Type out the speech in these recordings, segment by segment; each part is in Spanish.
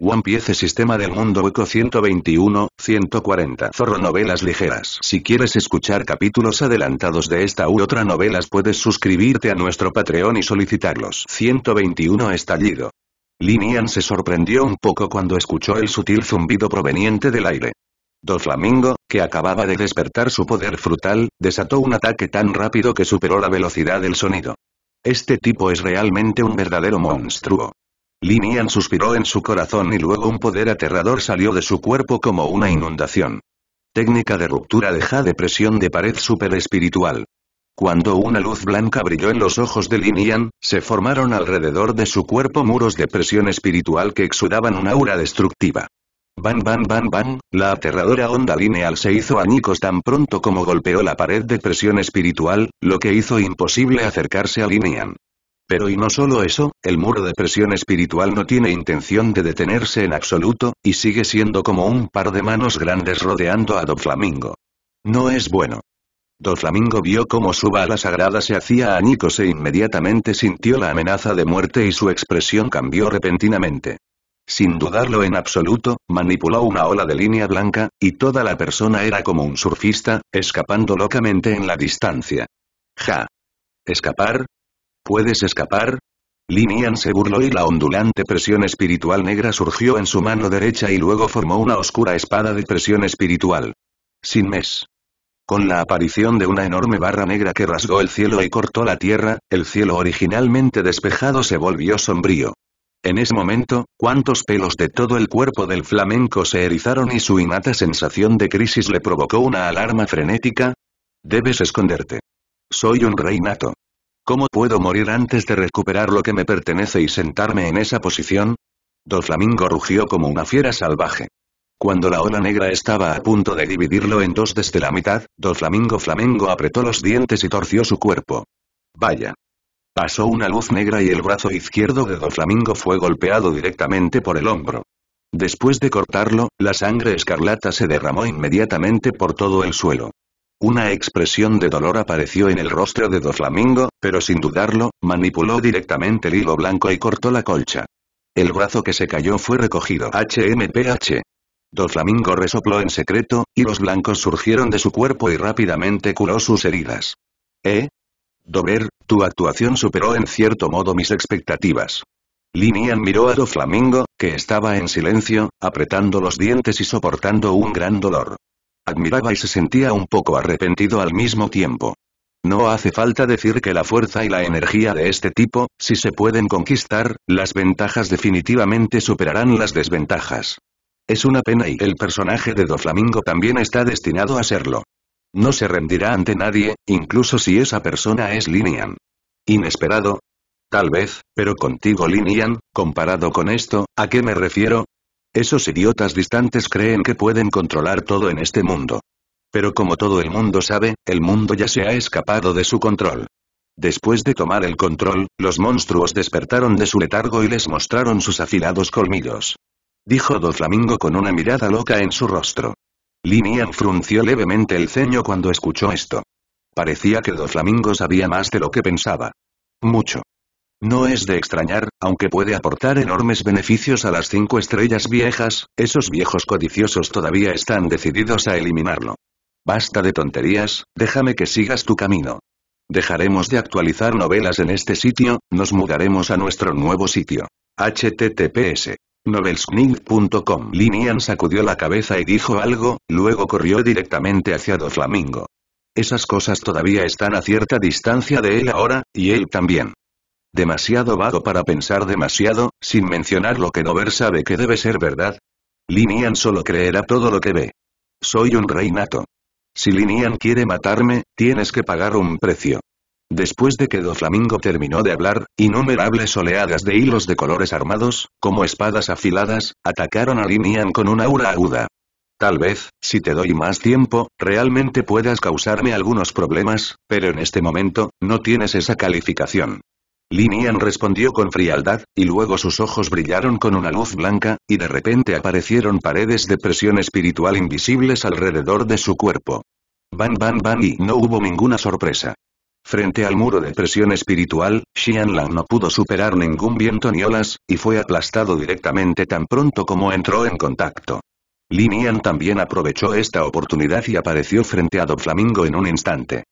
One Piece Sistema del Mundo Eco 121, 140 Zorro Novelas Ligeras Si quieres escuchar capítulos adelantados de esta u otra novelas puedes suscribirte a nuestro Patreon y solicitarlos 121 Estallido Linian se sorprendió un poco cuando escuchó el sutil zumbido proveniente del aire. Doflamingo, que acababa de despertar su poder frutal, desató un ataque tan rápido que superó la velocidad del sonido. Este tipo es realmente un verdadero monstruo. Linian suspiró en su corazón y luego un poder aterrador salió de su cuerpo como una inundación. Técnica de ruptura de jade presión de pared super espiritual. Cuando una luz blanca brilló en los ojos de Linian, se formaron alrededor de su cuerpo muros de presión espiritual que exudaban un aura destructiva. Ban ban ban ban, la aterradora onda lineal se hizo añicos tan pronto como golpeó la pared de presión espiritual, lo que hizo imposible acercarse a Linian. Pero y no solo eso, el muro de presión espiritual no tiene intención de detenerse en absoluto, y sigue siendo como un par de manos grandes rodeando a Doflamingo. No es bueno. Doflamingo vio cómo su bala sagrada se hacía añicos e inmediatamente sintió la amenaza de muerte y su expresión cambió repentinamente. Sin dudarlo en absoluto, manipuló una ola de línea blanca, y toda la persona era como un surfista, escapando locamente en la distancia. Ja. ¿Escapar? ¿Puedes escapar? Linian se burló y la ondulante presión espiritual negra surgió en su mano derecha y luego formó una oscura espada de presión espiritual. Sin mes. Con la aparición de una enorme barra negra que rasgó el cielo y cortó la tierra, el cielo originalmente despejado se volvió sombrío. En ese momento, cuantos pelos de todo el cuerpo del flamenco se erizaron y su innata sensación de crisis le provocó una alarma frenética. Debes esconderte. Soy un rey nato. ¿Cómo puedo morir antes de recuperar lo que me pertenece y sentarme en esa posición? Doflamingo rugió como una fiera salvaje. Cuando la ola negra estaba a punto de dividirlo en dos desde la mitad, Doflamingo Flamengo apretó los dientes y torció su cuerpo. Vaya. Pasó una luz negra y el brazo izquierdo de Doflamingo fue golpeado directamente por el hombro. Después de cortarlo, la sangre escarlata se derramó inmediatamente por todo el suelo. Una expresión de dolor apareció en el rostro de Doflamingo, pero sin dudarlo, manipuló directamente el hilo blanco y cortó la colcha. El brazo que se cayó fue recogido. HMPH. Doflamingo resopló en secreto, y los blancos surgieron de su cuerpo y rápidamente curó sus heridas. ¿Eh? Dover, tu actuación superó en cierto modo mis expectativas. Linian miró a Doflamingo, que estaba en silencio, apretando los dientes y soportando un gran dolor admiraba y se sentía un poco arrepentido al mismo tiempo. No hace falta decir que la fuerza y la energía de este tipo, si se pueden conquistar, las ventajas definitivamente superarán las desventajas. Es una pena y el personaje de Doflamingo también está destinado a serlo. No se rendirá ante nadie, incluso si esa persona es Linian. Inesperado. Tal vez, pero contigo Linian, comparado con esto, ¿a qué me refiero? Esos idiotas distantes creen que pueden controlar todo en este mundo. Pero como todo el mundo sabe, el mundo ya se ha escapado de su control. Después de tomar el control, los monstruos despertaron de su letargo y les mostraron sus afilados colmillos. Dijo Doflamingo con una mirada loca en su rostro. Linian frunció levemente el ceño cuando escuchó esto. Parecía que Doflamingo sabía más de lo que pensaba. Mucho. No es de extrañar, aunque puede aportar enormes beneficios a las cinco estrellas viejas, esos viejos codiciosos todavía están decididos a eliminarlo. Basta de tonterías, déjame que sigas tu camino. Dejaremos de actualizar novelas en este sitio, nos mudaremos a nuestro nuevo sitio. https novelsnink.com Linian sacudió la cabeza y dijo algo, luego corrió directamente hacia Doflamingo. Esas cosas todavía están a cierta distancia de él ahora, y él también. Demasiado vago para pensar demasiado, sin mencionar lo que Dover sabe que debe ser verdad. Linian solo creerá todo lo que ve. Soy un rey nato. Si Linian quiere matarme, tienes que pagar un precio. Después de que Doflamingo terminó de hablar, innumerables oleadas de hilos de colores armados, como espadas afiladas, atacaron a Linian con un aura aguda. Tal vez, si te doy más tiempo, realmente puedas causarme algunos problemas, pero en este momento, no tienes esa calificación. Linian respondió con frialdad, y luego sus ojos brillaron con una luz blanca, y de repente aparecieron paredes de presión espiritual invisibles alrededor de su cuerpo. Van van van y no hubo ninguna sorpresa. Frente al muro de presión espiritual, Xianlan no pudo superar ningún viento ni olas, y fue aplastado directamente tan pronto como entró en contacto. Li Nian también aprovechó esta oportunidad y apareció frente a Doflamingo en un instante.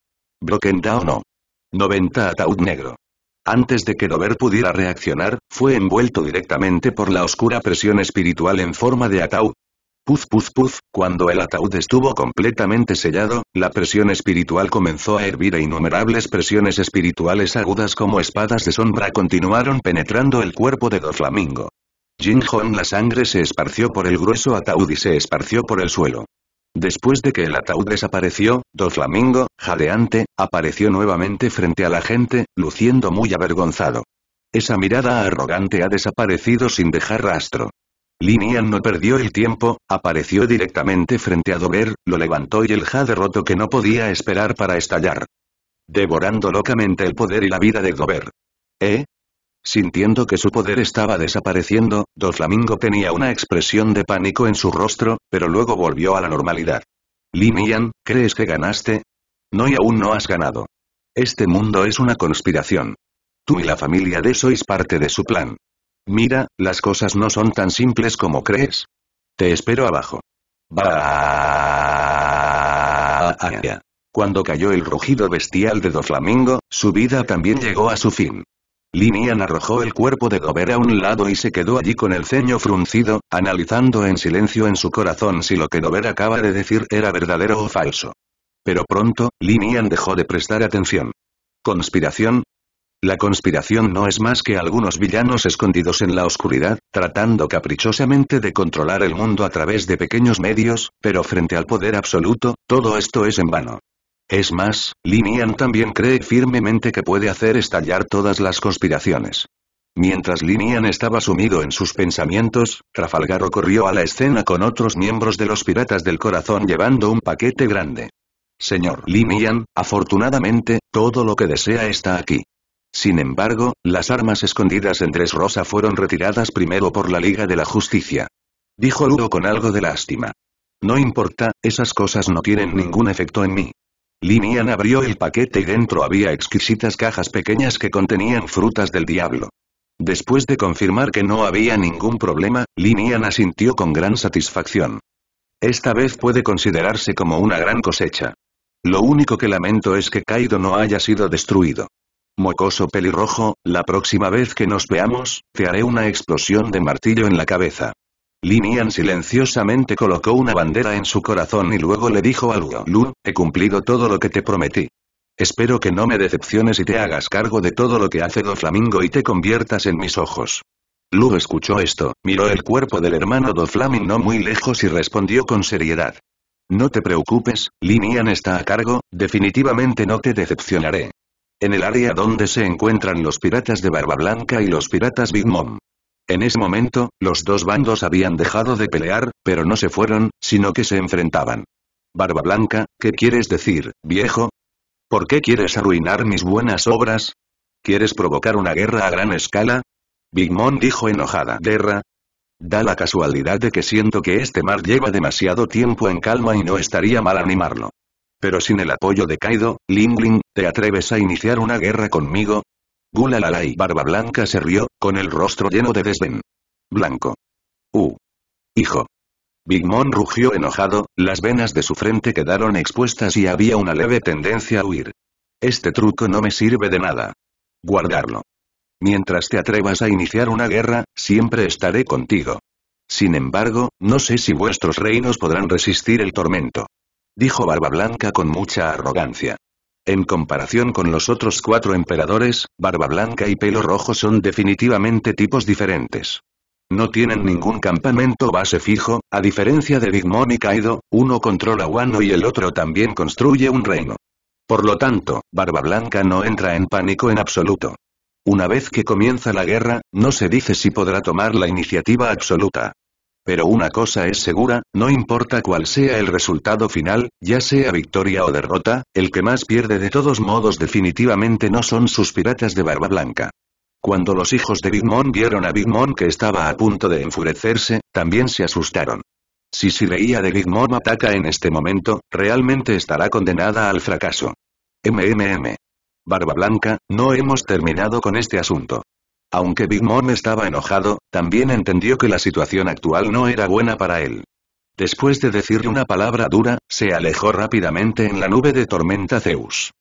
Broken Down no. 90 ataúd negro. Antes de que Dover pudiera reaccionar, fue envuelto directamente por la oscura presión espiritual en forma de ataúd. Puz puz puz, cuando el ataúd estuvo completamente sellado, la presión espiritual comenzó a hervir e innumerables presiones espirituales agudas como espadas de sombra continuaron penetrando el cuerpo de Doflamingo. Jin Hon la sangre se esparció por el grueso ataúd y se esparció por el suelo. Después de que el ataúd desapareció, Doflamingo, jadeante, apareció nuevamente frente a la gente, luciendo muy avergonzado. Esa mirada arrogante ha desaparecido sin dejar rastro. Linian no perdió el tiempo, apareció directamente frente a Dover, lo levantó y el jade roto que no podía esperar para estallar. Devorando locamente el poder y la vida de Dover. ¿Eh? Sintiendo que su poder estaba desapareciendo, Doflamingo tenía una expresión de pánico en su rostro, pero luego volvió a la normalidad. Linian, ¿crees que ganaste? No y aún no has ganado. Este mundo es una conspiración. Tú y la familia de sois parte de su plan. Mira, las cosas no son tan simples como crees. Te espero abajo. Cuando cayó el rugido bestial de Doflamingo, su vida también llegó a su fin. Linian arrojó el cuerpo de Dover a un lado y se quedó allí con el ceño fruncido, analizando en silencio en su corazón si lo que Dover acaba de decir era verdadero o falso. Pero pronto, Linian dejó de prestar atención. ¿Conspiración? La conspiración no es más que algunos villanos escondidos en la oscuridad, tratando caprichosamente de controlar el mundo a través de pequeños medios, pero frente al poder absoluto, todo esto es en vano. Es más, Linian también cree firmemente que puede hacer estallar todas las conspiraciones. Mientras Linian estaba sumido en sus pensamientos, Trafalgar corrió a la escena con otros miembros de los Piratas del Corazón llevando un paquete grande. Señor Linian, afortunadamente, todo lo que desea está aquí. Sin embargo, las armas escondidas en Rosa fueron retiradas primero por la Liga de la Justicia. Dijo Ludo con algo de lástima. No importa, esas cosas no tienen ningún efecto en mí. Linian abrió el paquete y dentro había exquisitas cajas pequeñas que contenían frutas del diablo. Después de confirmar que no había ningún problema, Linian asintió con gran satisfacción. Esta vez puede considerarse como una gran cosecha. Lo único que lamento es que Kaido no haya sido destruido. Mocoso pelirrojo, la próxima vez que nos veamos, te haré una explosión de martillo en la cabeza. Linian silenciosamente colocó una bandera en su corazón y luego le dijo a Lu, he cumplido todo lo que te prometí. Espero que no me decepciones y te hagas cargo de todo lo que hace Doflamingo y te conviertas en mis ojos. Lu escuchó esto, miró el cuerpo del hermano Doflamingo no muy lejos y respondió con seriedad. No te preocupes, Linian está a cargo, definitivamente no te decepcionaré. En el área donde se encuentran los piratas de Barba Blanca y los piratas Big Mom. En ese momento, los dos bandos habían dejado de pelear, pero no se fueron, sino que se enfrentaban. Barba Blanca, ¿qué quieres decir, viejo? ¿Por qué quieres arruinar mis buenas obras? ¿Quieres provocar una guerra a gran escala? Big Mom dijo enojada. ¿Guerra? Da la casualidad de que siento que este mar lleva demasiado tiempo en calma y no estaría mal animarlo. Pero sin el apoyo de Kaido, Lingling, ¿te atreves a iniciar una guerra conmigo? Gulalalai Barba Blanca se rió, con el rostro lleno de desdén. Blanco. Uh. Hijo. Big Mom rugió enojado, las venas de su frente quedaron expuestas y había una leve tendencia a huir. Este truco no me sirve de nada. Guardarlo. Mientras te atrevas a iniciar una guerra, siempre estaré contigo. Sin embargo, no sé si vuestros reinos podrán resistir el tormento. Dijo Barba Blanca con mucha arrogancia. En comparación con los otros cuatro emperadores, Barba Blanca y Pelo Rojo son definitivamente tipos diferentes. No tienen ningún campamento base fijo, a diferencia de Big Mom y Kaido, uno controla Wano y el otro también construye un reino. Por lo tanto, Barba Blanca no entra en pánico en absoluto. Una vez que comienza la guerra, no se dice si podrá tomar la iniciativa absoluta. Pero una cosa es segura, no importa cuál sea el resultado final, ya sea victoria o derrota, el que más pierde de todos modos definitivamente no son sus piratas de barba blanca. Cuando los hijos de Big Mom vieron a Big Mom que estaba a punto de enfurecerse, también se asustaron. Si si veía de Big Mom ataca en este momento, realmente estará condenada al fracaso. MMM. Barba Blanca, no hemos terminado con este asunto. Aunque Big Mom estaba enojado, también entendió que la situación actual no era buena para él. Después de decirle una palabra dura, se alejó rápidamente en la nube de tormenta Zeus.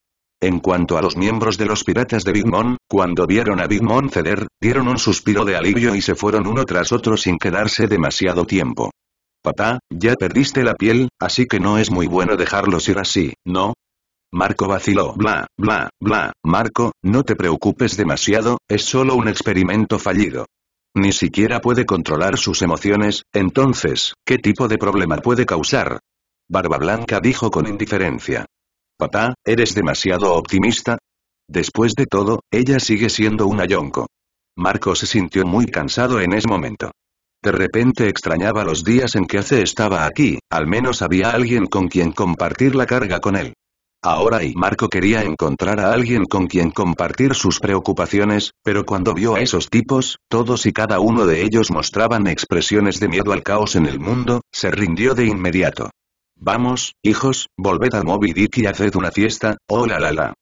En cuanto a los miembros de los piratas de Big Mom, cuando vieron a Big Mom ceder, dieron un suspiro de alivio y se fueron uno tras otro sin quedarse demasiado tiempo. Papá, ya perdiste la piel, así que no es muy bueno dejarlos ir así, ¿no? Marco vaciló. Bla, bla, bla. Marco, no te preocupes demasiado, es solo un experimento fallido. Ni siquiera puede controlar sus emociones, entonces, ¿qué tipo de problema puede causar? Barba Blanca dijo con indiferencia. Papá, ¿eres demasiado optimista? Después de todo, ella sigue siendo una yonko. Marco se sintió muy cansado en ese momento. De repente extrañaba los días en que hace estaba aquí, al menos había alguien con quien compartir la carga con él. Ahora y Marco quería encontrar a alguien con quien compartir sus preocupaciones, pero cuando vio a esos tipos, todos y cada uno de ellos mostraban expresiones de miedo al caos en el mundo, se rindió de inmediato. Vamos, hijos, volved al Moby Dick y haced una fiesta, oh la la la.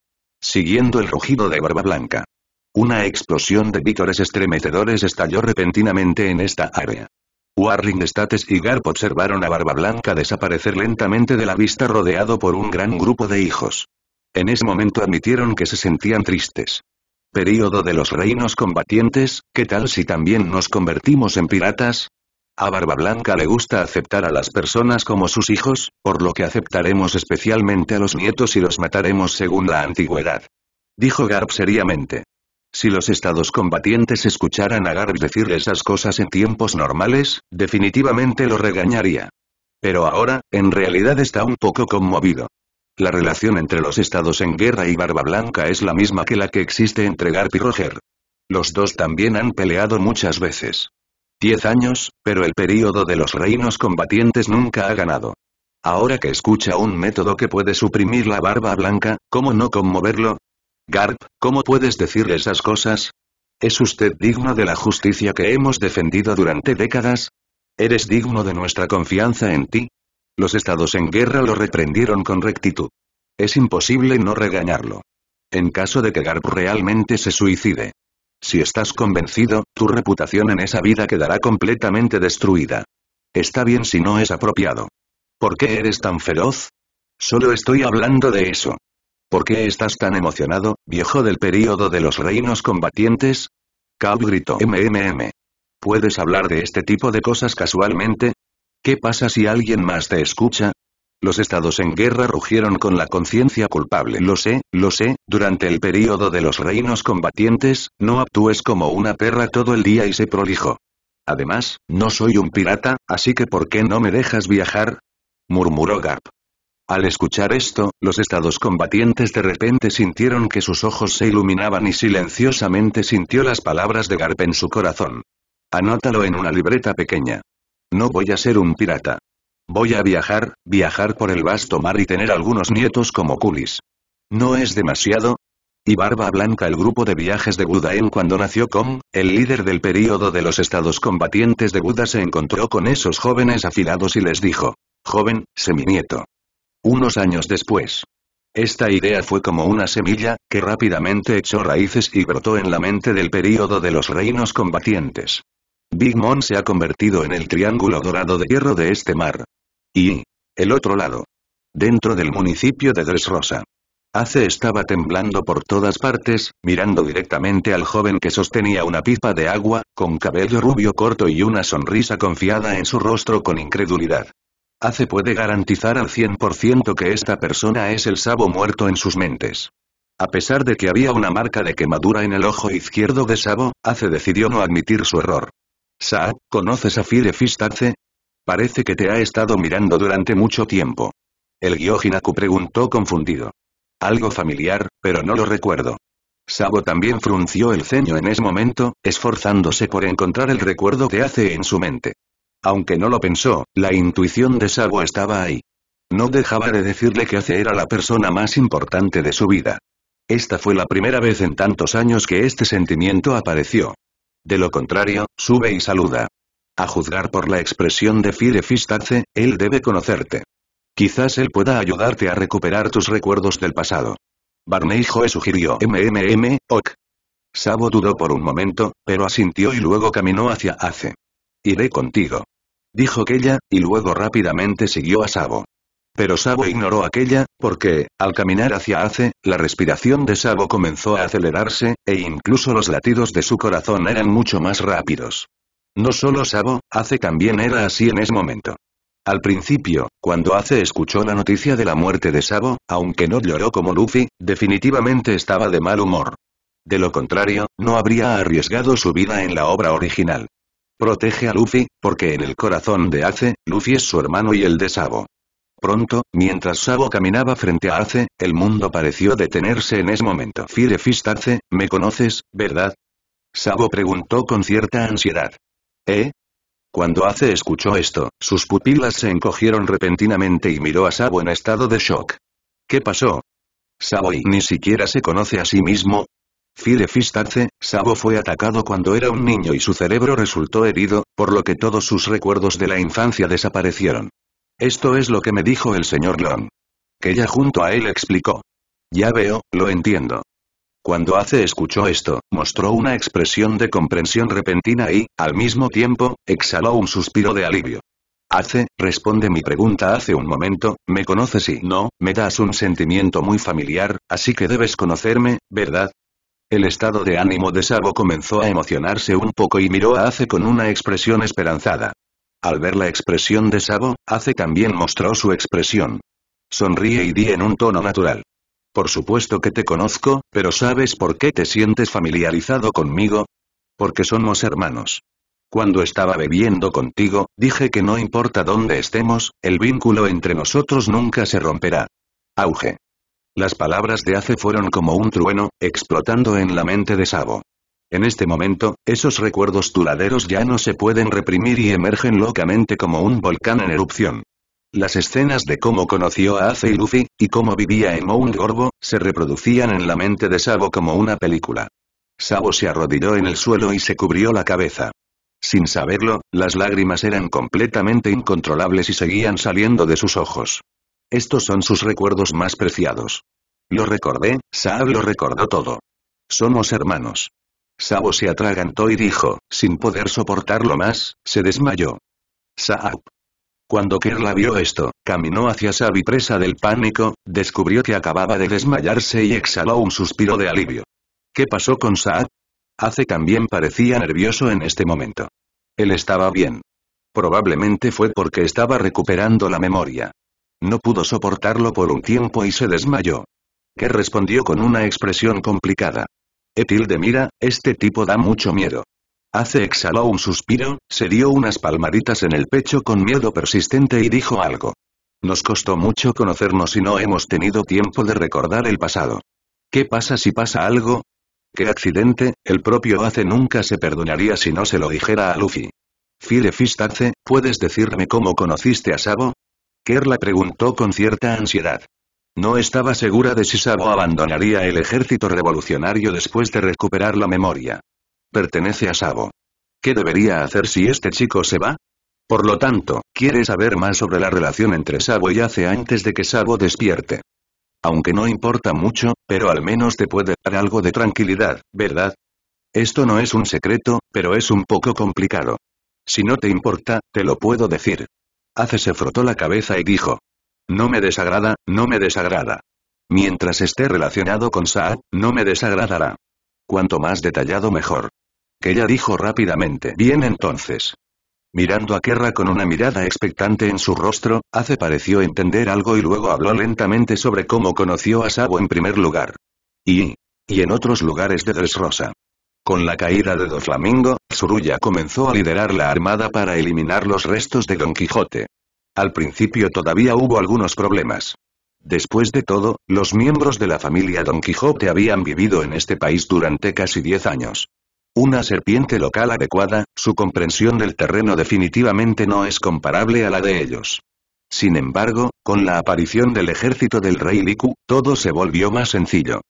Siguiendo el rugido de Barba Blanca. Una explosión de vítores estremecedores estalló repentinamente en esta área. Warring States y Garp observaron a Barba Blanca desaparecer lentamente de la vista rodeado por un gran grupo de hijos. En ese momento admitieron que se sentían tristes. Período de los reinos combatientes, ¿qué tal si también nos convertimos en piratas? A Barba Blanca le gusta aceptar a las personas como sus hijos, por lo que aceptaremos especialmente a los nietos y los mataremos según la antigüedad. Dijo Garp seriamente. Si los estados combatientes escucharan a Garb decir esas cosas en tiempos normales, definitivamente lo regañaría. Pero ahora, en realidad está un poco conmovido. La relación entre los estados en guerra y Barba Blanca es la misma que la que existe entre Garp y Roger. Los dos también han peleado muchas veces. Diez años, pero el período de los reinos combatientes nunca ha ganado. Ahora que escucha un método que puede suprimir la barba blanca, ¿cómo no conmoverlo? Garp, ¿cómo puedes decir esas cosas? ¿Es usted digno de la justicia que hemos defendido durante décadas? ¿Eres digno de nuestra confianza en ti? Los estados en guerra lo reprendieron con rectitud. Es imposible no regañarlo. En caso de que Garp realmente se suicide. Si estás convencido, tu reputación en esa vida quedará completamente destruida. Está bien si no es apropiado. ¿Por qué eres tan feroz? Solo estoy hablando de eso. ¿Por qué estás tan emocionado, viejo del período de los reinos combatientes? Cal gritó. MMM. ¿Puedes hablar de este tipo de cosas casualmente? ¿Qué pasa si alguien más te escucha? Los estados en guerra rugieron con la conciencia culpable. Lo sé, lo sé, durante el período de los reinos combatientes, no actúes como una perra todo el día y se prolijo. Además, no soy un pirata, así que ¿por qué no me dejas viajar? murmuró Garp. Al escuchar esto, los estados combatientes de repente sintieron que sus ojos se iluminaban y silenciosamente sintió las palabras de Garp en su corazón. Anótalo en una libreta pequeña. No voy a ser un pirata. Voy a viajar, viajar por el vasto mar y tener algunos nietos como Kulis. ¿No es demasiado? Y Barba Blanca el grupo de viajes de Buda en cuando nació Kong, el líder del período de los estados combatientes de Buda se encontró con esos jóvenes afilados y les dijo. Joven, seminieto. Unos años después. Esta idea fue como una semilla, que rápidamente echó raíces y brotó en la mente del período de los reinos combatientes. Big Mom se ha convertido en el triángulo dorado de hierro de este mar. Y... El otro lado. Dentro del municipio de Dressrosa. Ace estaba temblando por todas partes, mirando directamente al joven que sostenía una pipa de agua, con cabello rubio corto y una sonrisa confiada en su rostro con incredulidad. Ace puede garantizar al 100% que esta persona es el sabo muerto en sus mentes. A pesar de que había una marca de quemadura en el ojo izquierdo de Sabo, Ace decidió no admitir su error. Saab, ¿conoces a Fire Fistace? Parece que te ha estado mirando durante mucho tiempo. El Gyojinaku preguntó confundido. Algo familiar, pero no lo recuerdo. Sabo también frunció el ceño en ese momento, esforzándose por encontrar el recuerdo de Ace en su mente. Aunque no lo pensó, la intuición de Sabo estaba ahí. No dejaba de decirle que Ace era la persona más importante de su vida. Esta fue la primera vez en tantos años que este sentimiento apareció. De lo contrario, sube y saluda. A juzgar por la expresión de Fire Fistace, él debe conocerte. Quizás él pueda ayudarte a recuperar tus recuerdos del pasado. Barney Joe sugirió MMM, ok. Sabo dudó por un momento, pero asintió y luego caminó hacia Ace. Iré contigo. Dijo aquella, y luego rápidamente siguió a Sabo. Pero Sabo ignoró aquella, porque, al caminar hacia Ace, la respiración de Sabo comenzó a acelerarse, e incluso los latidos de su corazón eran mucho más rápidos. No solo Sabo, Ace también era así en ese momento. Al principio, cuando Ace escuchó la noticia de la muerte de Sabo, aunque no lloró como Luffy, definitivamente estaba de mal humor. De lo contrario, no habría arriesgado su vida en la obra original. Protege a Luffy, porque en el corazón de Ace, Luffy es su hermano y el de Sabo. Pronto, mientras Sabo caminaba frente a Ace, el mundo pareció detenerse en ese momento. Fire Fist Ace, ¿me conoces, verdad? Sabo preguntó con cierta ansiedad. ¿Eh? Cuando Ace escuchó esto, sus pupilas se encogieron repentinamente y miró a Sabo en estado de shock. ¿Qué pasó? Sabo ni siquiera se conoce a sí mismo, Fire Fistace, Sabo fue atacado cuando era un niño y su cerebro resultó herido, por lo que todos sus recuerdos de la infancia desaparecieron. Esto es lo que me dijo el señor Long. Que ya junto a él explicó. Ya veo, lo entiendo. Cuando Ace escuchó esto, mostró una expresión de comprensión repentina y, al mismo tiempo, exhaló un suspiro de alivio. Ace, responde mi pregunta hace un momento, me conoces y no, me das un sentimiento muy familiar, así que debes conocerme, ¿verdad? El estado de ánimo de Sabo comenzó a emocionarse un poco y miró a Ace con una expresión esperanzada. Al ver la expresión de Sabo, Ace también mostró su expresión. Sonríe y di en un tono natural. Por supuesto que te conozco, pero ¿sabes por qué te sientes familiarizado conmigo? Porque somos hermanos. Cuando estaba bebiendo contigo, dije que no importa dónde estemos, el vínculo entre nosotros nunca se romperá. Auge. Las palabras de Ace fueron como un trueno, explotando en la mente de Sabo. En este momento, esos recuerdos duraderos ya no se pueden reprimir y emergen locamente como un volcán en erupción. Las escenas de cómo conoció a Ace y Luffy, y cómo vivía en Mount Gorbo, se reproducían en la mente de Sabo como una película. Sabo se arrodilló en el suelo y se cubrió la cabeza. Sin saberlo, las lágrimas eran completamente incontrolables y seguían saliendo de sus ojos. Estos son sus recuerdos más preciados. Lo recordé, Saab lo recordó todo. Somos hermanos. Sabo se atragantó y dijo, sin poder soportarlo más, se desmayó. Saab. Cuando Kerla vio esto, caminó hacia Saab y presa del pánico, descubrió que acababa de desmayarse y exhaló un suspiro de alivio. ¿Qué pasó con Saab? Hace también parecía nervioso en este momento. Él estaba bien. Probablemente fue porque estaba recuperando la memoria. No pudo soportarlo por un tiempo y se desmayó. Que respondió con una expresión complicada. Etilde mira, este tipo da mucho miedo. Hace exhaló un suspiro, se dio unas palmaditas en el pecho con miedo persistente y dijo algo. Nos costó mucho conocernos y no hemos tenido tiempo de recordar el pasado. ¿Qué pasa si pasa algo? ¿Qué accidente? El propio Ace nunca se perdonaría si no se lo dijera a Luffy. Fire Fistace, ¿puedes decirme cómo conociste a Sabo? Kerla preguntó con cierta ansiedad. No estaba segura de si Sabo abandonaría el ejército revolucionario después de recuperar la memoria. Pertenece a Sabo. ¿Qué debería hacer si este chico se va? Por lo tanto, quiere saber más sobre la relación entre Sabo y Ace antes de que Sabo despierte. Aunque no importa mucho, pero al menos te puede dar algo de tranquilidad, ¿verdad? Esto no es un secreto, pero es un poco complicado. Si no te importa, te lo puedo decir. Ace se frotó la cabeza y dijo. No me desagrada, no me desagrada. Mientras esté relacionado con Saad, no me desagradará. Cuanto más detallado mejor. Que dijo rápidamente. Bien entonces. Mirando a Kerra con una mirada expectante en su rostro, Ace pareció entender algo y luego habló lentamente sobre cómo conoció a Sabo en primer lugar. Y... y en otros lugares de Dressrosa. Con la caída de Doflamingo, Suruya comenzó a liderar la armada para eliminar los restos de Don Quijote. Al principio todavía hubo algunos problemas. Después de todo, los miembros de la familia Don Quijote habían vivido en este país durante casi diez años. Una serpiente local adecuada, su comprensión del terreno definitivamente no es comparable a la de ellos. Sin embargo, con la aparición del ejército del rey Liku, todo se volvió más sencillo.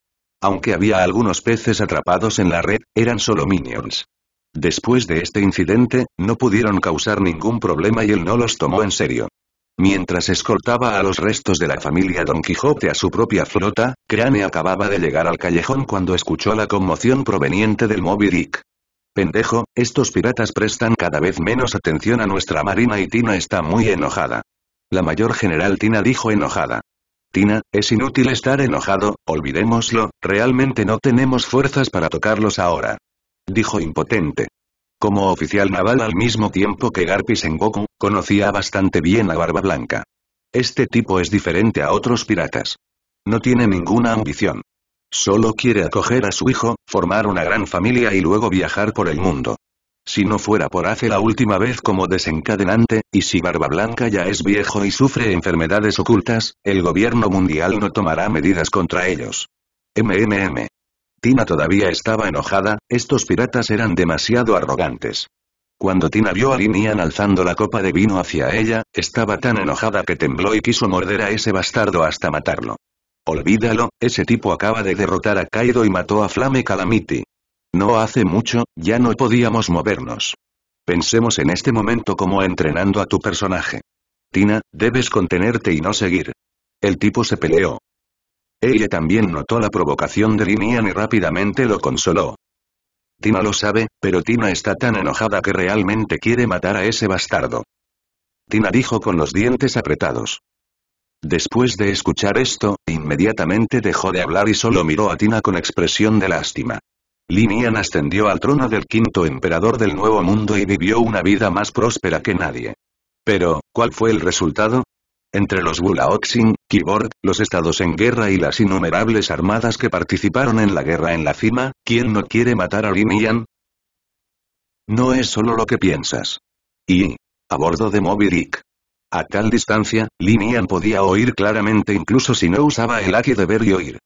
Aunque había algunos peces atrapados en la red, eran solo minions. Después de este incidente, no pudieron causar ningún problema y él no los tomó en serio. Mientras escoltaba a los restos de la familia Don Quijote a su propia flota, Crane acababa de llegar al callejón cuando escuchó la conmoción proveniente del Moby Dick. Pendejo, estos piratas prestan cada vez menos atención a nuestra marina y Tina está muy enojada. La mayor general Tina dijo enojada. Tina, es inútil estar enojado, olvidémoslo, realmente no tenemos fuerzas para tocarlos ahora. Dijo impotente. Como oficial naval al mismo tiempo que Garpis Sengoku, conocía bastante bien a Barba Blanca. Este tipo es diferente a otros piratas. No tiene ninguna ambición. Solo quiere acoger a su hijo, formar una gran familia y luego viajar por el mundo. Si no fuera por hace la última vez como desencadenante, y si Barba Blanca ya es viejo y sufre enfermedades ocultas, el gobierno mundial no tomará medidas contra ellos. MMM. Tina todavía estaba enojada, estos piratas eran demasiado arrogantes. Cuando Tina vio a Linian alzando la copa de vino hacia ella, estaba tan enojada que tembló y quiso morder a ese bastardo hasta matarlo. Olvídalo, ese tipo acaba de derrotar a Kaido y mató a Flame Calamity. No hace mucho, ya no podíamos movernos. Pensemos en este momento como entrenando a tu personaje. Tina, debes contenerte y no seguir. El tipo se peleó. Ella también notó la provocación de Linian y rápidamente lo consoló. Tina lo sabe, pero Tina está tan enojada que realmente quiere matar a ese bastardo. Tina dijo con los dientes apretados. Después de escuchar esto, inmediatamente dejó de hablar y solo miró a Tina con expresión de lástima. Linian ascendió al trono del quinto emperador del Nuevo Mundo y vivió una vida más próspera que nadie. Pero, ¿cuál fue el resultado? Entre los Bulaoxin, Keyboard, los estados en guerra y las innumerables armadas que participaron en la guerra en la cima, ¿quién no quiere matar a Lin No es solo lo que piensas. Y, a bordo de Moby Dick. A tal distancia, Lin podía oír claramente incluso si no usaba el Aki de ver y oír.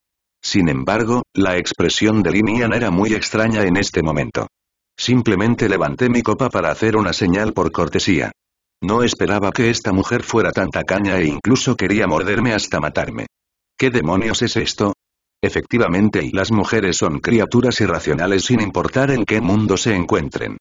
Sin embargo, la expresión de Lin era muy extraña en este momento. Simplemente levanté mi copa para hacer una señal por cortesía. No esperaba que esta mujer fuera tan tacaña e incluso quería morderme hasta matarme. ¿Qué demonios es esto? Efectivamente, las mujeres son criaturas irracionales sin importar en qué mundo se encuentren.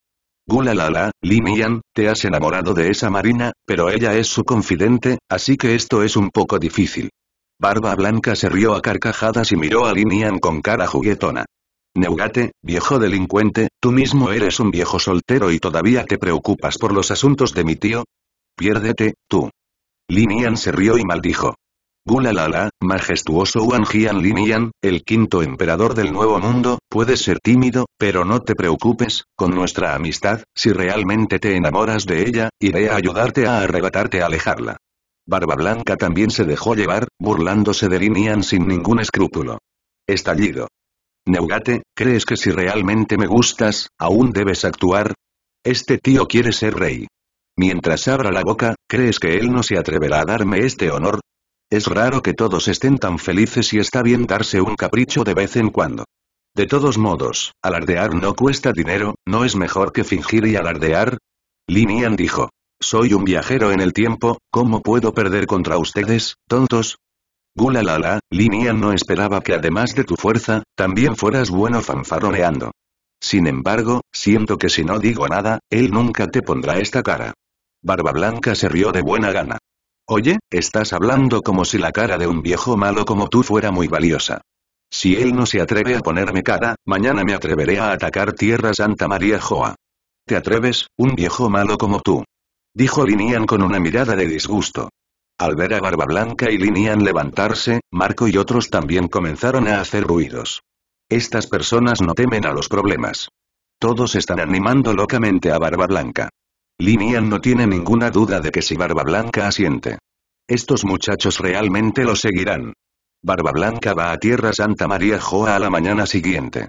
Gulalala, Limian, te has enamorado de esa marina, pero ella es su confidente, así que esto es un poco difícil. Barba Blanca se rió a carcajadas y miró a Linian con cara juguetona. Neugate, viejo delincuente, tú mismo eres un viejo soltero y todavía te preocupas por los asuntos de mi tío. Piérdete, tú. Linian se rió y maldijo. Gulalala, majestuoso Wanjian Linian, el quinto emperador del Nuevo Mundo, puedes ser tímido, pero no te preocupes, con nuestra amistad, si realmente te enamoras de ella, iré a ayudarte a arrebatarte a alejarla. Barba Blanca también se dejó llevar, burlándose de Linian sin ningún escrúpulo. Estallido. Neugate, ¿crees que si realmente me gustas, aún debes actuar? Este tío quiere ser rey. Mientras abra la boca, ¿crees que él no se atreverá a darme este honor? Es raro que todos estén tan felices y está bien darse un capricho de vez en cuando. De todos modos, alardear no cuesta dinero, ¿no es mejor que fingir y alardear? Linian dijo. Soy un viajero en el tiempo, ¿cómo puedo perder contra ustedes, tontos? Gulalala, Linian no esperaba que además de tu fuerza, también fueras bueno fanfaroneando. Sin embargo, siento que si no digo nada, él nunca te pondrá esta cara. Barba Blanca se rió de buena gana. Oye, estás hablando como si la cara de un viejo malo como tú fuera muy valiosa. Si él no se atreve a ponerme cara, mañana me atreveré a atacar Tierra Santa María Joa. ¿Te atreves, un viejo malo como tú? Dijo Linian con una mirada de disgusto. Al ver a Barba Blanca y Linian levantarse, Marco y otros también comenzaron a hacer ruidos. Estas personas no temen a los problemas. Todos están animando locamente a Barba Blanca. Linian no tiene ninguna duda de que si Barba Blanca asiente. Estos muchachos realmente lo seguirán. Barba Blanca va a Tierra Santa María Joa a la mañana siguiente.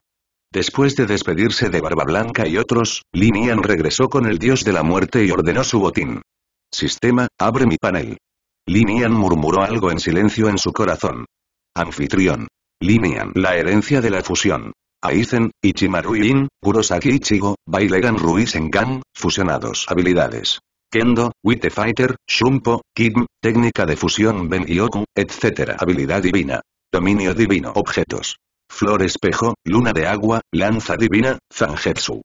Después de despedirse de Barba Blanca y otros, Linian regresó con el dios de la muerte y ordenó su botín. Sistema, abre mi panel. Linian murmuró algo en silencio en su corazón. Anfitrión. Linian. La herencia de la fusión. Aizen, Ichimaru-in, Kurosaki Ichigo, Bailegan Ruisengan, fusionados. Habilidades. Kendo, Wite Fighter, Shumpo, Kidm, técnica de fusión Ben Yoku, etc. Habilidad divina. Dominio divino. Objetos. Flor espejo, luna de agua, lanza divina, Zangetsu.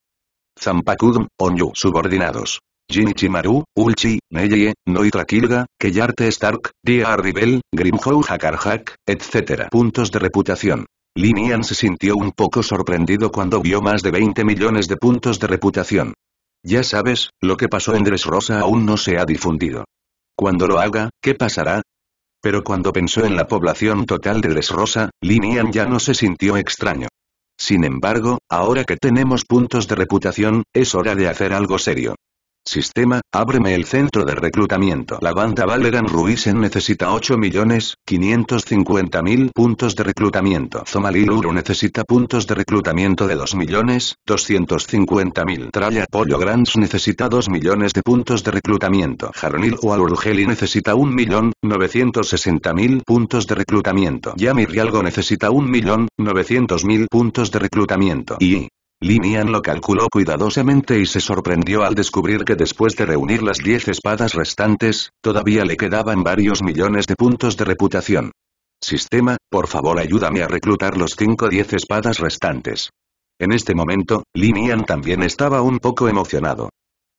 Zampakudm, Onyu. Subordinados. Jinichimaru, Ulchi, Neye, Noitra Kilga, Keyarte Stark, Dia Arribel, Grimhou Hakarhak, etc. Puntos de reputación. Linian se sintió un poco sorprendido cuando vio más de 20 millones de puntos de reputación. Ya sabes, lo que pasó en Dressrosa aún no se ha difundido. Cuando lo haga, ¿qué pasará? Pero cuando pensó en la población total de Dressrosa, Linian ya no se sintió extraño. Sin embargo, ahora que tenemos puntos de reputación, es hora de hacer algo serio. Sistema, ábreme el centro de reclutamiento. La banda Valeran Ruisen necesita 8.550.000 puntos de reclutamiento. Zomaliluru necesita puntos de reclutamiento de 2.250.000. Traya Pollo Grants necesita 2 millones de puntos de reclutamiento. Jaronil Urugeli necesita 1.960.000 puntos de reclutamiento. Yami Rialgo necesita 1.900.000 puntos de reclutamiento. Y Linian lo calculó cuidadosamente y se sorprendió al descubrir que después de reunir las 10 espadas restantes, todavía le quedaban varios millones de puntos de reputación. Sistema, por favor ayúdame a reclutar los 5-10 espadas restantes. En este momento, Linian también estaba un poco emocionado.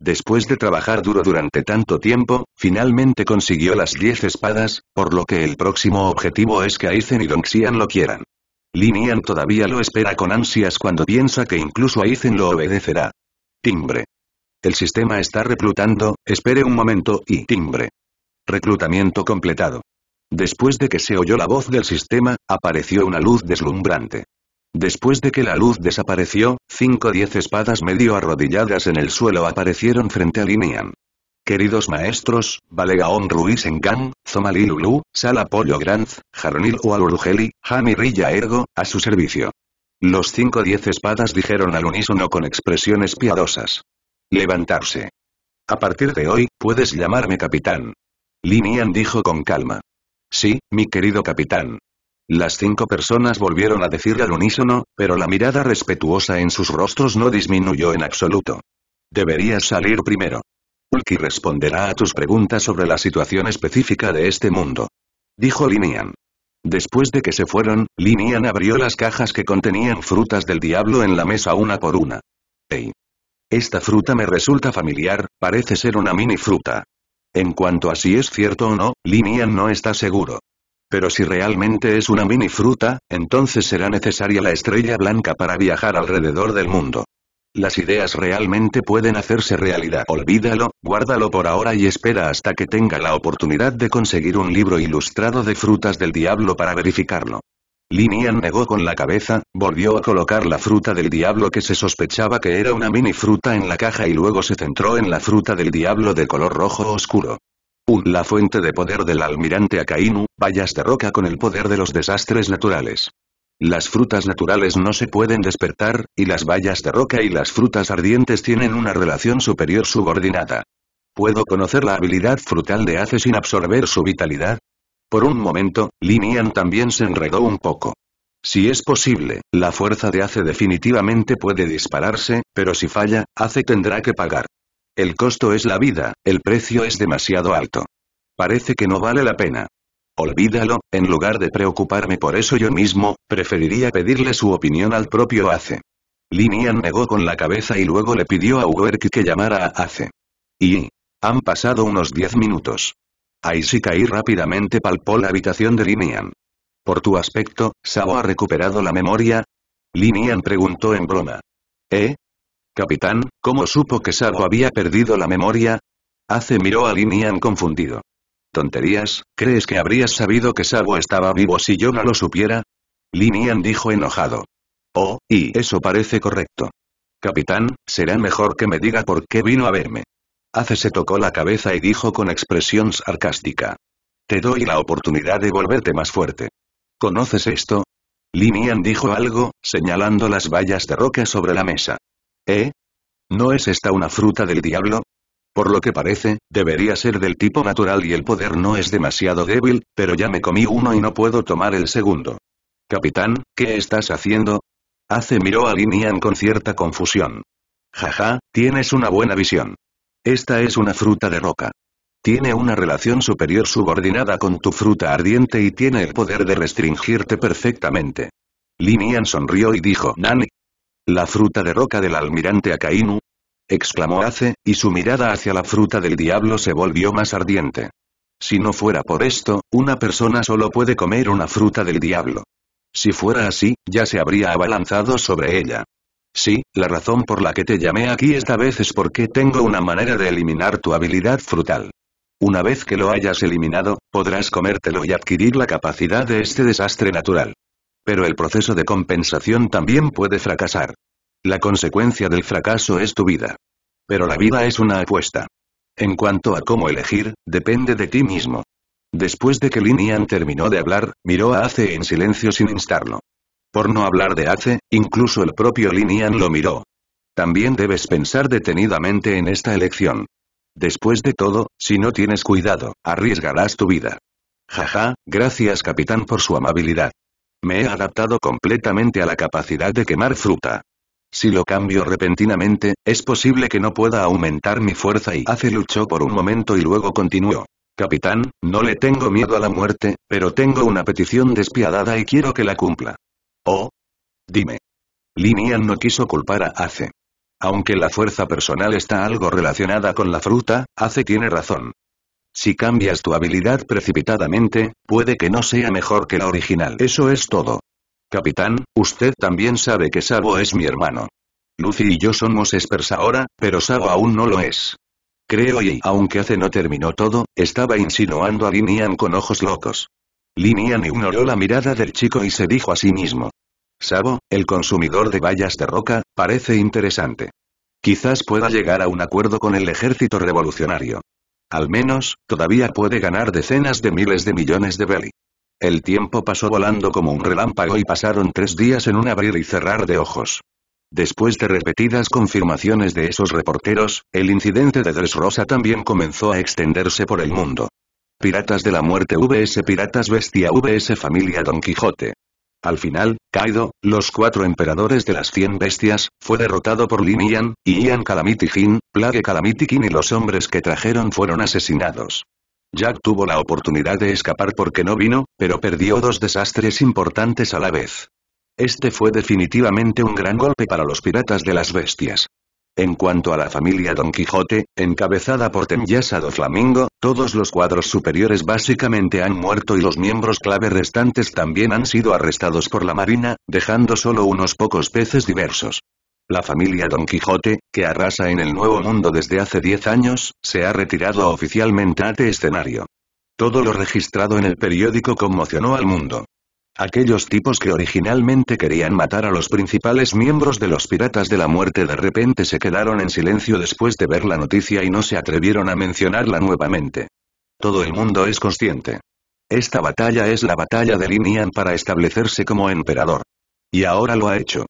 Después de trabajar duro durante tanto tiempo, finalmente consiguió las 10 espadas, por lo que el próximo objetivo es que Aizen y Dongxian lo quieran. Linian todavía lo espera con ansias cuando piensa que incluso Aizen lo obedecerá. Timbre. El sistema está reclutando, espere un momento y timbre. Reclutamiento completado. Después de que se oyó la voz del sistema, apareció una luz deslumbrante. Después de que la luz desapareció, cinco diez espadas medio arrodilladas en el suelo aparecieron frente a Linian. Queridos maestros, Balegaon Ruisengan, Zomalilulu, Sala Pollo Granz, Jaronil Ualurugeli, Hami Rilla Ergo, a su servicio. Los cinco diez espadas dijeron al unísono con expresiones piadosas. Levantarse. A partir de hoy, puedes llamarme capitán. Linian dijo con calma. Sí, mi querido capitán. Las cinco personas volvieron a decir al unísono, pero la mirada respetuosa en sus rostros no disminuyó en absoluto. Deberías salir primero. Ulki responderá a tus preguntas sobre la situación específica de este mundo. Dijo Linian. Después de que se fueron, Linian abrió las cajas que contenían frutas del diablo en la mesa una por una. ¡Ey! Esta fruta me resulta familiar, parece ser una mini fruta. En cuanto a si es cierto o no, Linian no está seguro. Pero si realmente es una mini fruta, entonces será necesaria la estrella blanca para viajar alrededor del mundo. Las ideas realmente pueden hacerse realidad. Olvídalo, guárdalo por ahora y espera hasta que tenga la oportunidad de conseguir un libro ilustrado de frutas del diablo para verificarlo. Linian negó con la cabeza, volvió a colocar la fruta del diablo que se sospechaba que era una mini fruta en la caja y luego se centró en la fruta del diablo de color rojo oscuro. Un la fuente de poder del almirante Akainu, vallas de roca con el poder de los desastres naturales. Las frutas naturales no se pueden despertar, y las vallas de roca y las frutas ardientes tienen una relación superior subordinada. ¿Puedo conocer la habilidad frutal de Ace sin absorber su vitalidad? Por un momento, Linian también se enredó un poco. Si es posible, la fuerza de Ace definitivamente puede dispararse, pero si falla, Ace tendrá que pagar. El costo es la vida, el precio es demasiado alto. Parece que no vale la pena. Olvídalo, en lugar de preocuparme por eso yo mismo, preferiría pedirle su opinión al propio Ace. Linian negó con la cabeza y luego le pidió a Uberki que llamara a Ace. Y... Han pasado unos diez minutos. Aishikai rápidamente palpó la habitación de Linian. Por tu aspecto, ¿Sabo ha recuperado la memoria? Linian preguntó en broma. ¿Eh? Capitán, ¿cómo supo que Sabo había perdido la memoria? Ace miró a Linian confundido. ¿Tonterías? ¿Crees que habrías sabido que Sabo estaba vivo si yo no lo supiera? Linian dijo enojado. Oh, y eso parece correcto. Capitán, será mejor que me diga por qué vino a verme. Ace se tocó la cabeza y dijo con expresión sarcástica. Te doy la oportunidad de volverte más fuerte. ¿Conoces esto? Linian dijo algo, señalando las vallas de roca sobre la mesa. ¿Eh? ¿No es esta una fruta del diablo? Por lo que parece, debería ser del tipo natural y el poder no es demasiado débil, pero ya me comí uno y no puedo tomar el segundo. Capitán, ¿qué estás haciendo? Ace miró a Linian con cierta confusión. Jaja, tienes una buena visión. Esta es una fruta de roca. Tiene una relación superior subordinada con tu fruta ardiente y tiene el poder de restringirte perfectamente. Linian sonrió y dijo, Nani. La fruta de roca del almirante Akainu, exclamó Ace, y su mirada hacia la fruta del diablo se volvió más ardiente. Si no fuera por esto, una persona solo puede comer una fruta del diablo. Si fuera así, ya se habría abalanzado sobre ella. Sí, la razón por la que te llamé aquí esta vez es porque tengo una manera de eliminar tu habilidad frutal. Una vez que lo hayas eliminado, podrás comértelo y adquirir la capacidad de este desastre natural. Pero el proceso de compensación también puede fracasar. La consecuencia del fracaso es tu vida. Pero la vida es una apuesta. En cuanto a cómo elegir, depende de ti mismo. Después de que Linian terminó de hablar, miró a Ace en silencio sin instarlo. Por no hablar de Ace, incluso el propio Linian lo miró. También debes pensar detenidamente en esta elección. Después de todo, si no tienes cuidado, arriesgarás tu vida. Jaja, gracias capitán por su amabilidad. Me he adaptado completamente a la capacidad de quemar fruta. Si lo cambio repentinamente, es posible que no pueda aumentar mi fuerza y Ace luchó por un momento y luego continuó. Capitán, no le tengo miedo a la muerte, pero tengo una petición despiadada y quiero que la cumpla. Oh. Dime. Linian no quiso culpar a Ace. Aunque la fuerza personal está algo relacionada con la fruta, Ace tiene razón. Si cambias tu habilidad precipitadamente, puede que no sea mejor que la original. Eso es todo. Capitán, usted también sabe que Sabo es mi hermano. Luffy y yo somos espers ahora, pero Sabo aún no lo es. Creo y aunque hace no terminó todo, estaba insinuando a Linian con ojos locos. Linian ignoró la mirada del chico y se dijo a sí mismo. Sabo, el consumidor de vallas de roca, parece interesante. Quizás pueda llegar a un acuerdo con el ejército revolucionario. Al menos, todavía puede ganar decenas de miles de millones de belly. El tiempo pasó volando como un relámpago y pasaron tres días en un abrir y cerrar de ojos. Después de repetidas confirmaciones de esos reporteros, el incidente de Dressrosa también comenzó a extenderse por el mundo. Piratas de la Muerte vs Piratas Bestia vs Familia Don Quijote. Al final, Kaido, los cuatro emperadores de las cien bestias, fue derrotado por Lin Ian, y Ian Calamity Jin, Plague Calamity King y los hombres que trajeron fueron asesinados. Jack tuvo la oportunidad de escapar porque no vino, pero perdió dos desastres importantes a la vez. Este fue definitivamente un gran golpe para los piratas de las bestias. En cuanto a la familia Don Quijote, encabezada por Temyasa do Flamingo, todos los cuadros superiores básicamente han muerto y los miembros clave restantes también han sido arrestados por la marina, dejando solo unos pocos peces diversos. La familia Don Quijote, que arrasa en el Nuevo Mundo desde hace 10 años, se ha retirado oficialmente a este escenario. Todo lo registrado en el periódico conmocionó al mundo. Aquellos tipos que originalmente querían matar a los principales miembros de los Piratas de la Muerte de repente se quedaron en silencio después de ver la noticia y no se atrevieron a mencionarla nuevamente. Todo el mundo es consciente. Esta batalla es la batalla de Linian para establecerse como emperador. Y ahora lo ha hecho.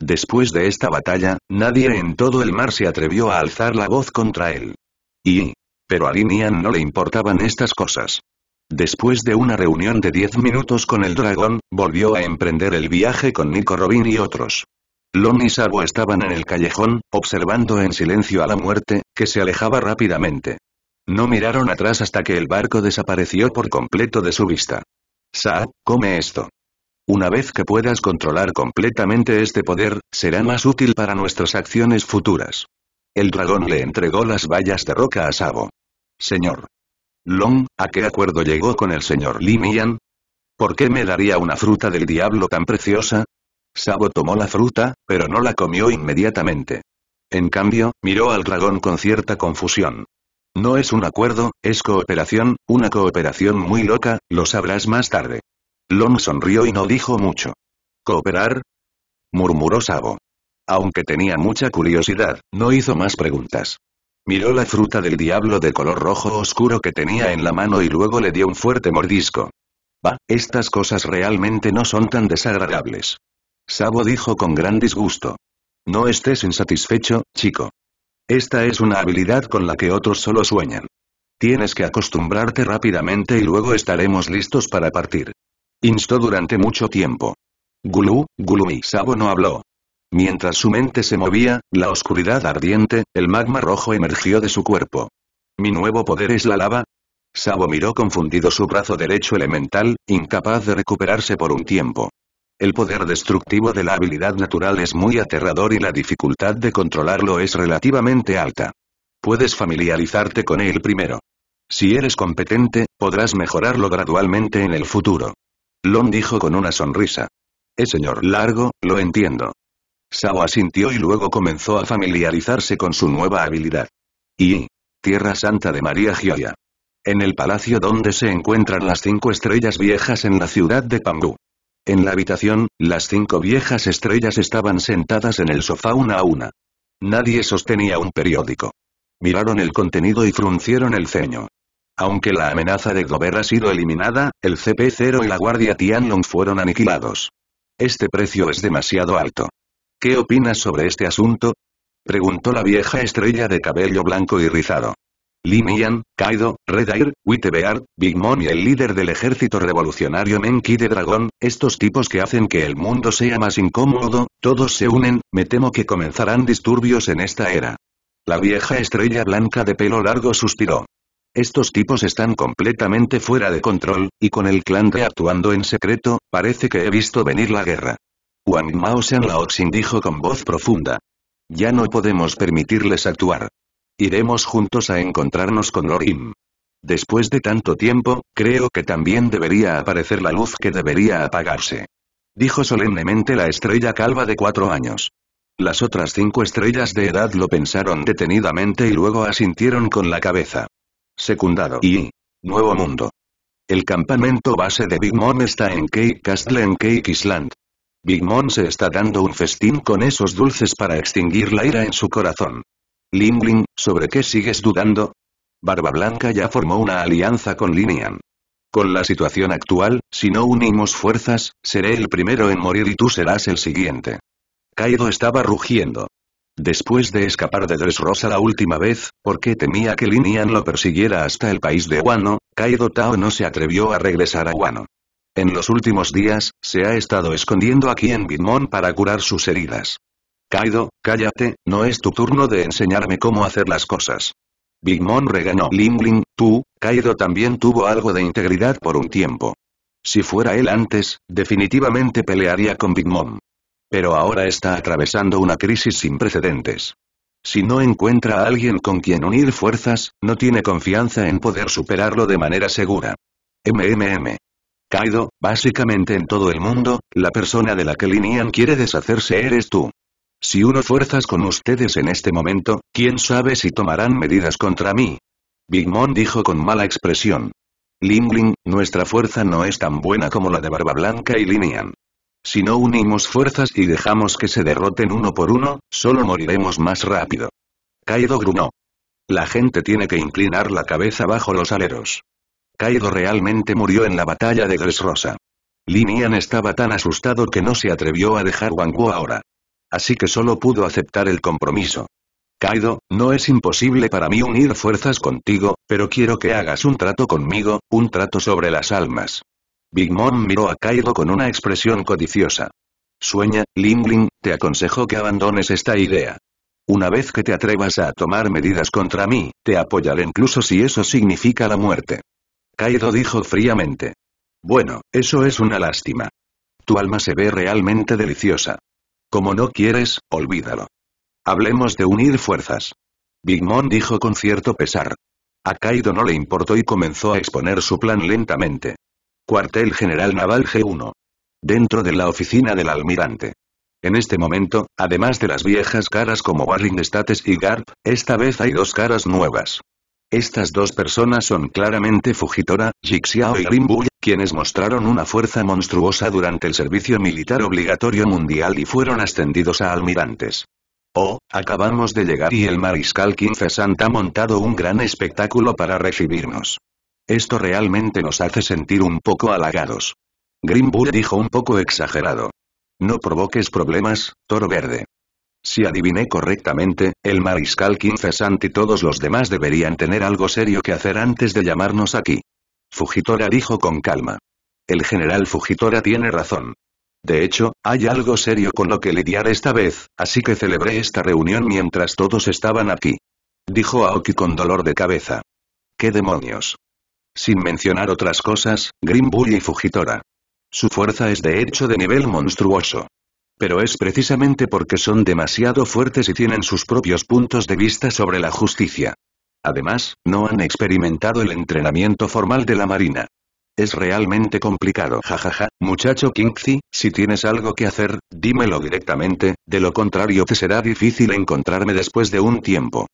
Después de esta batalla, nadie en todo el mar se atrevió a alzar la voz contra él. Y... Pero a Linian no le importaban estas cosas. Después de una reunión de 10 minutos con el dragón, volvió a emprender el viaje con Nico Robin y otros. Lon y Sabo estaban en el callejón, observando en silencio a la muerte, que se alejaba rápidamente. No miraron atrás hasta que el barco desapareció por completo de su vista. Sa, come esto. Una vez que puedas controlar completamente este poder, será más útil para nuestras acciones futuras. El dragón le entregó las vallas de roca a Sabo. Señor. Long, ¿a qué acuerdo llegó con el señor Limian? ¿Por qué me daría una fruta del diablo tan preciosa? Sabo tomó la fruta, pero no la comió inmediatamente. En cambio, miró al dragón con cierta confusión. No es un acuerdo, es cooperación, una cooperación muy loca, lo sabrás más tarde. Long sonrió y no dijo mucho. ¿Cooperar? murmuró Sabo. Aunque tenía mucha curiosidad, no hizo más preguntas. Miró la fruta del diablo de color rojo oscuro que tenía en la mano y luego le dio un fuerte mordisco. Va, estas cosas realmente no son tan desagradables. Sabo dijo con gran disgusto. No estés insatisfecho, chico. Esta es una habilidad con la que otros solo sueñan. Tienes que acostumbrarte rápidamente y luego estaremos listos para partir. Instó durante mucho tiempo. Gulu, Gulu Sabo no habló. Mientras su mente se movía, la oscuridad ardiente, el magma rojo emergió de su cuerpo. ¿Mi nuevo poder es la lava? Sabo miró confundido su brazo derecho elemental, incapaz de recuperarse por un tiempo. El poder destructivo de la habilidad natural es muy aterrador y la dificultad de controlarlo es relativamente alta. Puedes familiarizarte con él primero. Si eres competente, podrás mejorarlo gradualmente en el futuro. Lon dijo con una sonrisa. Eh señor largo, lo entiendo. Sao asintió y luego comenzó a familiarizarse con su nueva habilidad. Y... Tierra Santa de María Gioia. En el palacio donde se encuentran las cinco estrellas viejas en la ciudad de Pangú. En la habitación, las cinco viejas estrellas estaban sentadas en el sofá una a una. Nadie sostenía un periódico. Miraron el contenido y fruncieron el ceño. Aunque la amenaza de Glover ha sido eliminada, el CP0 y la Guardia Tianlong fueron aniquilados. Este precio es demasiado alto. ¿Qué opinas sobre este asunto? Preguntó la vieja estrella de cabello blanco y rizado. Lin Kaido, Red Air, Wittebeard, Big Mom y el líder del ejército revolucionario Menki de Dragón, estos tipos que hacen que el mundo sea más incómodo, todos se unen, me temo que comenzarán disturbios en esta era. La vieja estrella blanca de pelo largo suspiró. Estos tipos están completamente fuera de control, y con el clan de actuando en secreto, parece que he visto venir la guerra. Wang Mao San Laoxin dijo con voz profunda. Ya no podemos permitirles actuar. Iremos juntos a encontrarnos con Lorim. Después de tanto tiempo, creo que también debería aparecer la luz que debería apagarse. Dijo solemnemente la estrella calva de cuatro años. Las otras cinco estrellas de edad lo pensaron detenidamente y luego asintieron con la cabeza. Secundado y... Nuevo Mundo. El campamento base de Big Mom está en Cake Castle en Cake Island. Big Mom se está dando un festín con esos dulces para extinguir la ira en su corazón. Ling ¿sobre qué sigues dudando? Barba Blanca ya formó una alianza con Linian. Con la situación actual, si no unimos fuerzas, seré el primero en morir y tú serás el siguiente. Kaido estaba rugiendo. Después de escapar de Dressrosa la última vez, porque temía que Linian lo persiguiera hasta el país de Wano, Kaido Tao no se atrevió a regresar a Wano. En los últimos días, se ha estado escondiendo aquí en Bitmon para curar sus heridas. Kaido, cállate, no es tu turno de enseñarme cómo hacer las cosas. Big Mom reganó. Ling tú, Kaido también tuvo algo de integridad por un tiempo. Si fuera él antes, definitivamente pelearía con Big Mom. Pero ahora está atravesando una crisis sin precedentes. Si no encuentra a alguien con quien unir fuerzas, no tiene confianza en poder superarlo de manera segura. MMM. Kaido, básicamente en todo el mundo, la persona de la que Linian quiere deshacerse eres tú. Si uno fuerzas con ustedes en este momento, quién sabe si tomarán medidas contra mí. Big Mom dijo con mala expresión. Ling nuestra fuerza no es tan buena como la de Barba Blanca y Linian. Si no unimos fuerzas y dejamos que se derroten uno por uno, solo moriremos más rápido. Kaido grunó. La gente tiene que inclinar la cabeza bajo los aleros. Kaido realmente murió en la batalla de Dressrosa. Linian estaba tan asustado que no se atrevió a dejar Wangwu ahora. Así que solo pudo aceptar el compromiso. Kaido, no es imposible para mí unir fuerzas contigo, pero quiero que hagas un trato conmigo, un trato sobre las almas. Big Mom miró a Kaido con una expresión codiciosa. Sueña, Ling te aconsejo que abandones esta idea. Una vez que te atrevas a tomar medidas contra mí, te apoyaré incluso si eso significa la muerte. Kaido dijo fríamente. Bueno, eso es una lástima. Tu alma se ve realmente deliciosa. Como no quieres, olvídalo. Hablemos de unir fuerzas. Big Mom dijo con cierto pesar. A Kaido no le importó y comenzó a exponer su plan lentamente. Cuartel General Naval G1. Dentro de la oficina del almirante. En este momento, además de las viejas caras como Warring States y Garp, esta vez hay dos caras nuevas. Estas dos personas son claramente Fujitora, Jixiao y Grimbull, quienes mostraron una fuerza monstruosa durante el servicio militar obligatorio mundial y fueron ascendidos a almirantes. Oh, acabamos de llegar y el mariscal Sant ha montado un gran espectáculo para recibirnos. Esto realmente nos hace sentir un poco halagados. Bull dijo un poco exagerado. No provoques problemas, toro verde. Si adiviné correctamente, el mariscal Sant y todos los demás deberían tener algo serio que hacer antes de llamarnos aquí. Fujitora dijo con calma. El general Fujitora tiene razón. De hecho, hay algo serio con lo que lidiar esta vez, así que celebré esta reunión mientras todos estaban aquí. Dijo Aoki con dolor de cabeza. ¿Qué demonios? Sin mencionar otras cosas, Bull y Fujitora. Su fuerza es de hecho de nivel monstruoso. Pero es precisamente porque son demasiado fuertes y tienen sus propios puntos de vista sobre la justicia. Además, no han experimentado el entrenamiento formal de la Marina. Es realmente complicado. Jajaja, muchacho Kingzi, si tienes algo que hacer, dímelo directamente, de lo contrario te será difícil encontrarme después de un tiempo.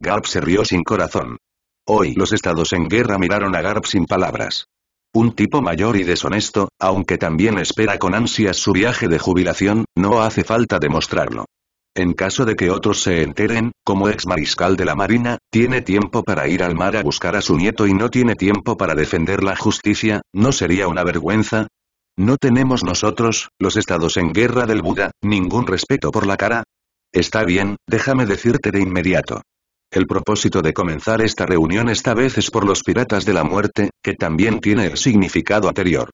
Garp se rió sin corazón. Hoy los estados en guerra miraron a Garp sin palabras. Un tipo mayor y deshonesto, aunque también espera con ansias su viaje de jubilación, no hace falta demostrarlo. En caso de que otros se enteren, como ex mariscal de la Marina, tiene tiempo para ir al mar a buscar a su nieto y no tiene tiempo para defender la justicia, ¿no sería una vergüenza? ¿No tenemos nosotros, los estados en guerra del Buda, ningún respeto por la cara? Está bien, déjame decirte de inmediato. El propósito de comenzar esta reunión esta vez es por los piratas de la muerte, que también tiene el significado anterior.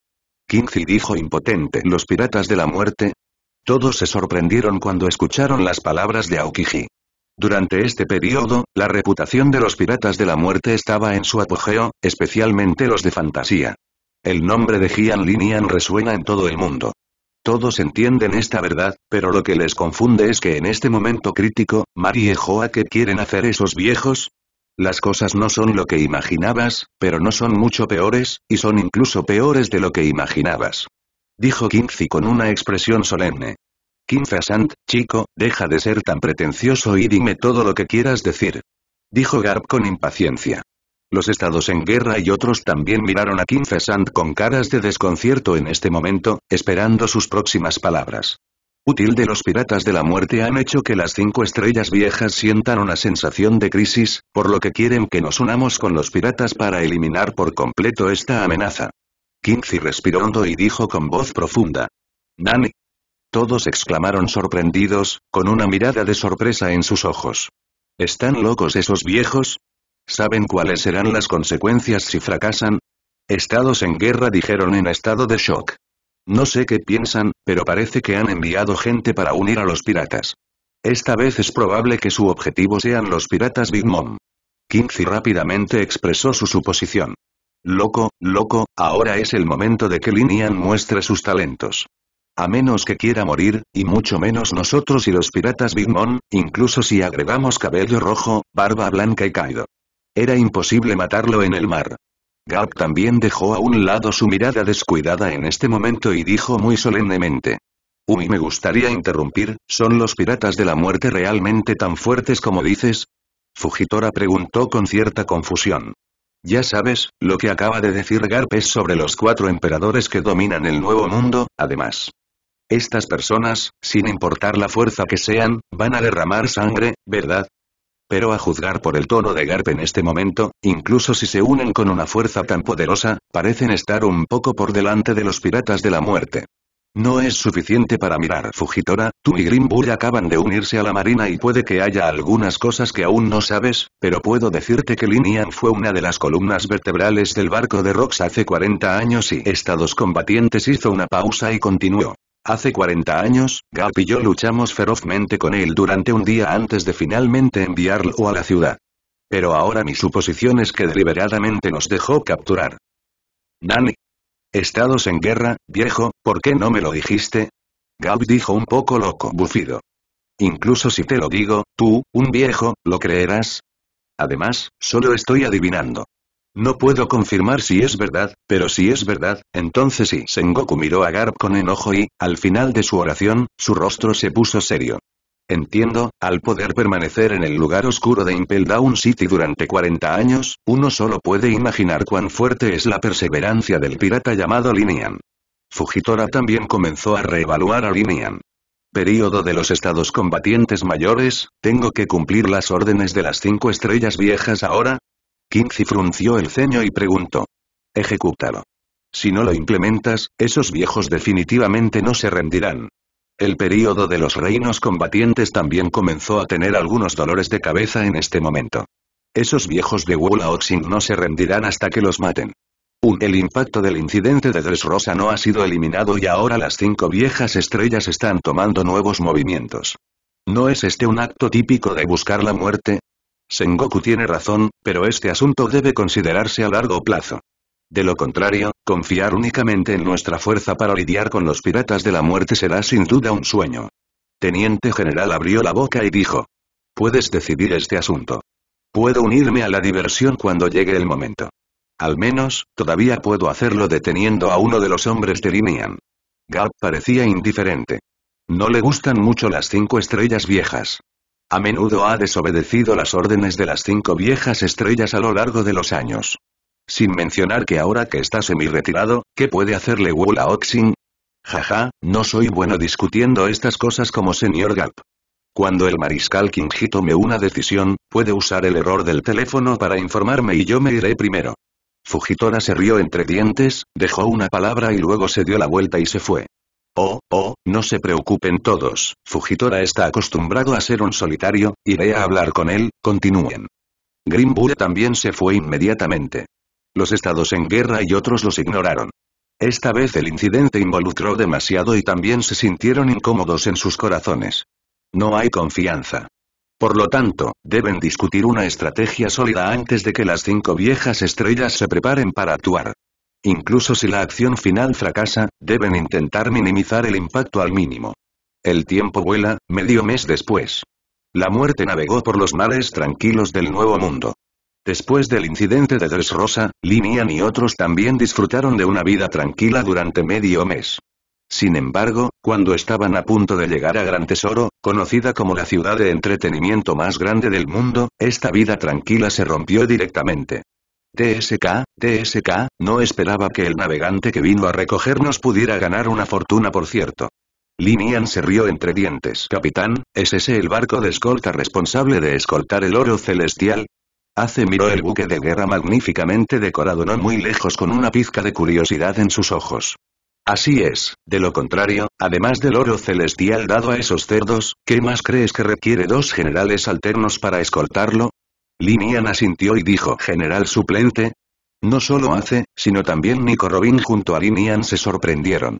Kingzi dijo impotente. ¿Los piratas de la muerte? Todos se sorprendieron cuando escucharon las palabras de Aokiji. Durante este periodo, la reputación de los piratas de la muerte estaba en su apogeo, especialmente los de fantasía. El nombre de Jian Linian resuena en todo el mundo. Todos entienden esta verdad, pero lo que les confunde es que en este momento crítico, Mari y Joa ¿qué quieren hacer esos viejos? Las cosas no son lo que imaginabas, pero no son mucho peores, y son incluso peores de lo que imaginabas. Dijo Kingzi con una expresión solemne. Sant, chico, deja de ser tan pretencioso y dime todo lo que quieras decir. Dijo Garp con impaciencia. Los estados en guerra y otros también miraron a Kim Fesant con caras de desconcierto en este momento, esperando sus próximas palabras. Útil de los piratas de la muerte han hecho que las cinco estrellas viejas sientan una sensación de crisis, por lo que quieren que nos unamos con los piratas para eliminar por completo esta amenaza. Kingzi respiró hondo y dijo con voz profunda. Nani. Todos exclamaron sorprendidos, con una mirada de sorpresa en sus ojos. ¿Están locos esos viejos? ¿Saben cuáles serán las consecuencias si fracasan? Estados en guerra dijeron en estado de shock. No sé qué piensan, pero parece que han enviado gente para unir a los piratas. Esta vez es probable que su objetivo sean los piratas Big Mom. Kingzi rápidamente expresó su suposición. Loco, loco, ahora es el momento de que Linian muestre sus talentos. A menos que quiera morir, y mucho menos nosotros y los piratas Big Mom, incluso si agregamos cabello rojo, barba blanca y Kaido. Era imposible matarlo en el mar. Gap también dejó a un lado su mirada descuidada en este momento y dijo muy solemnemente. Uy, me gustaría interrumpir, ¿son los piratas de la muerte realmente tan fuertes como dices? Fujitora preguntó con cierta confusión. Ya sabes, lo que acaba de decir Garp es sobre los cuatro emperadores que dominan el nuevo mundo, además. Estas personas, sin importar la fuerza que sean, van a derramar sangre, ¿verdad? Pero a juzgar por el tono de Garp en este momento, incluso si se unen con una fuerza tan poderosa, parecen estar un poco por delante de los piratas de la muerte. No es suficiente para mirar Fujitora, tú y Green acaban de unirse a la marina y puede que haya algunas cosas que aún no sabes, pero puedo decirte que Linian fue una de las columnas vertebrales del barco de Rox hace 40 años y Estados Combatientes hizo una pausa y continuó. Hace 40 años, Gap y yo luchamos ferozmente con él durante un día antes de finalmente enviarlo a la ciudad. Pero ahora mi suposición es que deliberadamente nos dejó capturar. Nani. Estados en guerra, viejo, ¿por qué no me lo dijiste? Gab dijo un poco loco, bufido. Incluso si te lo digo, tú, un viejo, ¿lo creerás? Además, solo estoy adivinando. No puedo confirmar si es verdad, pero si es verdad, entonces sí. Sengoku miró a Garp con enojo y, al final de su oración, su rostro se puso serio. Entiendo, al poder permanecer en el lugar oscuro de Impel Down City durante 40 años, uno solo puede imaginar cuán fuerte es la perseverancia del pirata llamado Linian. Fujitora también comenzó a reevaluar a Linian. Período de los estados combatientes mayores, ¿tengo que cumplir las órdenes de las cinco estrellas viejas ahora? Kingzi frunció el ceño y preguntó. Ejecútalo. Si no lo implementas, esos viejos definitivamente no se rendirán. El período de los reinos combatientes también comenzó a tener algunos dolores de cabeza en este momento. Esos viejos de Wulaoxing no se rendirán hasta que los maten. Un, el impacto del incidente de Dressrosa no ha sido eliminado y ahora las cinco viejas estrellas están tomando nuevos movimientos. ¿No es este un acto típico de buscar la muerte? Sengoku tiene razón, pero este asunto debe considerarse a largo plazo. De lo contrario, confiar únicamente en nuestra fuerza para lidiar con los piratas de la muerte será sin duda un sueño. Teniente General abrió la boca y dijo. Puedes decidir este asunto. Puedo unirme a la diversión cuando llegue el momento. Al menos, todavía puedo hacerlo deteniendo a uno de los hombres de Linian. Gap parecía indiferente. No le gustan mucho las cinco estrellas viejas. A menudo ha desobedecido las órdenes de las cinco viejas estrellas a lo largo de los años. Sin mencionar que ahora que está semi-retirado, ¿qué puede hacerle Wula Oxing? Jaja, no soy bueno discutiendo estas cosas como señor Gap. Cuando el mariscal Kinji tome una decisión, puede usar el error del teléfono para informarme y yo me iré primero. Fujitora se rió entre dientes, dejó una palabra y luego se dio la vuelta y se fue. Oh, oh, no se preocupen todos, Fujitora está acostumbrado a ser un solitario, iré a hablar con él, continúen. Green también se fue inmediatamente. Los estados en guerra y otros los ignoraron. Esta vez el incidente involucró demasiado y también se sintieron incómodos en sus corazones. No hay confianza. Por lo tanto, deben discutir una estrategia sólida antes de que las cinco viejas estrellas se preparen para actuar. Incluso si la acción final fracasa, deben intentar minimizar el impacto al mínimo. El tiempo vuela, medio mes después. La muerte navegó por los mares tranquilos del Nuevo Mundo. Después del incidente de Dressrosa, Linian y otros también disfrutaron de una vida tranquila durante medio mes. Sin embargo, cuando estaban a punto de llegar a Gran Tesoro, conocida como la ciudad de entretenimiento más grande del mundo, esta vida tranquila se rompió directamente. TSK, TSK, no esperaba que el navegante que vino a recogernos pudiera ganar una fortuna por cierto. Linian se rió entre dientes. Capitán, ¿es ese el barco de escolta responsable de escoltar el oro celestial? Hace miró el buque de guerra magníficamente decorado no muy lejos con una pizca de curiosidad en sus ojos. Así es, de lo contrario, además del oro celestial dado a esos cerdos, ¿qué más crees que requiere dos generales alternos para escoltarlo? Linian asintió y dijo general suplente. No solo hace, sino también Nico Robin junto a Linian se sorprendieron.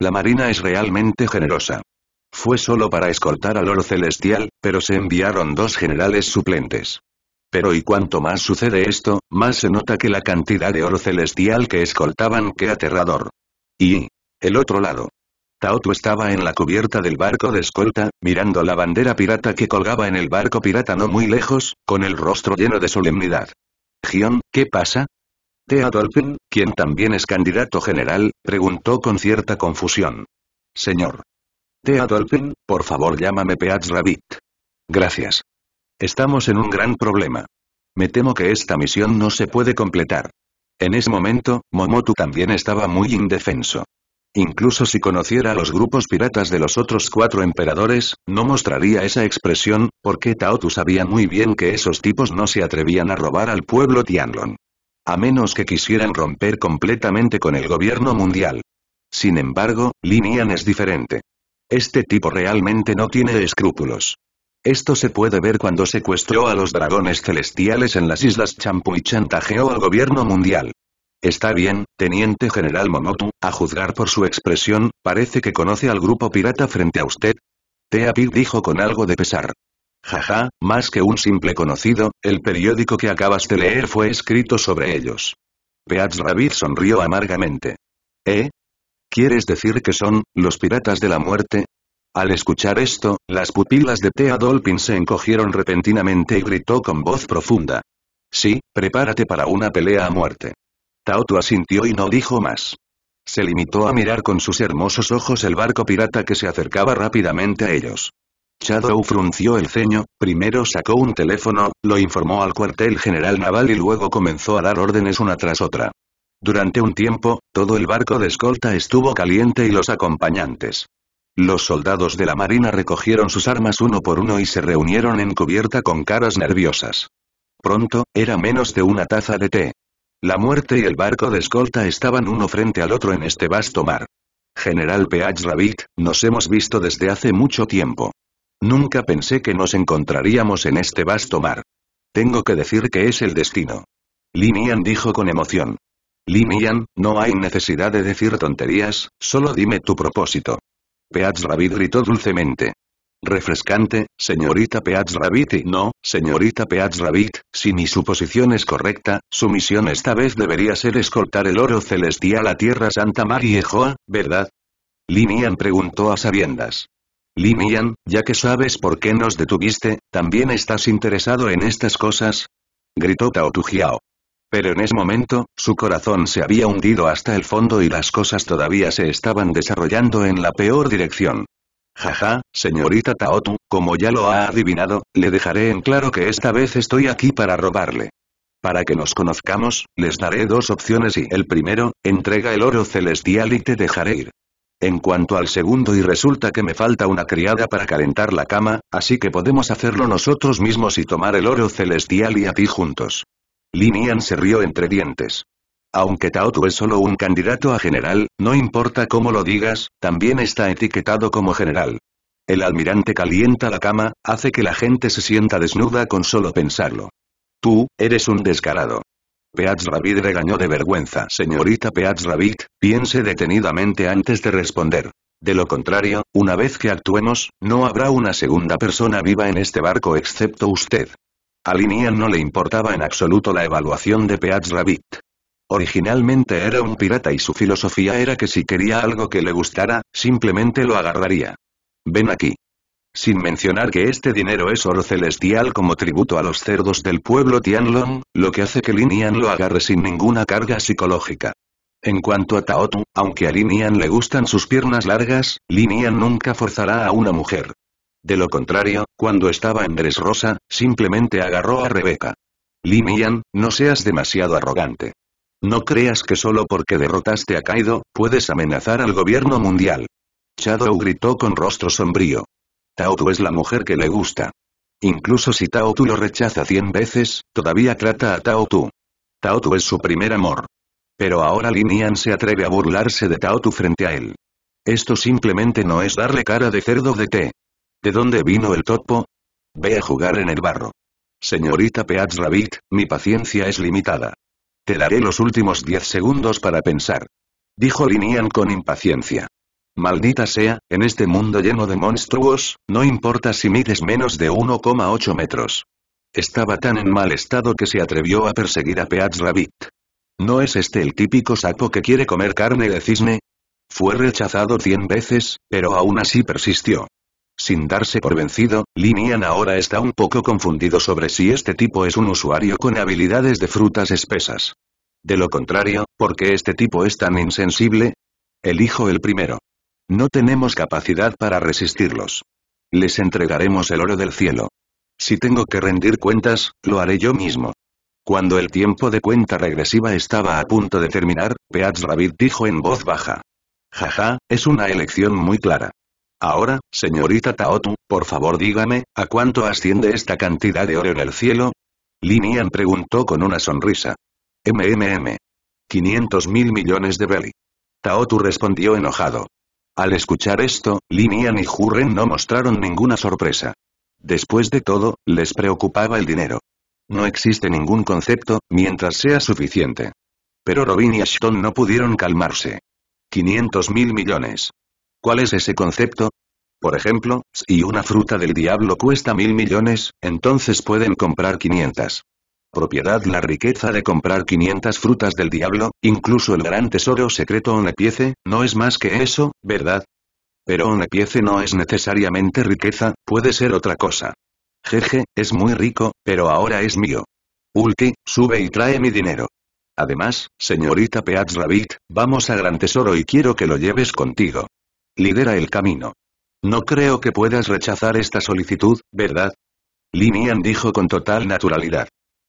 La marina es realmente generosa. Fue solo para escoltar al oro celestial, pero se enviaron dos generales suplentes. Pero y cuanto más sucede esto, más se nota que la cantidad de oro celestial que escoltaban que aterrador. Y, el otro lado. Taotu estaba en la cubierta del barco de escolta, mirando la bandera pirata que colgaba en el barco pirata no muy lejos, con el rostro lleno de solemnidad. Gion, ¿qué pasa? Dolphin, quien también es candidato general, preguntó con cierta confusión. Señor. Dolphin, por favor llámame Peach Rabbit. Gracias. Estamos en un gran problema. Me temo que esta misión no se puede completar. En ese momento, Momotu también estaba muy indefenso. Incluso si conociera los grupos piratas de los otros cuatro emperadores, no mostraría esa expresión, porque Taotu sabía muy bien que esos tipos no se atrevían a robar al pueblo Tianlong. A menos que quisieran romper completamente con el gobierno mundial. Sin embargo, Linian es diferente. Este tipo realmente no tiene escrúpulos. Esto se puede ver cuando secuestró a los dragones celestiales en las islas Champu y chantajeó al gobierno mundial. Está bien, teniente general Momotu, a juzgar por su expresión, parece que conoce al grupo pirata frente a usted. Tea Pig dijo con algo de pesar. Jaja, más que un simple conocido, el periódico que acabas de leer fue escrito sobre ellos. Peach Rabbit sonrió amargamente. ¿Eh? ¿Quieres decir que son, los piratas de la muerte? Al escuchar esto, las pupilas de Thea Dolphin se encogieron repentinamente y gritó con voz profunda. Sí, prepárate para una pelea a muerte. Taotu asintió y no dijo más. Se limitó a mirar con sus hermosos ojos el barco pirata que se acercaba rápidamente a ellos. Shadow frunció el ceño, primero sacó un teléfono, lo informó al cuartel general naval y luego comenzó a dar órdenes una tras otra. Durante un tiempo, todo el barco de escolta estuvo caliente y los acompañantes. Los soldados de la marina recogieron sus armas uno por uno y se reunieron en cubierta con caras nerviosas. Pronto, era menos de una taza de té. La muerte y el barco de escolta estaban uno frente al otro en este vasto mar. General Peach Rabbit, nos hemos visto desde hace mucho tiempo. Nunca pensé que nos encontraríamos en este vasto mar. Tengo que decir que es el destino. Linian dijo con emoción. Linian, no hay necesidad de decir tonterías, solo dime tu propósito. Peach Rabbit gritó dulcemente. Refrescante, señorita Peach Rabbit y no, señorita Peach Rabbit, si mi suposición es correcta, su misión esta vez debería ser escoltar el oro celestial a Tierra Santa María Joa, ¿verdad? Limian preguntó a sabiendas. Limian, ya que sabes por qué nos detuviste, ¿también estás interesado en estas cosas? Gritó Tao Tujiao. Pero en ese momento, su corazón se había hundido hasta el fondo y las cosas todavía se estaban desarrollando en la peor dirección. Jaja, señorita Taotu, como ya lo ha adivinado, le dejaré en claro que esta vez estoy aquí para robarle. Para que nos conozcamos, les daré dos opciones y el primero, entrega el oro celestial y te dejaré ir. En cuanto al segundo y resulta que me falta una criada para calentar la cama, así que podemos hacerlo nosotros mismos y tomar el oro celestial y a ti juntos. Linian se rió entre dientes. Aunque Taotu es solo un candidato a general, no importa cómo lo digas, también está etiquetado como general. El almirante calienta la cama, hace que la gente se sienta desnuda con solo pensarlo. Tú, eres un descarado. Peach Rabbit regañó de vergüenza. Señorita Peach Rabbit, piense detenidamente antes de responder. De lo contrario, una vez que actuemos, no habrá una segunda persona viva en este barco excepto usted. A Linian no le importaba en absoluto la evaluación de Peach Rabbit. Originalmente era un pirata y su filosofía era que si quería algo que le gustara, simplemente lo agarraría. Ven aquí. Sin mencionar que este dinero es oro celestial como tributo a los cerdos del pueblo Tianlong, lo que hace que Linian lo agarre sin ninguna carga psicológica. En cuanto a Taotu, aunque a Linian le gustan sus piernas largas, Linian nunca forzará a una mujer. De lo contrario, cuando estaba en Dressrosa, simplemente agarró a Rebeca. Linian, no seas demasiado arrogante. No creas que solo porque derrotaste a Kaido, puedes amenazar al gobierno mundial. Shadow gritó con rostro sombrío. Taotu es la mujer que le gusta. Incluso si Taotu lo rechaza cien veces, todavía trata a Taotu. Taotu es su primer amor. Pero ahora Linian se atreve a burlarse de Taotu frente a él. Esto simplemente no es darle cara de cerdo de té. ¿De dónde vino el topo? Ve a jugar en el barro. Señorita Peach Rabbit, mi paciencia es limitada. Te daré los últimos 10 segundos para pensar. Dijo Linian con impaciencia. Maldita sea, en este mundo lleno de monstruos, no importa si mides menos de 1,8 metros. Estaba tan en mal estado que se atrevió a perseguir a Peach Rabbit. ¿No es este el típico sapo que quiere comer carne de cisne? Fue rechazado cien veces, pero aún así persistió. Sin darse por vencido, Linian ahora está un poco confundido sobre si este tipo es un usuario con habilidades de frutas espesas. De lo contrario, ¿por qué este tipo es tan insensible? Elijo el primero. No tenemos capacidad para resistirlos. Les entregaremos el oro del cielo. Si tengo que rendir cuentas, lo haré yo mismo. Cuando el tiempo de cuenta regresiva estaba a punto de terminar, Peach Rabbit dijo en voz baja. Jaja, es una elección muy clara. Ahora, señorita Taotu, por favor dígame, ¿a cuánto asciende esta cantidad de oro en el cielo? Linian preguntó con una sonrisa. MMM. 500 mil millones de belly. Taotu respondió enojado. Al escuchar esto, Linian y Jurren no mostraron ninguna sorpresa. Después de todo, les preocupaba el dinero. No existe ningún concepto, mientras sea suficiente. Pero Robin y Ashton no pudieron calmarse. 500 mil millones. ¿Cuál es ese concepto? Por ejemplo, si una fruta del diablo cuesta mil millones, entonces pueden comprar 500. Propiedad la riqueza de comprar 500 frutas del diablo, incluso el gran tesoro secreto Onepiece, no es más que eso, ¿verdad? Pero Onepiece no es necesariamente riqueza, puede ser otra cosa. Jeje, es muy rico, pero ahora es mío. Ulti, sube y trae mi dinero. Además, señorita Peach Rabbit, vamos a Gran Tesoro y quiero que lo lleves contigo. Lidera el camino. No creo que puedas rechazar esta solicitud, ¿verdad? Linian dijo con total naturalidad.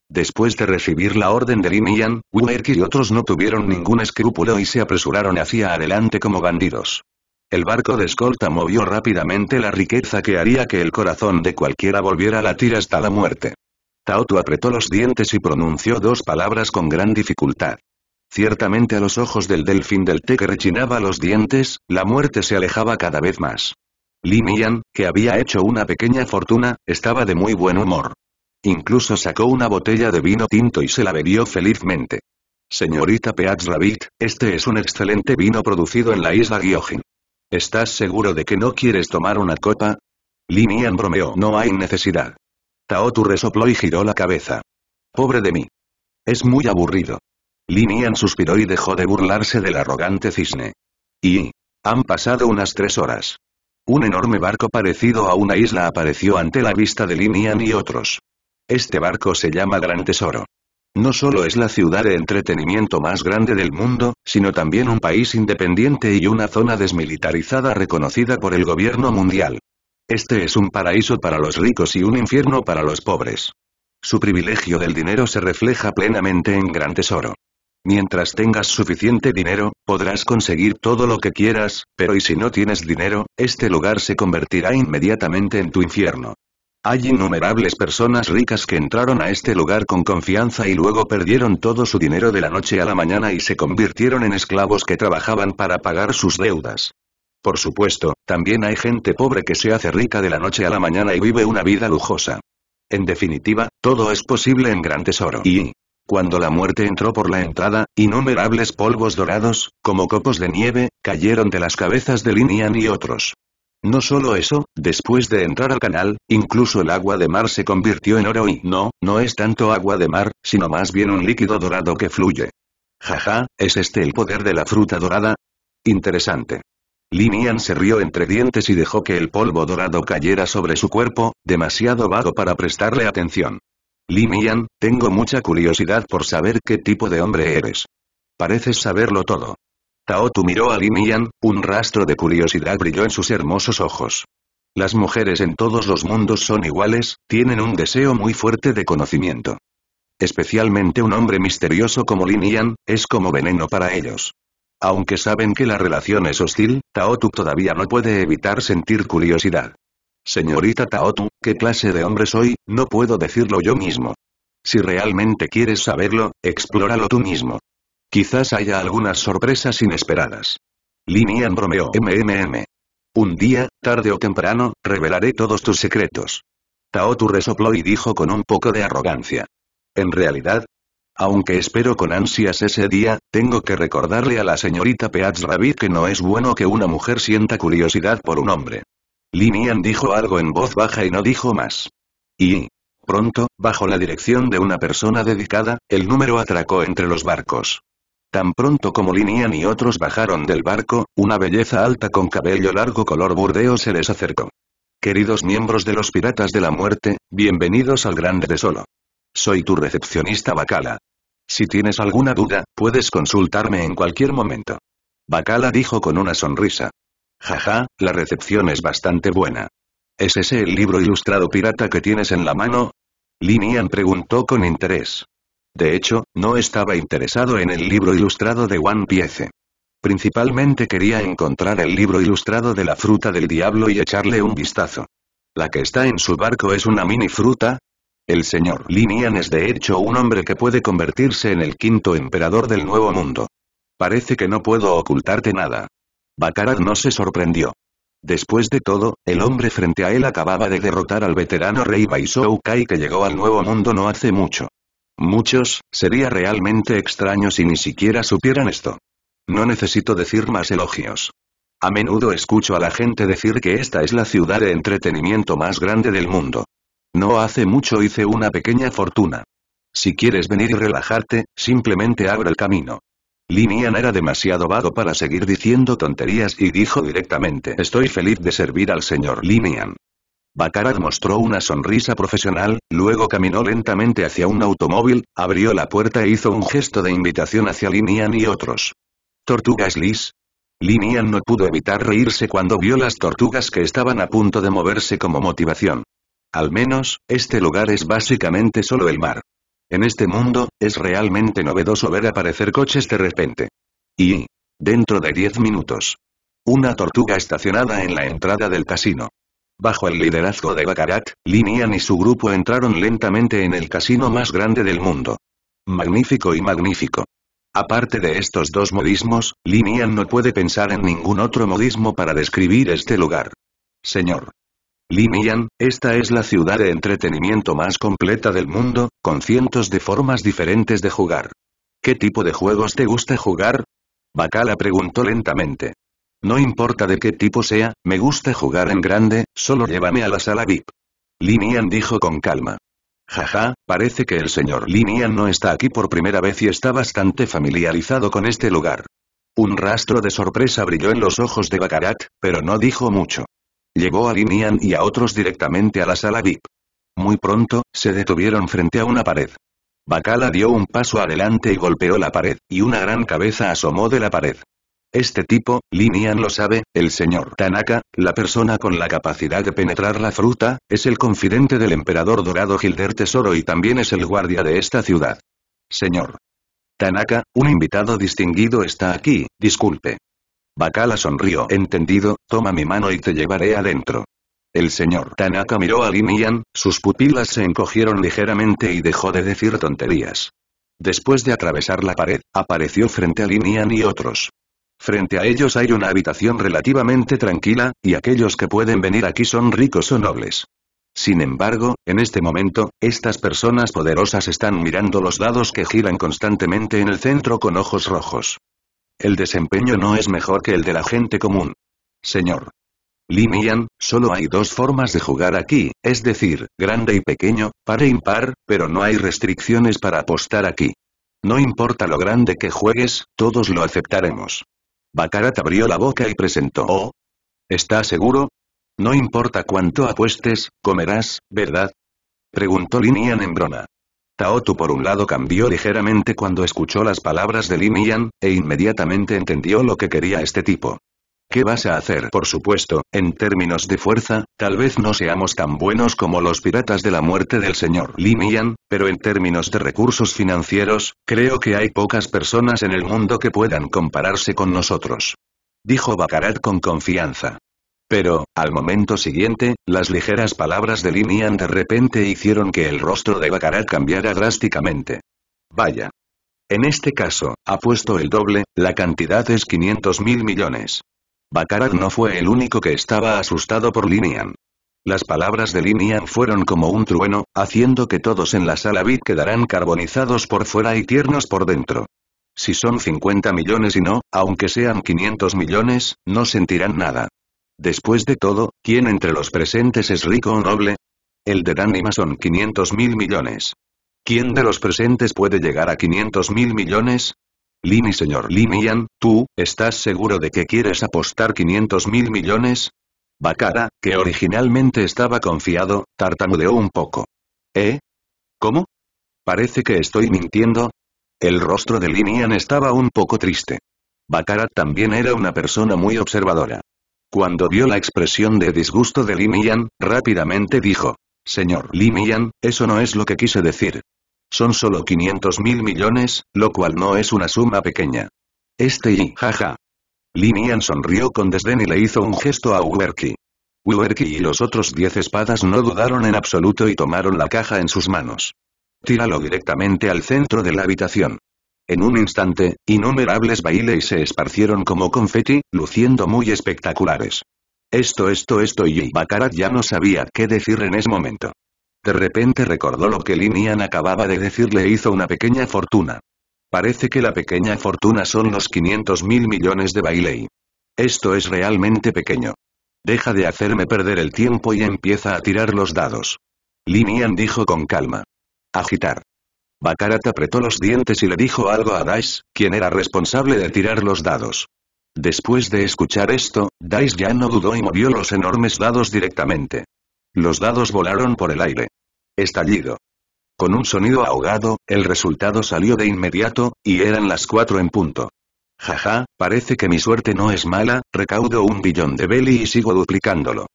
Después de recibir la orden de Linian, Wuerki y otros no tuvieron ningún escrúpulo y se apresuraron hacia adelante como bandidos. El barco de escolta movió rápidamente la riqueza que haría que el corazón de cualquiera volviera a latir hasta la muerte. Taotu apretó los dientes y pronunció dos palabras con gran dificultad. Ciertamente a los ojos del delfín del té que rechinaba los dientes, la muerte se alejaba cada vez más. Li Mian, que había hecho una pequeña fortuna, estaba de muy buen humor. Incluso sacó una botella de vino tinto y se la bebió felizmente. Señorita Peach Rabbit, este es un excelente vino producido en la isla Gyojin. ¿Estás seguro de que no quieres tomar una copa? Linian bromeó. No hay necesidad. Taotu resopló y giró la cabeza. Pobre de mí. Es muy aburrido. Linian suspiró y dejó de burlarse del arrogante cisne. Y... Han pasado unas tres horas. Un enorme barco parecido a una isla apareció ante la vista de Linian y otros. Este barco se llama Gran Tesoro. No solo es la ciudad de entretenimiento más grande del mundo, sino también un país independiente y una zona desmilitarizada reconocida por el gobierno mundial. Este es un paraíso para los ricos y un infierno para los pobres. Su privilegio del dinero se refleja plenamente en Gran Tesoro. Mientras tengas suficiente dinero, podrás conseguir todo lo que quieras, pero y si no tienes dinero, este lugar se convertirá inmediatamente en tu infierno. Hay innumerables personas ricas que entraron a este lugar con confianza y luego perdieron todo su dinero de la noche a la mañana y se convirtieron en esclavos que trabajaban para pagar sus deudas. Por supuesto, también hay gente pobre que se hace rica de la noche a la mañana y vive una vida lujosa. En definitiva, todo es posible en Gran Tesoro. Y, cuando la muerte entró por la entrada, innumerables polvos dorados, como copos de nieve, cayeron de las cabezas de Linian y otros. No solo eso, después de entrar al canal, incluso el agua de mar se convirtió en oro y no, no es tanto agua de mar, sino más bien un líquido dorado que fluye. Jaja, ¿es este el poder de la fruta dorada? Interesante. Linian se rió entre dientes y dejó que el polvo dorado cayera sobre su cuerpo, demasiado vago para prestarle atención. Limian, tengo mucha curiosidad por saber qué tipo de hombre eres. Pareces saberlo todo. Taotu miró a Limian, un rastro de curiosidad brilló en sus hermosos ojos. Las mujeres en todos los mundos son iguales, tienen un deseo muy fuerte de conocimiento. Especialmente un hombre misterioso como Linian, es como veneno para ellos. Aunque saben que la relación es hostil, Taotu todavía no puede evitar sentir curiosidad. Señorita Taotu, ¿qué clase de hombre soy? No puedo decirlo yo mismo. Si realmente quieres saberlo, explóralo tú mismo. Quizás haya algunas sorpresas inesperadas. Linian bromeó MMM. Un día, tarde o temprano, revelaré todos tus secretos. Taotu resopló y dijo con un poco de arrogancia. En realidad, aunque espero con ansias ese día, tengo que recordarle a la señorita Peach Rabbit que no es bueno que una mujer sienta curiosidad por un hombre. Linian dijo algo en voz baja y no dijo más. Y, pronto, bajo la dirección de una persona dedicada, el número atracó entre los barcos. Tan pronto como Linian y otros bajaron del barco, una belleza alta con cabello largo color burdeo se les acercó. Queridos miembros de los Piratas de la Muerte, bienvenidos al Grande de Solo. Soy tu recepcionista Bacala. Si tienes alguna duda, puedes consultarme en cualquier momento. Bacala dijo con una sonrisa. Jaja, la recepción es bastante buena. ¿Es ese el libro ilustrado pirata que tienes en la mano? Linian preguntó con interés. De hecho, no estaba interesado en el libro ilustrado de One Piece. Principalmente quería encontrar el libro ilustrado de la fruta del diablo y echarle un vistazo. ¿La que está en su barco es una mini fruta? El señor Linian es de hecho un hombre que puede convertirse en el quinto emperador del nuevo mundo. Parece que no puedo ocultarte nada. Baccarat no se sorprendió. Después de todo, el hombre frente a él acababa de derrotar al veterano rey Baisou Kai que llegó al Nuevo Mundo no hace mucho. Muchos, sería realmente extraño si ni siquiera supieran esto. No necesito decir más elogios. A menudo escucho a la gente decir que esta es la ciudad de entretenimiento más grande del mundo. No hace mucho hice una pequeña fortuna. Si quieres venir y relajarte, simplemente abre el camino. Linian era demasiado vago para seguir diciendo tonterías y dijo directamente Estoy feliz de servir al señor Linian. Baccarat mostró una sonrisa profesional, luego caminó lentamente hacia un automóvil, abrió la puerta e hizo un gesto de invitación hacia Linian y otros. ¿Tortugas Liz? Linian no pudo evitar reírse cuando vio las tortugas que estaban a punto de moverse como motivación. Al menos, este lugar es básicamente solo el mar. En este mundo, es realmente novedoso ver aparecer coches de repente. Y... Dentro de 10 minutos. Una tortuga estacionada en la entrada del casino. Bajo el liderazgo de Baccarat, Linian y su grupo entraron lentamente en el casino más grande del mundo. Magnífico y magnífico. Aparte de estos dos modismos, Linian no puede pensar en ningún otro modismo para describir este lugar. Señor. Linian, esta es la ciudad de entretenimiento más completa del mundo, con cientos de formas diferentes de jugar. ¿Qué tipo de juegos te gusta jugar? Bacala preguntó lentamente. No importa de qué tipo sea, me gusta jugar en grande, solo llévame a la sala VIP. Linian dijo con calma. Jaja, parece que el señor Linian no está aquí por primera vez y está bastante familiarizado con este lugar. Un rastro de sorpresa brilló en los ojos de Baccarat, pero no dijo mucho. Llevó a Linian y a otros directamente a la sala VIP. Muy pronto, se detuvieron frente a una pared. Bacala dio un paso adelante y golpeó la pared, y una gran cabeza asomó de la pared. Este tipo, Linian lo sabe, el señor Tanaka, la persona con la capacidad de penetrar la fruta, es el confidente del emperador dorado Gilder Tesoro y también es el guardia de esta ciudad. Señor Tanaka, un invitado distinguido está aquí, disculpe. Bakala sonrió. Entendido, toma mi mano y te llevaré adentro. El señor Tanaka miró a Linian, sus pupilas se encogieron ligeramente y dejó de decir tonterías. Después de atravesar la pared, apareció frente a Linian y otros. Frente a ellos hay una habitación relativamente tranquila, y aquellos que pueden venir aquí son ricos o nobles. Sin embargo, en este momento, estas personas poderosas están mirando los dados que giran constantemente en el centro con ojos rojos. El desempeño no es mejor que el de la gente común. Señor. Limian, solo hay dos formas de jugar aquí, es decir, grande y pequeño, par e impar, pero no hay restricciones para apostar aquí. No importa lo grande que juegues, todos lo aceptaremos. Bakarat abrió la boca y presentó. Oh. ¿Estás seguro? No importa cuánto apuestes, comerás, ¿verdad? Preguntó Linian en broma. Taotu por un lado cambió ligeramente cuando escuchó las palabras de Linian, e inmediatamente entendió lo que quería este tipo. ¿Qué vas a hacer? Por supuesto, en términos de fuerza, tal vez no seamos tan buenos como los piratas de la muerte del señor Linian, pero en términos de recursos financieros, creo que hay pocas personas en el mundo que puedan compararse con nosotros. Dijo Bakarat con confianza. Pero, al momento siguiente, las ligeras palabras de Linian de repente hicieron que el rostro de Bakarat cambiara drásticamente. Vaya. En este caso, apuesto el doble, la cantidad es 500 mil millones. Baccarat no fue el único que estaba asustado por Linian. Las palabras de Linian fueron como un trueno, haciendo que todos en la sala VIP quedarán carbonizados por fuera y tiernos por dentro. Si son 50 millones y no, aunque sean 500 millones, no sentirán nada. Después de todo, ¿quién entre los presentes es rico o noble? El de Danima son 500 mil millones. ¿Quién de los presentes puede llegar a 500 mil millones? Lini señor Linian, tú, ¿estás seguro de que quieres apostar 500 mil millones? Bakara, que originalmente estaba confiado, tartamudeó un poco. ¿Eh? ¿Cómo? Parece que estoy mintiendo. El rostro de Linian estaba un poco triste. Bakara también era una persona muy observadora. Cuando vio la expresión de disgusto de Linian, rápidamente dijo. Señor Linian, eso no es lo que quise decir. Son solo 500 mil millones, lo cual no es una suma pequeña. Este y, jaja. Linian sonrió con desdén y le hizo un gesto a Uberki. Uberki y los otros 10 espadas no dudaron en absoluto y tomaron la caja en sus manos. Tíralo directamente al centro de la habitación. En un instante, innumerables bailes se esparcieron como confeti, luciendo muy espectaculares. Esto, esto, esto y Bakarat ya no sabía qué decir en ese momento. De repente recordó lo que Linian acababa de decirle hizo una pequeña fortuna. Parece que la pequeña fortuna son los 500 mil millones de Bailey. Esto es realmente pequeño. Deja de hacerme perder el tiempo y empieza a tirar los dados. Linian dijo con calma. Agitar. Bakarat apretó los dientes y le dijo algo a Dice, quien era responsable de tirar los dados. Después de escuchar esto, Dice ya no dudó y movió los enormes dados directamente. Los dados volaron por el aire. Estallido. Con un sonido ahogado, el resultado salió de inmediato, y eran las cuatro en punto. Jaja, parece que mi suerte no es mala, recaudo un billón de Belly y sigo duplicándolo.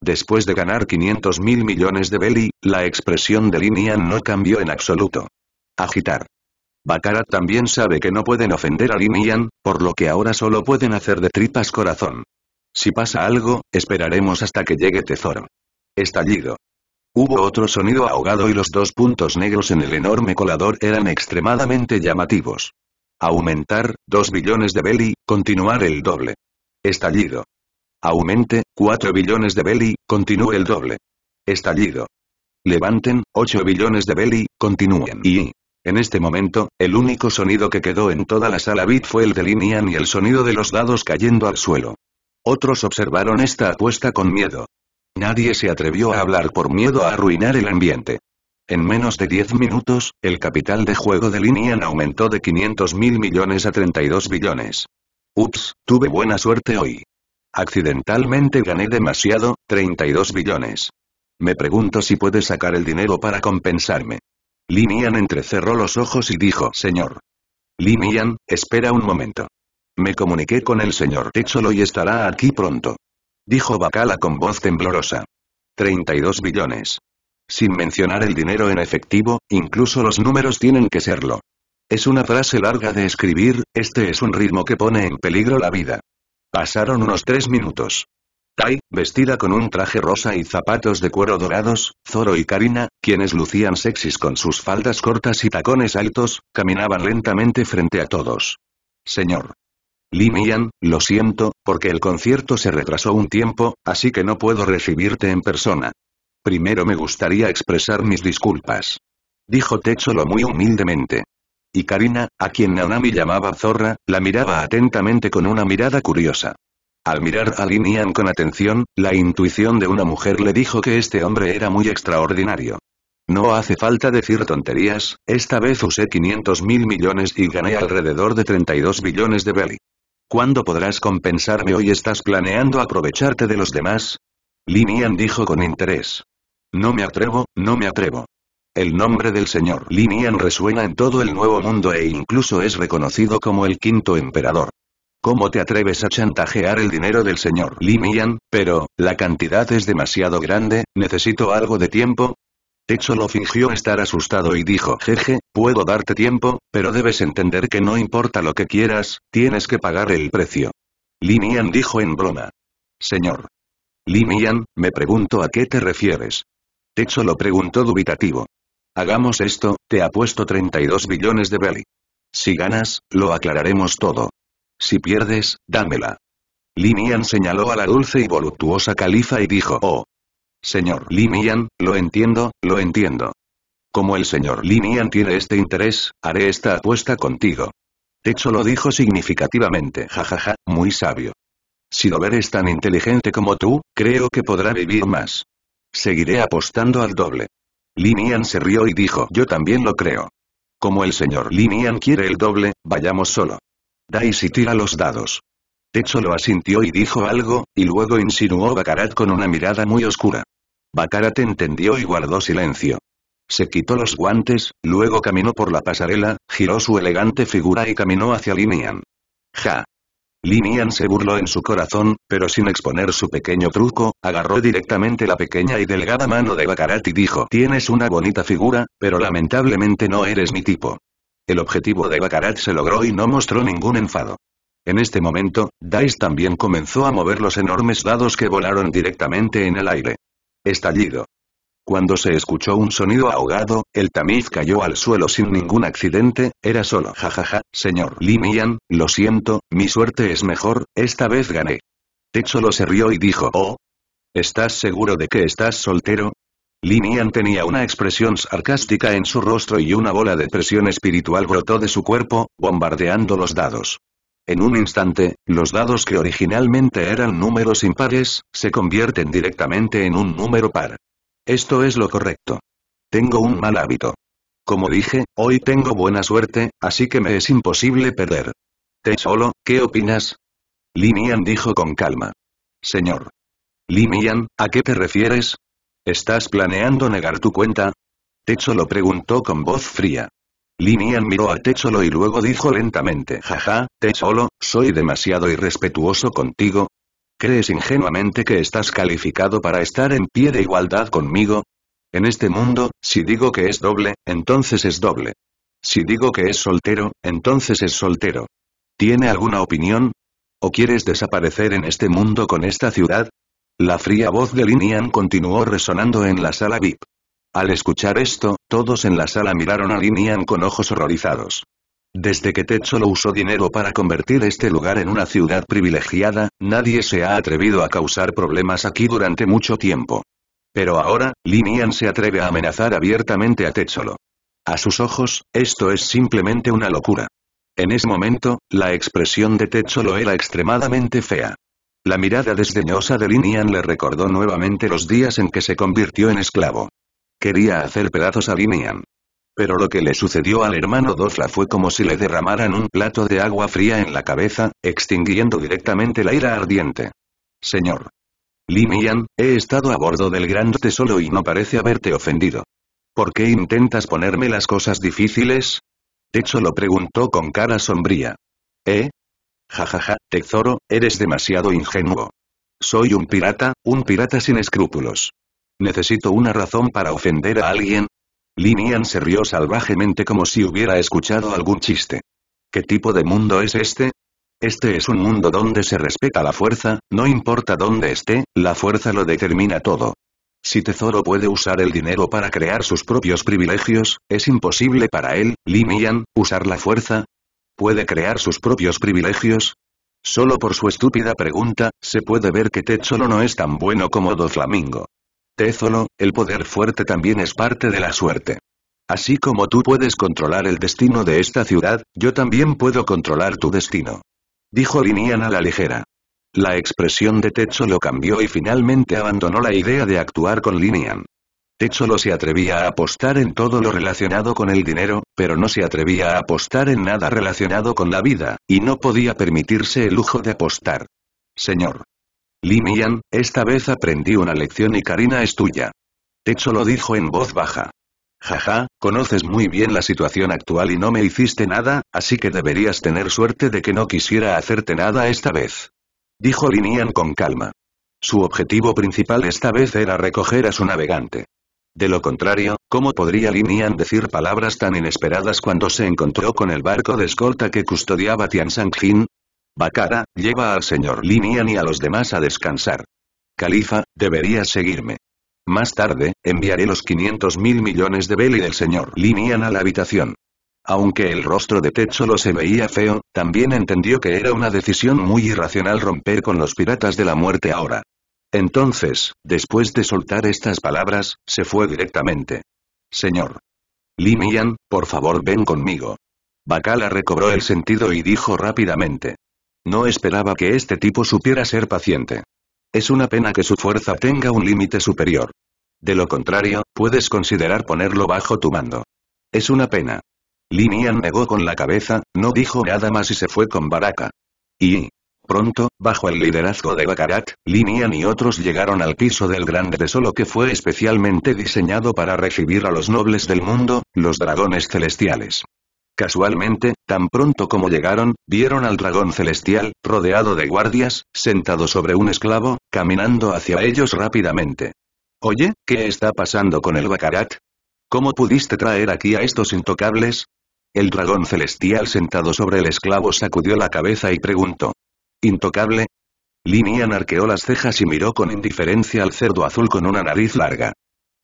Después de ganar 500 mil millones de Belly, la expresión de Linian no cambió en absoluto. Agitar. Bakarat también sabe que no pueden ofender a Linian, por lo que ahora solo pueden hacer de tripas corazón. Si pasa algo, esperaremos hasta que llegue Tesoro. Estallido. Hubo otro sonido ahogado y los dos puntos negros en el enorme colador eran extremadamente llamativos. Aumentar, 2 billones de belly, continuar el doble. Estallido. Aumente, 4 billones de belly, continúe el doble. Estallido. Levanten, 8 billones de belly, continúen. Y, en este momento, el único sonido que quedó en toda la sala bit fue el de Linian y el sonido de los dados cayendo al suelo. Otros observaron esta apuesta con miedo. Nadie se atrevió a hablar por miedo a arruinar el ambiente. En menos de 10 minutos, el capital de juego de Linian aumentó de 500 mil millones a 32 billones. Ups, tuve buena suerte hoy. Accidentalmente gané demasiado, 32 billones. Me pregunto si puede sacar el dinero para compensarme. Linian entrecerró los ojos y dijo, Señor. Linian, espera un momento. Me comuniqué con el señor Techolo y estará aquí pronto. Dijo Bacala con voz temblorosa. 32 billones. Sin mencionar el dinero en efectivo, incluso los números tienen que serlo. Es una frase larga de escribir, este es un ritmo que pone en peligro la vida. Pasaron unos tres minutos. Tai, vestida con un traje rosa y zapatos de cuero dorados, Zoro y Karina, quienes lucían sexys con sus faldas cortas y tacones altos, caminaban lentamente frente a todos. Señor. Li Mian, lo siento, porque el concierto se retrasó un tiempo, así que no puedo recibirte en persona. Primero me gustaría expresar mis disculpas. Dijo Techolo muy humildemente. Y Karina, a quien Nanami llamaba zorra, la miraba atentamente con una mirada curiosa. Al mirar a Li Mian con atención, la intuición de una mujer le dijo que este hombre era muy extraordinario. No hace falta decir tonterías, esta vez usé 500 mil millones y gané alrededor de 32 billones de belly. ¿Cuándo podrás compensarme hoy estás planeando aprovecharte de los demás? Li Mian dijo con interés. No me atrevo, no me atrevo. El nombre del señor Li Mian resuena en todo el nuevo mundo e incluso es reconocido como el quinto emperador. ¿Cómo te atreves a chantajear el dinero del señor Li Mian? Pero, la cantidad es demasiado grande, necesito algo de tiempo, Techo lo fingió estar asustado y dijo, jeje, puedo darte tiempo, pero debes entender que no importa lo que quieras, tienes que pagar el precio. Li Mian dijo en broma. Señor. Li Mian, me pregunto a qué te refieres. Techo lo preguntó dubitativo. Hagamos esto, te apuesto 32 billones de belly. Si ganas, lo aclararemos todo. Si pierdes, dámela. Li Mian señaló a la dulce y voluptuosa califa y dijo, oh, Señor Li Mian, lo entiendo, lo entiendo. Como el señor Li Mian tiene este interés, haré esta apuesta contigo. Techo lo dijo significativamente, jajaja, muy sabio. Si Dover es tan inteligente como tú, creo que podrá vivir más. Seguiré apostando al doble. Li Mian se rió y dijo, yo también lo creo. Como el señor Li Mian quiere el doble, vayamos solo. Daisy tira los dados. Techo lo asintió y dijo algo, y luego insinuó Bakarat con una mirada muy oscura. Bakarat entendió y guardó silencio. Se quitó los guantes, luego caminó por la pasarela, giró su elegante figura y caminó hacia Linian. Ja. Linian se burló en su corazón, pero sin exponer su pequeño truco, agarró directamente la pequeña y delgada mano de Bakarat y dijo, tienes una bonita figura, pero lamentablemente no eres mi tipo. El objetivo de Bakarat se logró y no mostró ningún enfado. En este momento, Dice también comenzó a mover los enormes dados que volaron directamente en el aire. Estallido. Cuando se escuchó un sonido ahogado, el tamiz cayó al suelo sin ningún accidente, era solo jajaja, señor Li Mian, lo siento, mi suerte es mejor, esta vez gané. Techolo se rió y dijo, oh. ¿Estás seguro de que estás soltero? Li Mian tenía una expresión sarcástica en su rostro y una bola de presión espiritual brotó de su cuerpo, bombardeando los dados. En un instante, los dados que originalmente eran números impares, se convierten directamente en un número par. Esto es lo correcto. Tengo un mal hábito. Como dije, hoy tengo buena suerte, así que me es imposible perder. Te solo, ¿qué opinas? Li Mian dijo con calma. Señor. Li Mian, ¿a qué te refieres? ¿Estás planeando negar tu cuenta? Techo lo preguntó con voz fría. Linian miró a Techolo y luego dijo lentamente, jaja, Techolo, soy demasiado irrespetuoso contigo. ¿Crees ingenuamente que estás calificado para estar en pie de igualdad conmigo? En este mundo, si digo que es doble, entonces es doble. Si digo que es soltero, entonces es soltero. ¿Tiene alguna opinión? ¿O quieres desaparecer en este mundo con esta ciudad? La fría voz de Linian continuó resonando en la sala VIP. Al escuchar esto, todos en la sala miraron a Linian con ojos horrorizados. Desde que Ted usó dinero para convertir este lugar en una ciudad privilegiada, nadie se ha atrevido a causar problemas aquí durante mucho tiempo. Pero ahora, Linian se atreve a amenazar abiertamente a Solo. A sus ojos, esto es simplemente una locura. En ese momento, la expresión de Solo era extremadamente fea. La mirada desdeñosa de Linian le recordó nuevamente los días en que se convirtió en esclavo. Quería hacer pedazos a Linian. Pero lo que le sucedió al hermano Dofla fue como si le derramaran un plato de agua fría en la cabeza, extinguiendo directamente la ira ardiente. Señor. Linian, he estado a bordo del gran tesoro y no parece haberte ofendido. ¿Por qué intentas ponerme las cosas difíciles? Techo lo preguntó con cara sombría. ¿Eh? Jajaja, Tesoro, eres demasiado ingenuo. Soy un pirata, un pirata sin escrúpulos. ¿Necesito una razón para ofender a alguien? Linian se rió salvajemente como si hubiera escuchado algún chiste. ¿Qué tipo de mundo es este? Este es un mundo donde se respeta la fuerza, no importa dónde esté, la fuerza lo determina todo. Si Tesoro puede usar el dinero para crear sus propios privilegios, es imposible para él, Linian, usar la fuerza, ¿Puede crear sus propios privilegios? Solo por su estúpida pregunta, se puede ver que Tétzolo no es tan bueno como Doflamingo. Tézolo, el poder fuerte también es parte de la suerte. Así como tú puedes controlar el destino de esta ciudad, yo también puedo controlar tu destino. Dijo Linian a la ligera. La expresión de Tétzolo cambió y finalmente abandonó la idea de actuar con Linian. Ted solo se atrevía a apostar en todo lo relacionado con el dinero, pero no se atrevía a apostar en nada relacionado con la vida, y no podía permitirse el lujo de apostar. Señor. Li Mian, esta vez aprendí una lección y Karina es tuya. Ted solo dijo en voz baja. Jaja, conoces muy bien la situación actual y no me hiciste nada, así que deberías tener suerte de que no quisiera hacerte nada esta vez. Dijo Linian con calma. Su objetivo principal esta vez era recoger a su navegante. De lo contrario, ¿cómo podría Lin decir palabras tan inesperadas cuando se encontró con el barco de escolta que custodiaba Tian Sang-jin? Bakara, lleva al señor Lin y a los demás a descansar. Califa, deberías seguirme. Más tarde, enviaré los 500 mil millones de Beli del señor Lin a la habitación. Aunque el rostro de Ted solo se veía feo, también entendió que era una decisión muy irracional romper con los piratas de la muerte ahora. Entonces, después de soltar estas palabras, se fue directamente. Señor. Li Mian, por favor ven conmigo. Bakala recobró el sentido y dijo rápidamente. No esperaba que este tipo supiera ser paciente. Es una pena que su fuerza tenga un límite superior. De lo contrario, puedes considerar ponerlo bajo tu mando. Es una pena. Li Mian negó con la cabeza, no dijo nada más y se fue con Baraka. Y, Pronto, bajo el liderazgo de Bakarat, Linian y otros llegaron al piso del grande tesoro que fue especialmente diseñado para recibir a los nobles del mundo, los dragones celestiales. Casualmente, tan pronto como llegaron, vieron al dragón celestial, rodeado de guardias, sentado sobre un esclavo, caminando hacia ellos rápidamente. Oye, ¿qué está pasando con el Bakarat? ¿Cómo pudiste traer aquí a estos intocables? El dragón celestial sentado sobre el esclavo sacudió la cabeza y preguntó. ¿Intocable? Linian arqueó las cejas y miró con indiferencia al cerdo azul con una nariz larga.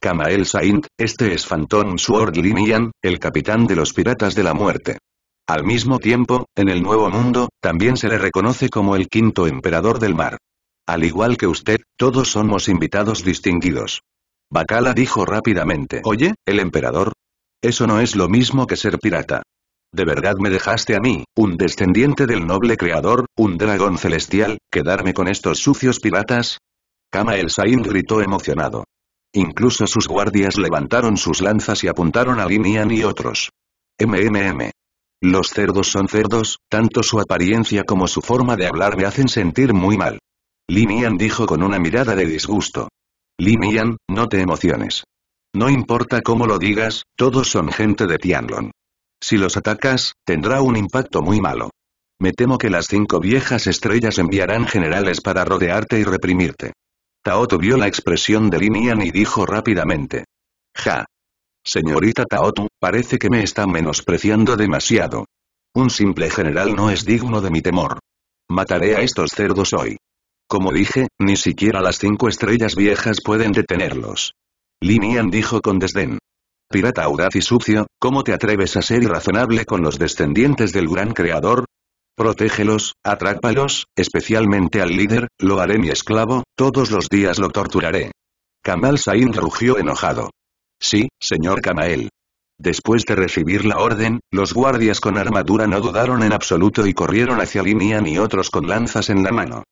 Kamael Saint, este es Phantom Sword Linian, el capitán de los piratas de la muerte. Al mismo tiempo, en el Nuevo Mundo, también se le reconoce como el quinto emperador del mar. Al igual que usted, todos somos invitados distinguidos. Bakala dijo rápidamente. Oye, el emperador. Eso no es lo mismo que ser pirata. ¿De verdad me dejaste a mí, un descendiente del noble creador, un dragón celestial, quedarme con estos sucios piratas? Kama el Sain gritó emocionado. Incluso sus guardias levantaron sus lanzas y apuntaron a Linian y otros. MMM. Los cerdos son cerdos, tanto su apariencia como su forma de hablar me hacen sentir muy mal. Linian dijo con una mirada de disgusto. Linian, no te emociones. No importa cómo lo digas, todos son gente de Tianlong. Si los atacas, tendrá un impacto muy malo. Me temo que las cinco viejas estrellas enviarán generales para rodearte y reprimirte. Taotu vio la expresión de Linian y dijo rápidamente. Ja. Señorita Taotu, parece que me está menospreciando demasiado. Un simple general no es digno de mi temor. Mataré a estos cerdos hoy. Como dije, ni siquiera las cinco estrellas viejas pueden detenerlos. Linian dijo con desdén pirata audaz y sucio, ¿cómo te atreves a ser irrazonable con los descendientes del gran creador? Protégelos, atrápalos, especialmente al líder, lo haré mi esclavo, todos los días lo torturaré. Kamal Sain rugió enojado. Sí, señor Kamael. Después de recibir la orden, los guardias con armadura no dudaron en absoluto y corrieron hacia Linian y otros con lanzas en la mano.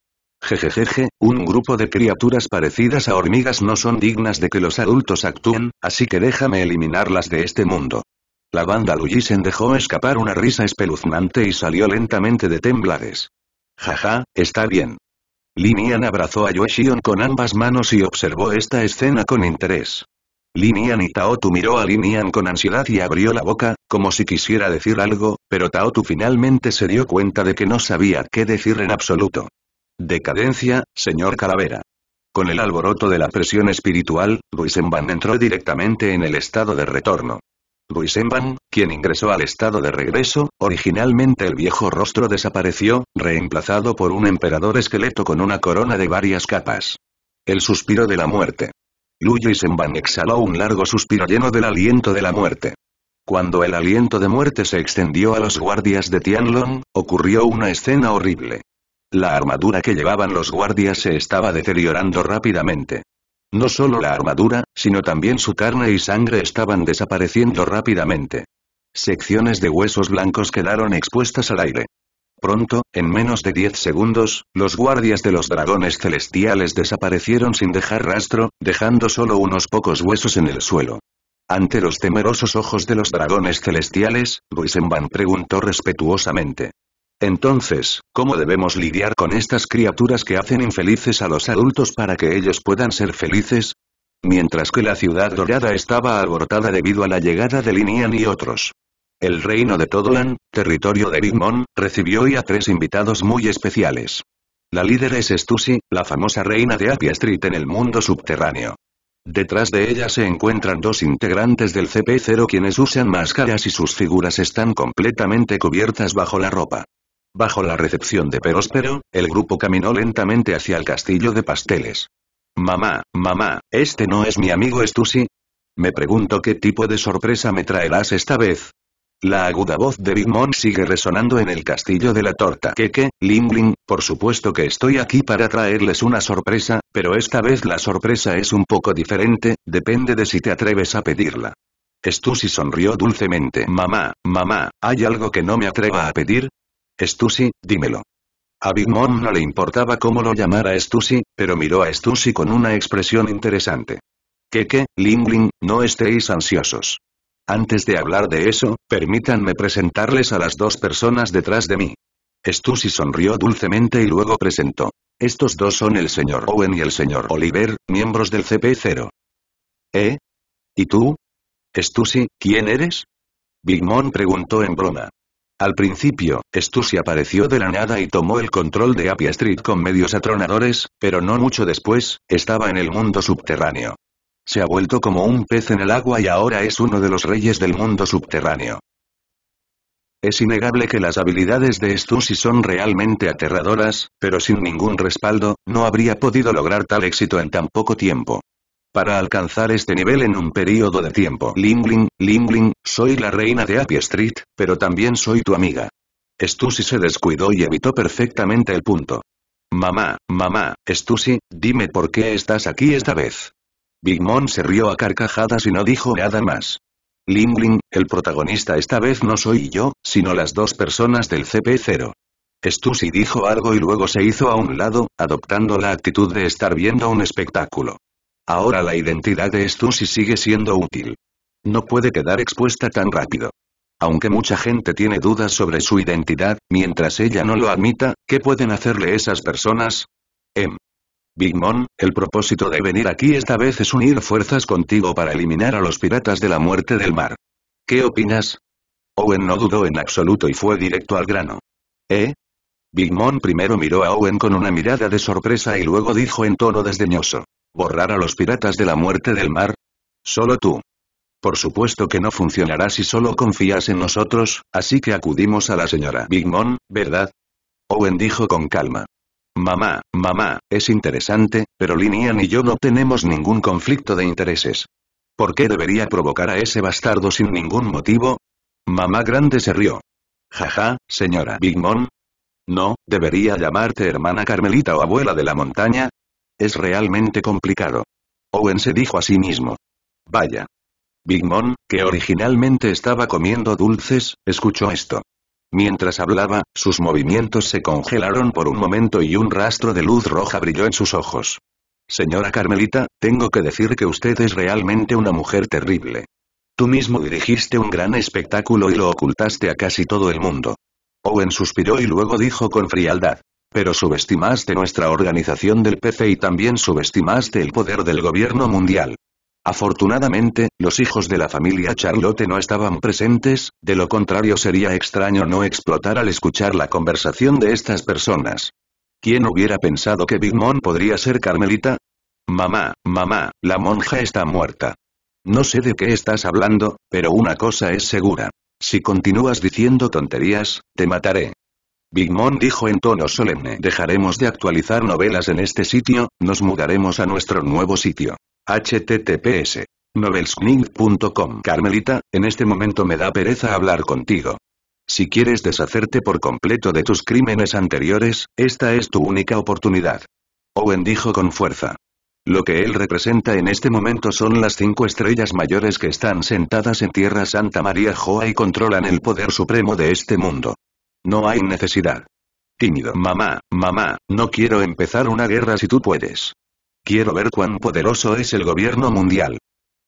Jejejeje, un grupo de criaturas parecidas a hormigas no son dignas de que los adultos actúen, así que déjame eliminarlas de este mundo. La banda Lujisen dejó escapar una risa espeluznante y salió lentamente de temblares. Jaja, está bien. Linian abrazó a Yoshion con ambas manos y observó esta escena con interés. Linian y Taotu miró a Linian con ansiedad y abrió la boca, como si quisiera decir algo, pero Taotu finalmente se dio cuenta de que no sabía qué decir en absoluto. Decadencia, señor Calavera. Con el alboroto de la presión espiritual, Luisenban entró directamente en el estado de retorno. Luisenban, quien ingresó al estado de regreso, originalmente el viejo rostro desapareció, reemplazado por un emperador esqueleto con una corona de varias capas. El suspiro de la muerte. Luisenban exhaló un largo suspiro lleno del aliento de la muerte. Cuando el aliento de muerte se extendió a los guardias de Tianlong, ocurrió una escena horrible. La armadura que llevaban los guardias se estaba deteriorando rápidamente. No solo la armadura, sino también su carne y sangre estaban desapareciendo rápidamente. Secciones de huesos blancos quedaron expuestas al aire. Pronto, en menos de 10 segundos, los guardias de los dragones celestiales desaparecieron sin dejar rastro, dejando solo unos pocos huesos en el suelo. Ante los temerosos ojos de los dragones celestiales, Luisenban preguntó respetuosamente. Entonces, ¿cómo debemos lidiar con estas criaturas que hacen infelices a los adultos para que ellos puedan ser felices? Mientras que la ciudad dorada estaba alborotada debido a la llegada de Linian y otros. El reino de Todolan, territorio de Big Mom, recibió hoy a tres invitados muy especiales. La líder es Stussy, la famosa reina de Apia Street en el mundo subterráneo. Detrás de ella se encuentran dos integrantes del CP0 quienes usan máscaras y sus figuras están completamente cubiertas bajo la ropa. Bajo la recepción de Peróspero, el grupo caminó lentamente hacia el castillo de pasteles. Mamá, mamá, ¿este no es mi amigo Stussy? Me pregunto qué tipo de sorpresa me traerás esta vez. La aguda voz de Big Mom sigue resonando en el castillo de la torta. Keke, Ling por supuesto que estoy aquí para traerles una sorpresa, pero esta vez la sorpresa es un poco diferente, depende de si te atreves a pedirla. Stussy sonrió dulcemente. Mamá, mamá, ¿hay algo que no me atreva a pedir? Stussy, dímelo. A Big Mom no le importaba cómo lo llamara Stussy, pero miró a Stussy con una expresión interesante. Keke, Ling no estéis ansiosos. Antes de hablar de eso, permítanme presentarles a las dos personas detrás de mí. Stussy sonrió dulcemente y luego presentó. Estos dos son el señor Owen y el señor Oliver, miembros del CP0. ¿Eh? ¿Y tú? Stussy, ¿quién eres? Big Mom preguntó en broma. Al principio, Stussy apareció de la nada y tomó el control de Apia Street con medios atronadores, pero no mucho después, estaba en el mundo subterráneo. Se ha vuelto como un pez en el agua y ahora es uno de los reyes del mundo subterráneo. Es innegable que las habilidades de Stussy son realmente aterradoras, pero sin ningún respaldo, no habría podido lograr tal éxito en tan poco tiempo. Para alcanzar este nivel en un periodo de tiempo. Ling Ling, soy la reina de Appy Street, pero también soy tu amiga. Stussy se descuidó y evitó perfectamente el punto. Mamá, mamá, Stussy, dime por qué estás aquí esta vez. Big Mom se rió a carcajadas y no dijo nada más. Ling el protagonista esta vez no soy yo, sino las dos personas del CP0. Stussy dijo algo y luego se hizo a un lado, adoptando la actitud de estar viendo un espectáculo. Ahora la identidad de Stussy sigue siendo útil. No puede quedar expuesta tan rápido. Aunque mucha gente tiene dudas sobre su identidad, mientras ella no lo admita, ¿qué pueden hacerle esas personas? Em. Big Mom, el propósito de venir aquí esta vez es unir fuerzas contigo para eliminar a los piratas de la muerte del mar. ¿Qué opinas? Owen no dudó en absoluto y fue directo al grano. ¿Eh? Big Mom primero miró a Owen con una mirada de sorpresa y luego dijo en tono desdeñoso. ¿Borrar a los piratas de la muerte del mar? Solo tú. Por supuesto que no funcionará si solo confías en nosotros, así que acudimos a la señora Big Mom, ¿verdad? Owen dijo con calma. Mamá, mamá, es interesante, pero Linian y yo no tenemos ningún conflicto de intereses. ¿Por qué debería provocar a ese bastardo sin ningún motivo? Mamá grande se rió. Jaja, señora Big Mom. No, debería llamarte hermana Carmelita o abuela de la montaña, es realmente complicado. Owen se dijo a sí mismo. Vaya. Big Mom, que originalmente estaba comiendo dulces, escuchó esto. Mientras hablaba, sus movimientos se congelaron por un momento y un rastro de luz roja brilló en sus ojos. Señora Carmelita, tengo que decir que usted es realmente una mujer terrible. Tú mismo dirigiste un gran espectáculo y lo ocultaste a casi todo el mundo. Owen suspiró y luego dijo con frialdad. Pero subestimaste nuestra organización del PC y también subestimaste el poder del gobierno mundial. Afortunadamente, los hijos de la familia Charlotte no estaban presentes, de lo contrario sería extraño no explotar al escuchar la conversación de estas personas. ¿Quién hubiera pensado que Big Mom podría ser Carmelita? Mamá, mamá, la monja está muerta. No sé de qué estás hablando, pero una cosa es segura. Si continúas diciendo tonterías, te mataré. Big Mom dijo en tono solemne. Dejaremos de actualizar novelas en este sitio, nos mudaremos a nuestro nuevo sitio. https. Novelsning.com Carmelita, en este momento me da pereza hablar contigo. Si quieres deshacerte por completo de tus crímenes anteriores, esta es tu única oportunidad. Owen dijo con fuerza. Lo que él representa en este momento son las cinco estrellas mayores que están sentadas en Tierra Santa María Joa y controlan el poder supremo de este mundo. No hay necesidad. Tímido. Mamá, mamá, no quiero empezar una guerra si tú puedes. Quiero ver cuán poderoso es el gobierno mundial.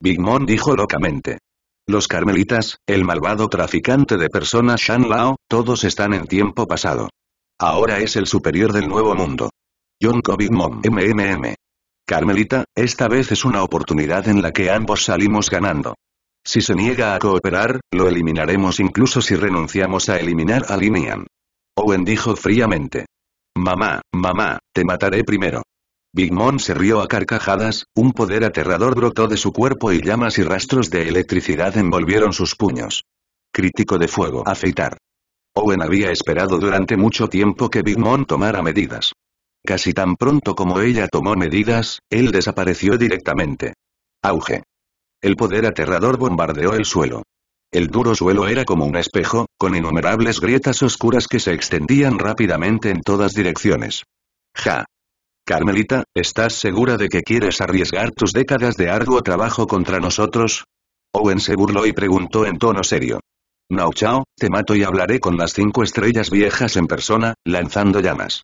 Big Mom dijo locamente. Los carmelitas, el malvado traficante de personas Shan Lao, todos están en tiempo pasado. Ahora es el superior del nuevo mundo. Yonko Big Mom MMM. Carmelita, esta vez es una oportunidad en la que ambos salimos ganando. Si se niega a cooperar, lo eliminaremos incluso si renunciamos a eliminar a Linian. Owen dijo fríamente. Mamá, mamá, te mataré primero. Big Mom se rió a carcajadas, un poder aterrador brotó de su cuerpo y llamas y rastros de electricidad envolvieron sus puños. Crítico de fuego. Afeitar. Owen había esperado durante mucho tiempo que Big Mom tomara medidas. Casi tan pronto como ella tomó medidas, él desapareció directamente. Auge. El poder aterrador bombardeó el suelo. El duro suelo era como un espejo, con innumerables grietas oscuras que se extendían rápidamente en todas direcciones. Ja. Carmelita, ¿estás segura de que quieres arriesgar tus décadas de arduo trabajo contra nosotros? Owen se burló y preguntó en tono serio. No chao, te mato y hablaré con las cinco estrellas viejas en persona, lanzando llamas.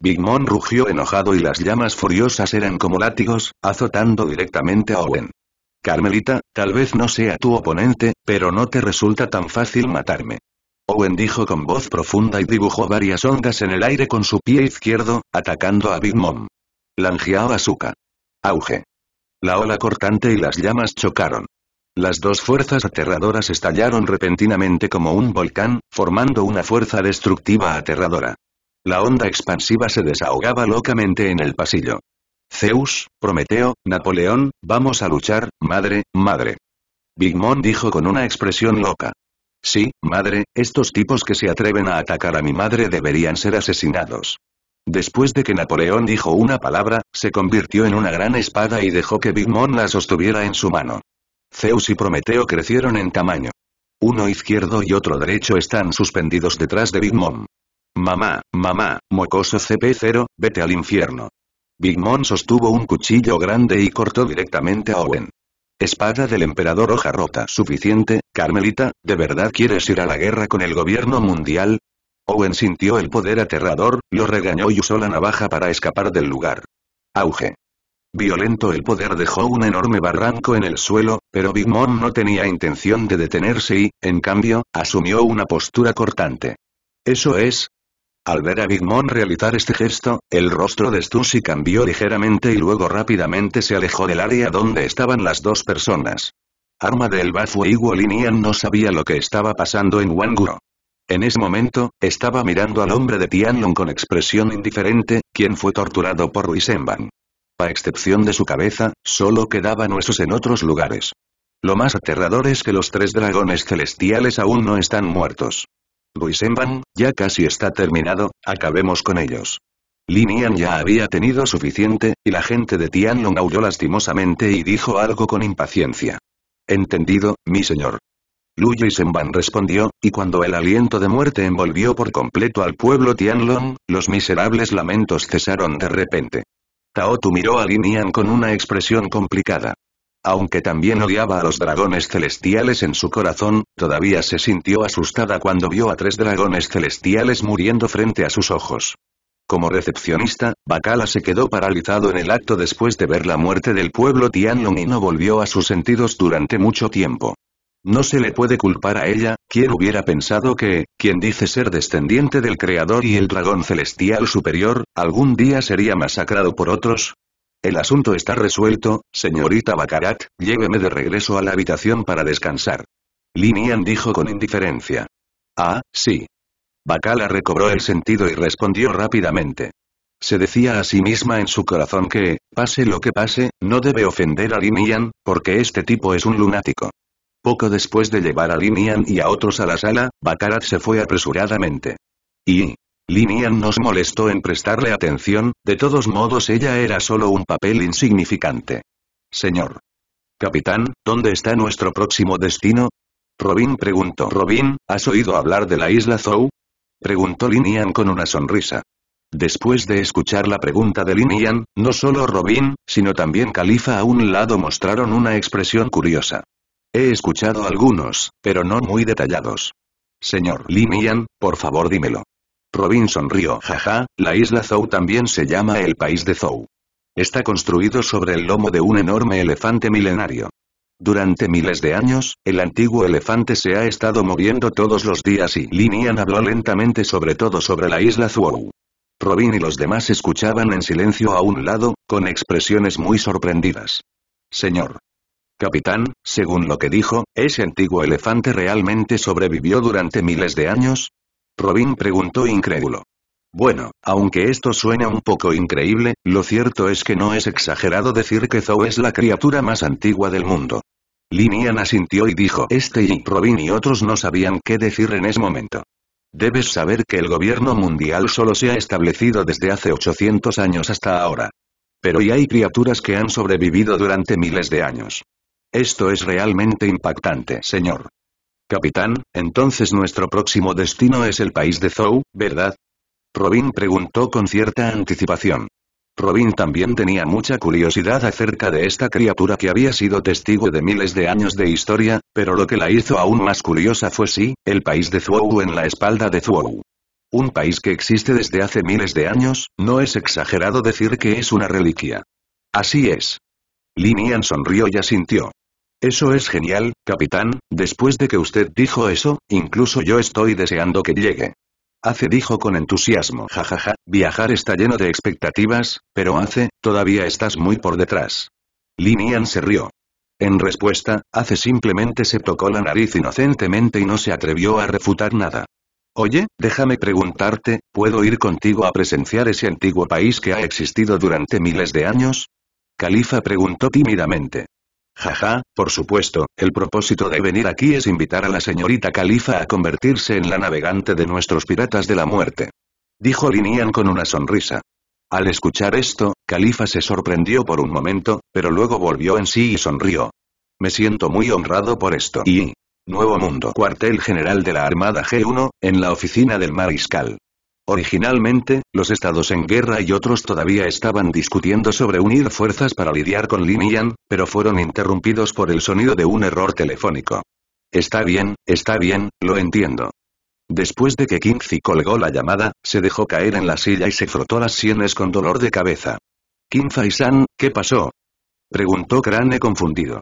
Big Mom rugió enojado y las llamas furiosas eran como látigos, azotando directamente a Owen. Carmelita, tal vez no sea tu oponente, pero no te resulta tan fácil matarme. Owen dijo con voz profunda y dibujó varias ondas en el aire con su pie izquierdo, atacando a Big Mom. Langiao Asuka. Auge. La ola cortante y las llamas chocaron. Las dos fuerzas aterradoras estallaron repentinamente como un volcán, formando una fuerza destructiva aterradora. La onda expansiva se desahogaba locamente en el pasillo. Zeus, Prometeo, Napoleón, vamos a luchar, madre, madre. Big Mom dijo con una expresión loca. Sí, madre, estos tipos que se atreven a atacar a mi madre deberían ser asesinados. Después de que Napoleón dijo una palabra, se convirtió en una gran espada y dejó que Big Mom la sostuviera en su mano. Zeus y Prometeo crecieron en tamaño. Uno izquierdo y otro derecho están suspendidos detrás de Big Mom. Mamá, mamá, mocoso CP0, vete al infierno. Big Mom sostuvo un cuchillo grande y cortó directamente a Owen. Espada del emperador hoja rota. Suficiente, Carmelita, ¿de verdad quieres ir a la guerra con el gobierno mundial? Owen sintió el poder aterrador, lo regañó y usó la navaja para escapar del lugar. Auge. Violento el poder dejó un enorme barranco en el suelo, pero Big Mom no tenía intención de detenerse y, en cambio, asumió una postura cortante. Eso es, al ver a Big Mom realizar este gesto, el rostro de Stussy cambió ligeramente y luego rápidamente se alejó del área donde estaban las dos personas. Arma del Bafu y Wolinian no sabía lo que estaba pasando en Wanguro. En ese momento, estaba mirando al hombre de Tianlong con expresión indiferente, quien fue torturado por Ruisenban. A excepción de su cabeza, solo quedaban huesos en otros lugares. Lo más aterrador es que los tres dragones celestiales aún no están muertos. Ruisenban, ya casi está terminado, acabemos con ellos. Linian ya había tenido suficiente, y la gente de Tianlong aulló lastimosamente y dijo algo con impaciencia. Entendido, mi señor. Lu Yisenban respondió, y cuando el aliento de muerte envolvió por completo al pueblo Tianlong, los miserables lamentos cesaron de repente. Taotu miró a Linian con una expresión complicada. Aunque también odiaba a los dragones celestiales en su corazón, todavía se sintió asustada cuando vio a tres dragones celestiales muriendo frente a sus ojos. Como recepcionista, Bacala se quedó paralizado en el acto después de ver la muerte del pueblo Tianlong y no volvió a sus sentidos durante mucho tiempo. No se le puede culpar a ella, quien hubiera pensado que, quien dice ser descendiente del Creador y el dragón celestial superior, algún día sería masacrado por otros. El asunto está resuelto, señorita Baccarat, lléveme de regreso a la habitación para descansar. Linian dijo con indiferencia. Ah, sí. Bacala recobró el sentido y respondió rápidamente. Se decía a sí misma en su corazón que, pase lo que pase, no debe ofender a Linian, porque este tipo es un lunático. Poco después de llevar a Linian y a otros a la sala, Bakarat se fue apresuradamente. Y... Linian nos molestó en prestarle atención, de todos modos ella era solo un papel insignificante. Señor. Capitán, ¿dónde está nuestro próximo destino? Robin preguntó. Robin, ¿has oído hablar de la isla Zhou? Preguntó Linian con una sonrisa. Después de escuchar la pregunta de Linian, no solo Robin, sino también Califa a un lado mostraron una expresión curiosa. He escuchado algunos, pero no muy detallados. Señor Linian, por favor dímelo. Robin sonrió. Jaja, la isla Zhou también se llama el país de Zhou. Está construido sobre el lomo de un enorme elefante milenario. Durante miles de años, el antiguo elefante se ha estado moviendo todos los días y Linian habló lentamente sobre todo sobre la isla Zhou. Robin y los demás escuchaban en silencio a un lado, con expresiones muy sorprendidas. Señor. Capitán, según lo que dijo, ¿ese antiguo elefante realmente sobrevivió durante miles de años? Robin preguntó incrédulo. Bueno, aunque esto suena un poco increíble, lo cierto es que no es exagerado decir que Zhou es la criatura más antigua del mundo. Linian asintió y dijo este y Robin y otros no sabían qué decir en ese momento. Debes saber que el gobierno mundial solo se ha establecido desde hace 800 años hasta ahora. Pero y hay criaturas que han sobrevivido durante miles de años. Esto es realmente impactante, señor. Capitán, entonces nuestro próximo destino es el país de Zhou, ¿verdad? Robin preguntó con cierta anticipación. Robin también tenía mucha curiosidad acerca de esta criatura que había sido testigo de miles de años de historia, pero lo que la hizo aún más curiosa fue sí, el país de Zhou en la espalda de Zhou. Un país que existe desde hace miles de años, no es exagerado decir que es una reliquia. Así es. Linian sonrió y asintió. Eso es genial, capitán, después de que usted dijo eso, incluso yo estoy deseando que llegue. Hace dijo con entusiasmo. Jajaja, viajar está lleno de expectativas, pero Hace, todavía estás muy por detrás. Linian se rió. En respuesta, Hace simplemente se tocó la nariz inocentemente y no se atrevió a refutar nada. Oye, déjame preguntarte, ¿puedo ir contigo a presenciar ese antiguo país que ha existido durante miles de años? Califa preguntó tímidamente. Jaja, por supuesto, el propósito de venir aquí es invitar a la señorita Califa a convertirse en la navegante de nuestros piratas de la muerte. Dijo Linian con una sonrisa. Al escuchar esto, Califa se sorprendió por un momento, pero luego volvió en sí y sonrió. Me siento muy honrado por esto. Y... Nuevo Mundo. Cuartel General de la Armada G1, en la oficina del Mariscal. Originalmente, los estados en guerra y otros todavía estaban discutiendo sobre unir fuerzas para lidiar con Lin pero fueron interrumpidos por el sonido de un error telefónico. Está bien, está bien, lo entiendo. Después de que Kingzi colgó la llamada, se dejó caer en la silla y se frotó las sienes con dolor de cabeza. Fai-san, ¿qué pasó? Preguntó Crane confundido.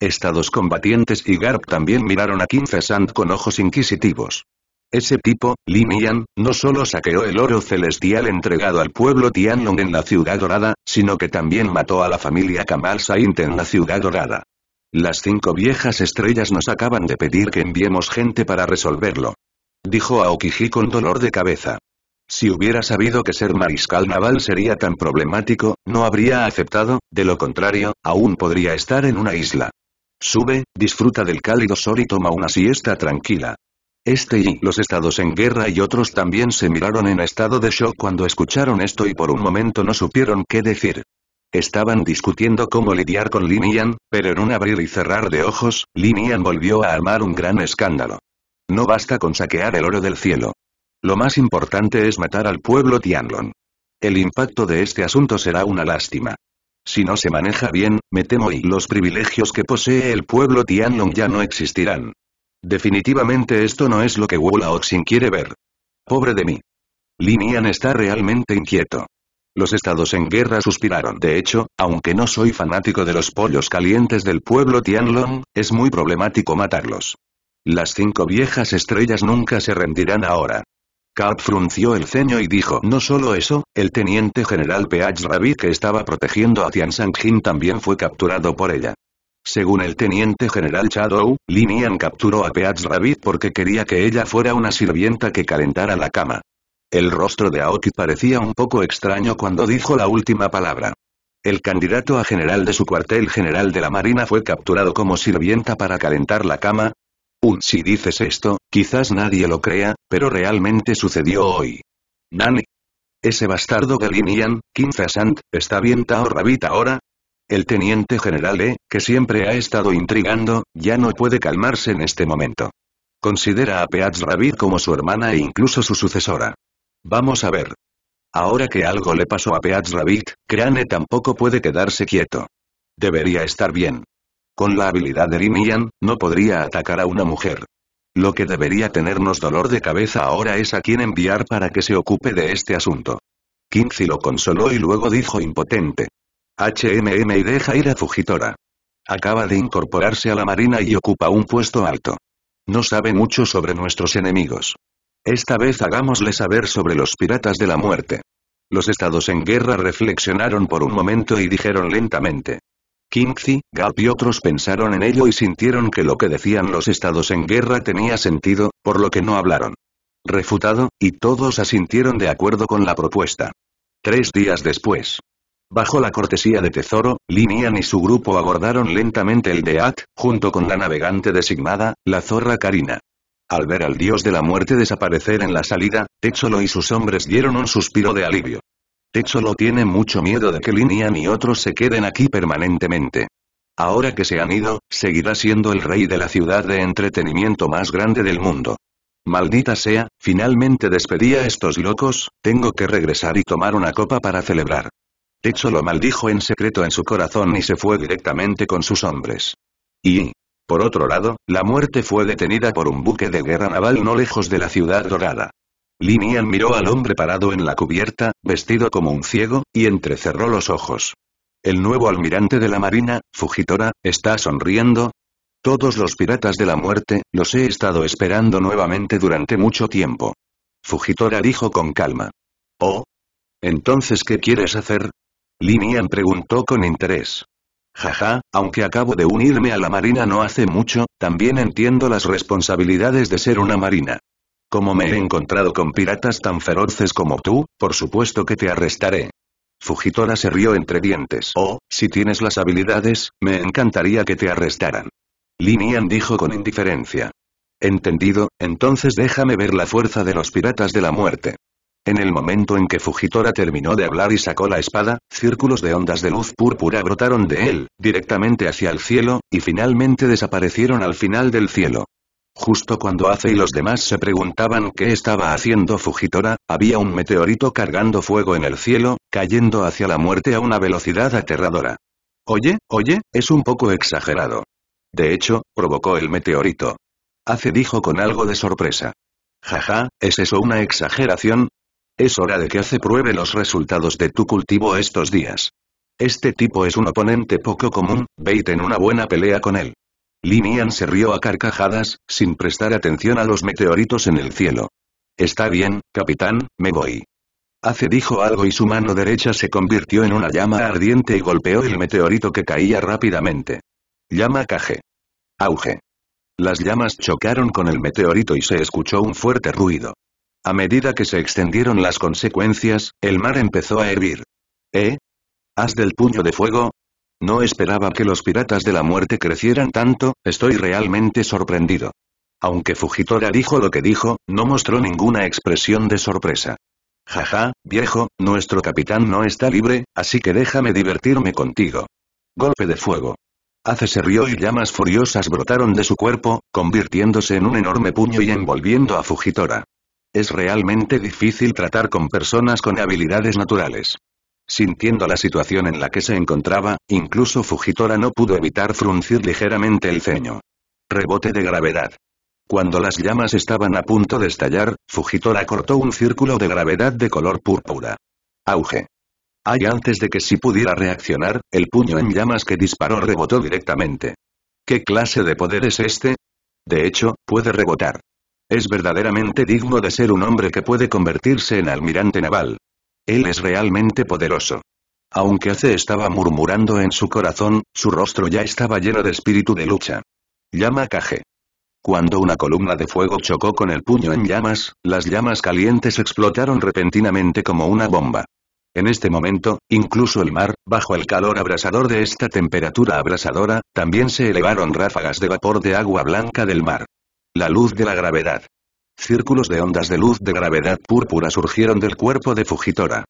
Estados combatientes y Garp también miraron a Fai-san con ojos inquisitivos. Ese tipo, Lin Yan, no solo saqueó el oro celestial entregado al pueblo Tianlong en la Ciudad Dorada, sino que también mató a la familia Kamal Saint en la Ciudad Dorada. Las cinco viejas estrellas nos acaban de pedir que enviemos gente para resolverlo. Dijo Aokiji con dolor de cabeza. Si hubiera sabido que ser mariscal naval sería tan problemático, no habría aceptado, de lo contrario, aún podría estar en una isla. Sube, disfruta del cálido sol y toma una siesta tranquila. Este y los estados en guerra y otros también se miraron en estado de shock cuando escucharon esto y por un momento no supieron qué decir. Estaban discutiendo cómo lidiar con Linian, pero en un abrir y cerrar de ojos, Linian volvió a armar un gran escándalo. No basta con saquear el oro del cielo. Lo más importante es matar al pueblo Tianlong. El impacto de este asunto será una lástima. Si no se maneja bien, me temo y los privilegios que posee el pueblo Tianlong ya no existirán. Definitivamente esto no es lo que Wu Laoxin quiere ver. Pobre de mí. Lin está realmente inquieto. Los estados en guerra suspiraron. De hecho, aunque no soy fanático de los pollos calientes del pueblo Tianlong, es muy problemático matarlos. Las cinco viejas estrellas nunca se rendirán ahora. Cap frunció el ceño y dijo no solo eso, el teniente general Peach Rabbit que estaba protegiendo a Tian Sang-jin también fue capturado por ella. Según el teniente general Shadow, Lin capturó a Peach Rabbit porque quería que ella fuera una sirvienta que calentara la cama. El rostro de Aoki parecía un poco extraño cuando dijo la última palabra. El candidato a general de su cuartel general de la Marina fue capturado como sirvienta para calentar la cama. Un si dices esto, quizás nadie lo crea, pero realmente sucedió hoy. Nani. Ese bastardo de Linian, Kim ¿está bien Tao Rabbit ahora? El teniente general E, que siempre ha estado intrigando, ya no puede calmarse en este momento. Considera a Peach Rabbit como su hermana e incluso su sucesora. Vamos a ver. Ahora que algo le pasó a Peach Rabbit, Crane tampoco puede quedarse quieto. Debería estar bien. Con la habilidad de Lin no podría atacar a una mujer. Lo que debería tenernos dolor de cabeza ahora es a quién enviar para que se ocupe de este asunto. Kinzi lo consoló y luego dijo impotente. HMM y deja ir a Fujitora. Acaba de incorporarse a la marina y ocupa un puesto alto. No sabe mucho sobre nuestros enemigos. Esta vez hagámosle saber sobre los piratas de la muerte. Los estados en guerra reflexionaron por un momento y dijeron lentamente. Kingzi, Gap y otros pensaron en ello y sintieron que lo que decían los estados en guerra tenía sentido, por lo que no hablaron. Refutado, y todos asintieron de acuerdo con la propuesta. Tres días después. Bajo la cortesía de Tesoro, Linian y su grupo abordaron lentamente el Deat, junto con la navegante designada, la zorra Karina. Al ver al dios de la muerte desaparecer en la salida, Techolo y sus hombres dieron un suspiro de alivio. Techolo tiene mucho miedo de que Linian y otros se queden aquí permanentemente. Ahora que se han ido, seguirá siendo el rey de la ciudad de entretenimiento más grande del mundo. Maldita sea, finalmente despedí a estos locos, tengo que regresar y tomar una copa para celebrar. Techolo maldijo en secreto en su corazón y se fue directamente con sus hombres. Y, por otro lado, la muerte fue detenida por un buque de guerra naval no lejos de la ciudad dorada. Linian miró al hombre parado en la cubierta, vestido como un ciego, y entrecerró los ojos. El nuevo almirante de la marina, Fujitora, está sonriendo. Todos los piratas de la muerte, los he estado esperando nuevamente durante mucho tiempo. Fujitora dijo con calma. Oh. Entonces, ¿qué quieres hacer? Linian preguntó con interés. Jaja, aunque acabo de unirme a la marina no hace mucho, también entiendo las responsabilidades de ser una marina. Como me he encontrado con piratas tan feroces como tú, por supuesto que te arrestaré. Fujitora se rió entre dientes. Oh, si tienes las habilidades, me encantaría que te arrestaran. Linian dijo con indiferencia. Entendido, entonces déjame ver la fuerza de los piratas de la muerte. En el momento en que Fujitora terminó de hablar y sacó la espada, círculos de ondas de luz púrpura brotaron de él, directamente hacia el cielo, y finalmente desaparecieron al final del cielo. Justo cuando Ace y los demás se preguntaban qué estaba haciendo Fujitora, había un meteorito cargando fuego en el cielo, cayendo hacia la muerte a una velocidad aterradora. Oye, oye, es un poco exagerado. De hecho, provocó el meteorito. Ace dijo con algo de sorpresa. Jaja, ¿es eso una exageración? Es hora de que hace pruebe los resultados de tu cultivo estos días. Este tipo es un oponente poco común, veite en una buena pelea con él. Linian se rió a carcajadas, sin prestar atención a los meteoritos en el cielo. Está bien, capitán, me voy. Hace dijo algo y su mano derecha se convirtió en una llama ardiente y golpeó el meteorito que caía rápidamente. Llama caje. Auge. Las llamas chocaron con el meteorito y se escuchó un fuerte ruido. A medida que se extendieron las consecuencias, el mar empezó a hervir. ¿Eh? ¿Haz del puño de fuego? No esperaba que los piratas de la muerte crecieran tanto, estoy realmente sorprendido. Aunque Fujitora dijo lo que dijo, no mostró ninguna expresión de sorpresa. Jaja, viejo, nuestro capitán no está libre, así que déjame divertirme contigo. Golpe de fuego. Hace se rió y llamas furiosas brotaron de su cuerpo, convirtiéndose en un enorme puño y envolviendo a Fujitora. Es realmente difícil tratar con personas con habilidades naturales. Sintiendo la situación en la que se encontraba, incluso Fujitora no pudo evitar fruncir ligeramente el ceño. Rebote de gravedad. Cuando las llamas estaban a punto de estallar, Fujitora cortó un círculo de gravedad de color púrpura. Auge. Ay antes de que si pudiera reaccionar, el puño en llamas que disparó rebotó directamente. ¿Qué clase de poder es este? De hecho, puede rebotar. Es verdaderamente digno de ser un hombre que puede convertirse en almirante naval. Él es realmente poderoso. Aunque Ace estaba murmurando en su corazón, su rostro ya estaba lleno de espíritu de lucha. Llama Kage. Cuando una columna de fuego chocó con el puño en llamas, las llamas calientes explotaron repentinamente como una bomba. En este momento, incluso el mar, bajo el calor abrasador de esta temperatura abrasadora, también se elevaron ráfagas de vapor de agua blanca del mar. La luz de la gravedad. Círculos de ondas de luz de gravedad púrpura surgieron del cuerpo de Fujitora.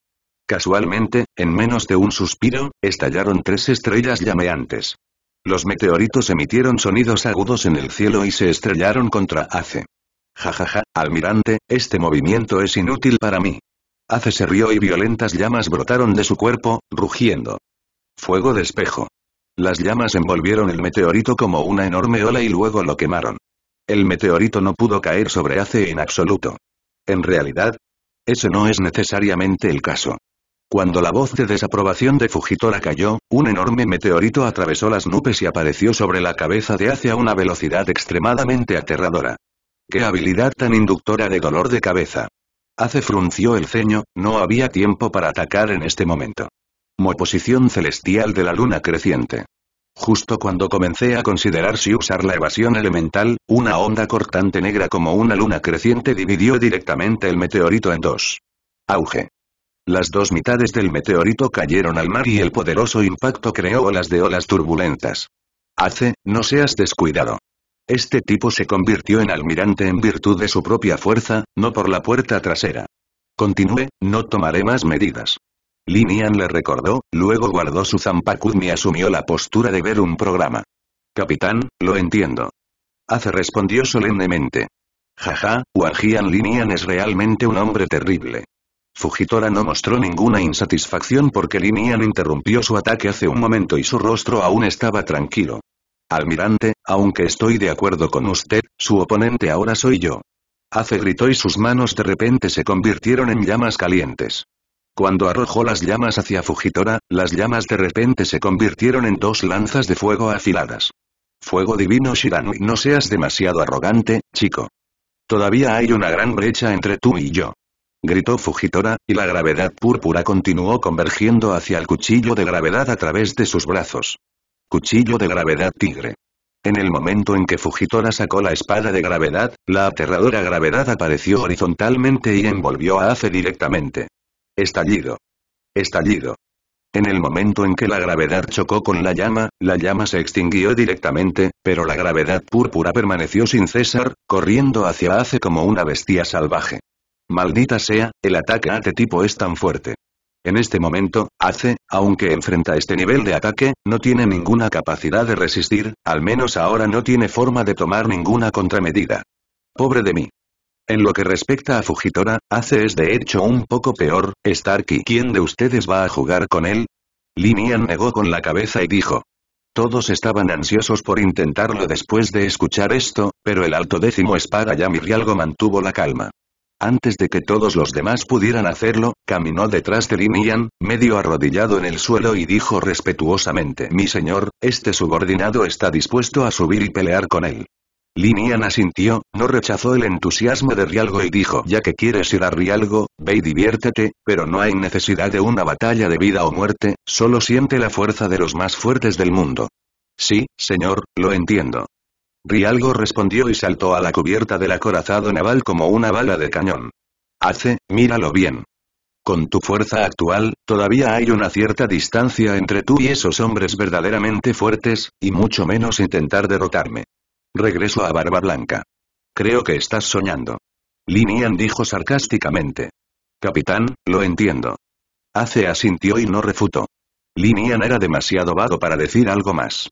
Casualmente, en menos de un suspiro, estallaron tres estrellas llameantes. Los meteoritos emitieron sonidos agudos en el cielo y se estrellaron contra Ace. Jajaja, almirante, este movimiento es inútil para mí. Ace se rió y violentas llamas brotaron de su cuerpo, rugiendo. Fuego de espejo. Las llamas envolvieron el meteorito como una enorme ola y luego lo quemaron. El meteorito no pudo caer sobre Ace en absoluto. En realidad, ese no es necesariamente el caso. Cuando la voz de desaprobación de Fujitora cayó, un enorme meteorito atravesó las nubes y apareció sobre la cabeza de Ace a una velocidad extremadamente aterradora. ¡Qué habilidad tan inductora de dolor de cabeza! Ace frunció el ceño, no había tiempo para atacar en este momento. Mo posición celestial de la luna creciente. Justo cuando comencé a considerar si usar la evasión elemental, una onda cortante negra como una luna creciente dividió directamente el meteorito en dos. Auge. Las dos mitades del meteorito cayeron al mar y el poderoso impacto creó olas de olas turbulentas. Hace, no seas descuidado. Este tipo se convirtió en almirante en virtud de su propia fuerza, no por la puerta trasera. Continúe, no tomaré más medidas. Linian le recordó, luego guardó su zampacud y asumió la postura de ver un programa. Capitán, lo entiendo. Hace respondió solemnemente. Jaja, Wanjian Linian es realmente un hombre terrible. Fujitora no mostró ninguna insatisfacción porque Linian interrumpió su ataque hace un momento y su rostro aún estaba tranquilo. Almirante, aunque estoy de acuerdo con usted, su oponente ahora soy yo. Hace gritó y sus manos de repente se convirtieron en llamas calientes. Cuando arrojó las llamas hacia Fujitora, las llamas de repente se convirtieron en dos lanzas de fuego afiladas. Fuego divino Shiranui no seas demasiado arrogante, chico. Todavía hay una gran brecha entre tú y yo. Gritó Fujitora, y la gravedad púrpura continuó convergiendo hacia el cuchillo de gravedad a través de sus brazos. Cuchillo de gravedad tigre. En el momento en que Fujitora sacó la espada de gravedad, la aterradora gravedad apareció horizontalmente y envolvió a Ace directamente. Estallido. Estallido. En el momento en que la gravedad chocó con la llama, la llama se extinguió directamente, pero la gravedad púrpura permaneció sin cesar, corriendo hacia Ace como una bestia salvaje. Maldita sea, el ataque a este tipo es tan fuerte. En este momento, Ace, aunque enfrenta este nivel de ataque, no tiene ninguna capacidad de resistir, al menos ahora no tiene forma de tomar ninguna contramedida. Pobre de mí. En lo que respecta a Fujitora, hace es de hecho un poco peor, Starky ¿quién de ustedes va a jugar con él? Linian negó con la cabeza y dijo. Todos estaban ansiosos por intentarlo después de escuchar esto, pero el alto décimo espada Yamirialgo mantuvo la calma. Antes de que todos los demás pudieran hacerlo, caminó detrás de Linian, medio arrodillado en el suelo y dijo respetuosamente Mi señor, este subordinado está dispuesto a subir y pelear con él. Linian asintió, no rechazó el entusiasmo de Rialgo y dijo ya que quieres ir a Rialgo, ve y diviértete, pero no hay necesidad de una batalla de vida o muerte, solo siente la fuerza de los más fuertes del mundo. Sí, señor, lo entiendo. Rialgo respondió y saltó a la cubierta del acorazado naval como una bala de cañón. Hace, míralo bien. Con tu fuerza actual, todavía hay una cierta distancia entre tú y esos hombres verdaderamente fuertes, y mucho menos intentar derrotarme. Regreso a Barba Blanca. Creo que estás soñando. Linian dijo sarcásticamente. Capitán, lo entiendo. Ace asintió y no refutó. Linian era demasiado vago para decir algo más.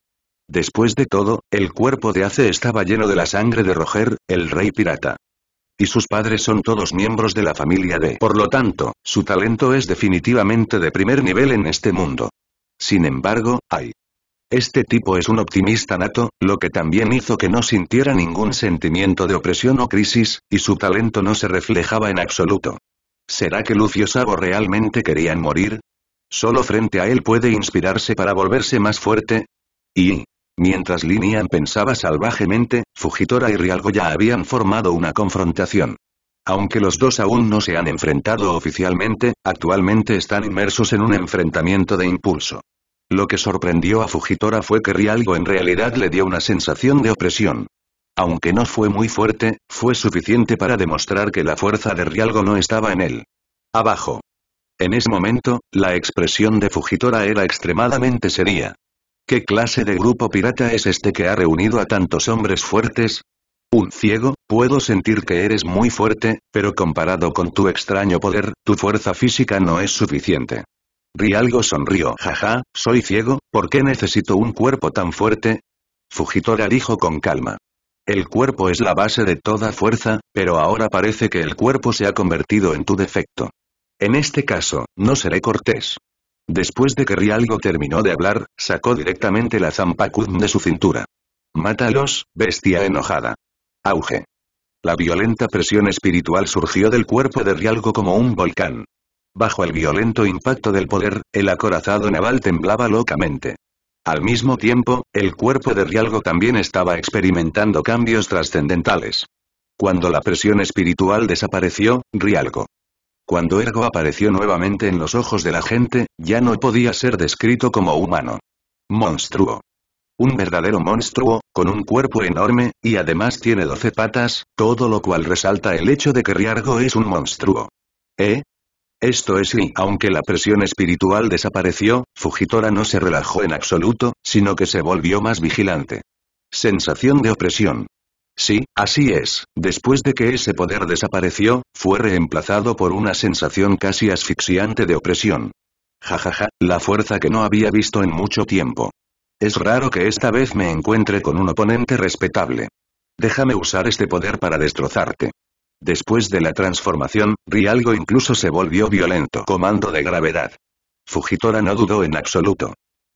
Después de todo, el cuerpo de Ace estaba lleno de la sangre de Roger, el rey pirata. y sus padres son todos miembros de la familia de. Por lo tanto, su talento es definitivamente de primer nivel en este mundo. Sin embargo, hay. Este tipo es un optimista nato, lo que también hizo que no sintiera ningún sentimiento de opresión o crisis, y su talento no se reflejaba en absoluto. ¿Será que Lucio Sabo realmente querían morir? Solo frente a él puede inspirarse para volverse más fuerte. Y, mientras Linian pensaba salvajemente, Fujitora y Rialgo ya habían formado una confrontación. Aunque los dos aún no se han enfrentado oficialmente, actualmente están inmersos en un enfrentamiento de impulso. Lo que sorprendió a Fujitora fue que Rialgo en realidad le dio una sensación de opresión. Aunque no fue muy fuerte, fue suficiente para demostrar que la fuerza de Rialgo no estaba en él. Abajo. En ese momento, la expresión de Fujitora era extremadamente seria. ¿Qué clase de grupo pirata es este que ha reunido a tantos hombres fuertes? Un ciego, puedo sentir que eres muy fuerte, pero comparado con tu extraño poder, tu fuerza física no es suficiente. Rialgo sonrió. Jaja, soy ciego, ¿por qué necesito un cuerpo tan fuerte? Fujitora dijo con calma. El cuerpo es la base de toda fuerza, pero ahora parece que el cuerpo se ha convertido en tu defecto. En este caso, no seré cortés. Después de que Rialgo terminó de hablar, sacó directamente la Zampacud de su cintura. Mátalos, bestia enojada. Auge. La violenta presión espiritual surgió del cuerpo de Rialgo como un volcán. Bajo el violento impacto del poder, el acorazado naval temblaba locamente. Al mismo tiempo, el cuerpo de Rialgo también estaba experimentando cambios trascendentales. Cuando la presión espiritual desapareció, Rialgo cuando Ergo apareció nuevamente en los ojos de la gente, ya no podía ser descrito como humano. Monstruo. Un verdadero monstruo, con un cuerpo enorme, y además tiene doce patas, todo lo cual resalta el hecho de que Riargo es un monstruo. ¿Eh? Esto es y, aunque la presión espiritual desapareció, Fujitora no se relajó en absoluto, sino que se volvió más vigilante. Sensación de opresión. Sí, así es. Después de que ese poder desapareció, fue reemplazado por una sensación casi asfixiante de opresión. Jajaja, la fuerza que no había visto en mucho tiempo. Es raro que esta vez me encuentre con un oponente respetable. Déjame usar este poder para destrozarte. Después de la transformación, Rialgo incluso se volvió violento. Comando de gravedad. Fujitora no dudó en absoluto.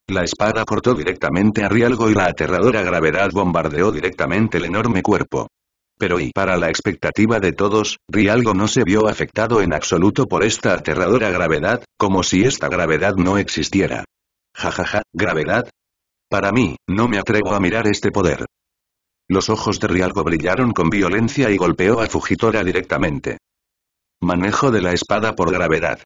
La espada cortó directamente a Rialgo y la aterradora gravedad bombardeó directamente el enorme cuerpo. Pero y para la expectativa de todos, Rialgo no se vio afectado en absoluto por esta aterradora gravedad, como si esta gravedad no existiera. Jajaja, ¿gravedad? Para mí, no me atrevo a mirar este poder. Los ojos de Rialgo brillaron con violencia y golpeó a Fujitora directamente. Manejo de la espada por gravedad.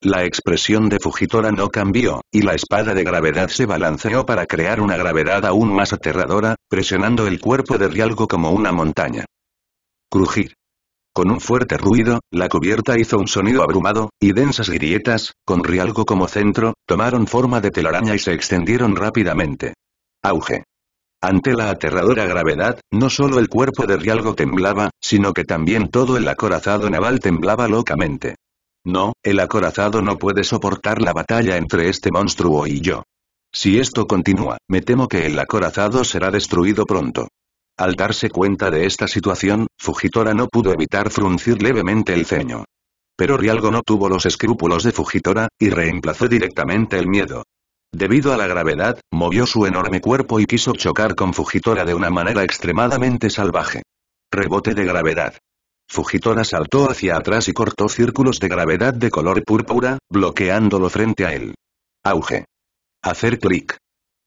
La expresión de Fujitora no cambió, y la espada de gravedad se balanceó para crear una gravedad aún más aterradora, presionando el cuerpo de Rialgo como una montaña. Crujir. Con un fuerte ruido, la cubierta hizo un sonido abrumado, y densas grietas, con Rialgo como centro, tomaron forma de telaraña y se extendieron rápidamente. Auge. Ante la aterradora gravedad, no solo el cuerpo de Rialgo temblaba, sino que también todo el acorazado naval temblaba locamente. No, el acorazado no puede soportar la batalla entre este monstruo y yo. Si esto continúa, me temo que el acorazado será destruido pronto. Al darse cuenta de esta situación, Fujitora no pudo evitar fruncir levemente el ceño. Pero Rialgo no tuvo los escrúpulos de Fujitora, y reemplazó directamente el miedo. Debido a la gravedad, movió su enorme cuerpo y quiso chocar con Fujitora de una manera extremadamente salvaje. Rebote de gravedad. Fujitora saltó hacia atrás y cortó círculos de gravedad de color púrpura, bloqueándolo frente a él. Auge. Hacer clic.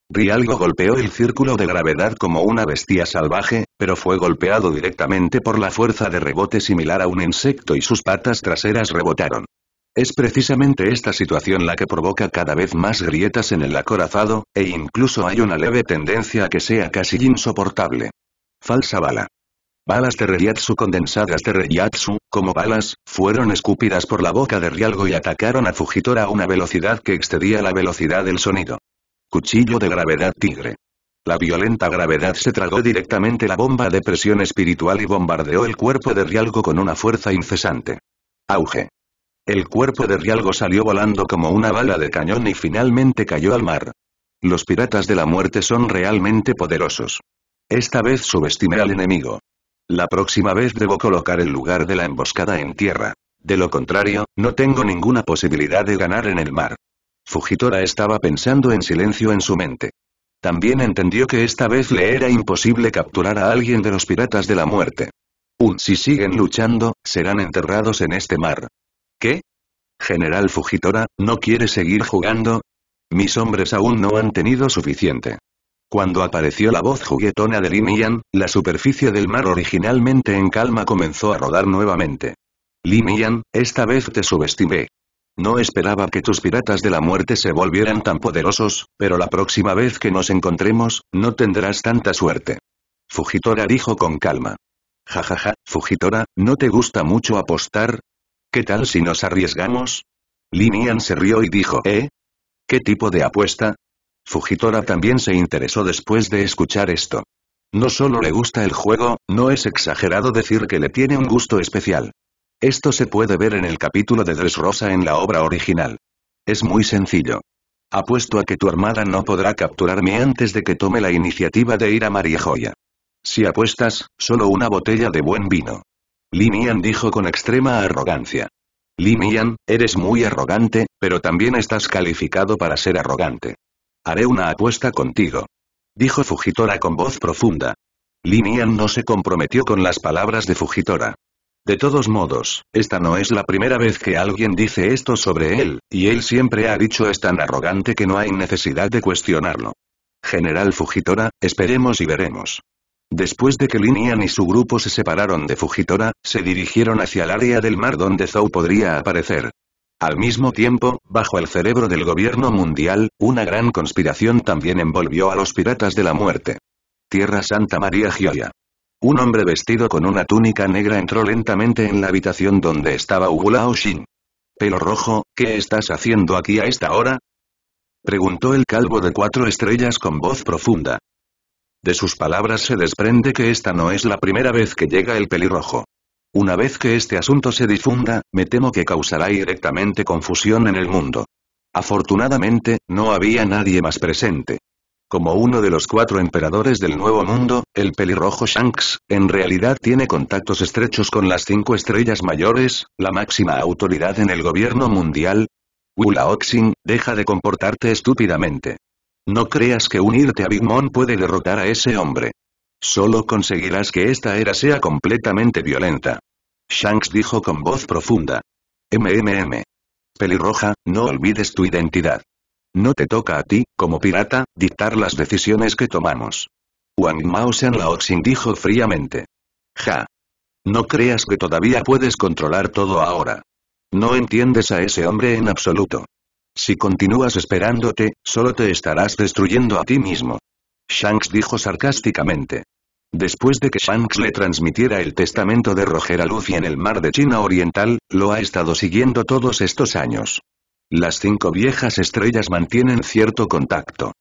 Rialgo golpeó el círculo de gravedad como una bestia salvaje, pero fue golpeado directamente por la fuerza de rebote similar a un insecto y sus patas traseras rebotaron. Es precisamente esta situación la que provoca cada vez más grietas en el acorazado, e incluso hay una leve tendencia a que sea casi insoportable. Falsa bala. Balas de condensadas de como balas, fueron escupidas por la boca de Rialgo y atacaron a Fujitora a una velocidad que excedía la velocidad del sonido. Cuchillo de gravedad tigre. La violenta gravedad se tragó directamente la bomba de presión espiritual y bombardeó el cuerpo de Rialgo con una fuerza incesante. Auge. El cuerpo de Rialgo salió volando como una bala de cañón y finalmente cayó al mar. Los piratas de la muerte son realmente poderosos. Esta vez subestimé al enemigo. La próxima vez debo colocar el lugar de la emboscada en tierra. De lo contrario, no tengo ninguna posibilidad de ganar en el mar. Fujitora estaba pensando en silencio en su mente. También entendió que esta vez le era imposible capturar a alguien de los piratas de la muerte. Un si siguen luchando, serán enterrados en este mar. ¿Qué? General Fujitora, ¿no quiere seguir jugando? Mis hombres aún no han tenido suficiente. Cuando apareció la voz juguetona de Lin la superficie del mar originalmente en calma comenzó a rodar nuevamente. Lin esta vez te subestimé. No esperaba que tus piratas de la muerte se volvieran tan poderosos, pero la próxima vez que nos encontremos, no tendrás tanta suerte. Fujitora dijo con calma. Jajaja, Fujitora, ¿no te gusta mucho apostar? ¿Qué tal si nos arriesgamos? Linian se rió y dijo, ¿eh? ¿Qué tipo de apuesta? Fujitora también se interesó después de escuchar esto. No solo le gusta el juego, no es exagerado decir que le tiene un gusto especial. Esto se puede ver en el capítulo de Dressrosa en la obra original. Es muy sencillo. Apuesto a que tu armada no podrá capturarme antes de que tome la iniciativa de ir a María Joya. Si apuestas, solo una botella de buen vino. Linian dijo con extrema arrogancia. Linian, eres muy arrogante, pero también estás calificado para ser arrogante. Haré una apuesta contigo. Dijo Fujitora con voz profunda. Linian no se comprometió con las palabras de Fujitora. De todos modos, esta no es la primera vez que alguien dice esto sobre él, y él siempre ha dicho es tan arrogante que no hay necesidad de cuestionarlo. General Fujitora, esperemos y veremos. Después de que Linian y su grupo se separaron de Fujitora, se dirigieron hacia el área del mar donde Zhou podría aparecer. Al mismo tiempo, bajo el cerebro del gobierno mundial, una gran conspiración también envolvió a los piratas de la muerte. Tierra Santa María Gioia. Un hombre vestido con una túnica negra entró lentamente en la habitación donde estaba Ugulao Shin. Pelo rojo, ¿qué estás haciendo aquí a esta hora? Preguntó el calvo de cuatro estrellas con voz profunda. De sus palabras se desprende que esta no es la primera vez que llega el pelirrojo. Una vez que este asunto se difunda, me temo que causará directamente confusión en el mundo. Afortunadamente, no había nadie más presente. Como uno de los cuatro emperadores del Nuevo Mundo, el pelirrojo Shanks, en realidad tiene contactos estrechos con las cinco estrellas mayores, la máxima autoridad en el gobierno mundial. Wulaoxin, deja de comportarte estúpidamente. No creas que unirte a Big Mom puede derrotar a ese hombre. Solo conseguirás que esta era sea completamente violenta. Shanks dijo con voz profunda. MMM. Pelirroja, no olvides tu identidad. No te toca a ti, como pirata, dictar las decisiones que tomamos. Wang Mao Shen Laoxin dijo fríamente. Ja. No creas que todavía puedes controlar todo ahora. No entiendes a ese hombre en absoluto. Si continúas esperándote, solo te estarás destruyendo a ti mismo. Shanks dijo sarcásticamente. Después de que Shanks le transmitiera el testamento de Roger a Luffy en el mar de China Oriental, lo ha estado siguiendo todos estos años. Las cinco viejas estrellas mantienen cierto contacto.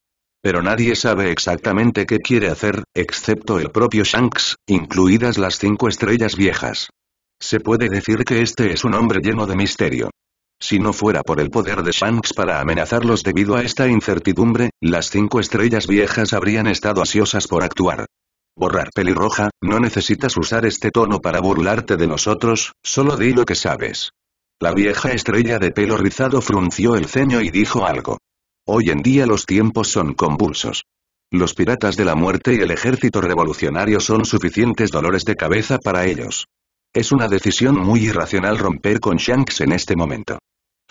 Pero nadie sabe exactamente qué quiere hacer, excepto el propio Shanks, incluidas las cinco estrellas viejas. Se puede decir que este es un hombre lleno de misterio. Si no fuera por el poder de Shanks para amenazarlos debido a esta incertidumbre, las cinco estrellas viejas habrían estado ansiosas por actuar. Borrar pelirroja, no necesitas usar este tono para burlarte de nosotros, solo di lo que sabes. La vieja estrella de pelo rizado frunció el ceño y dijo algo. Hoy en día los tiempos son convulsos. Los piratas de la muerte y el ejército revolucionario son suficientes dolores de cabeza para ellos. Es una decisión muy irracional romper con Shanks en este momento.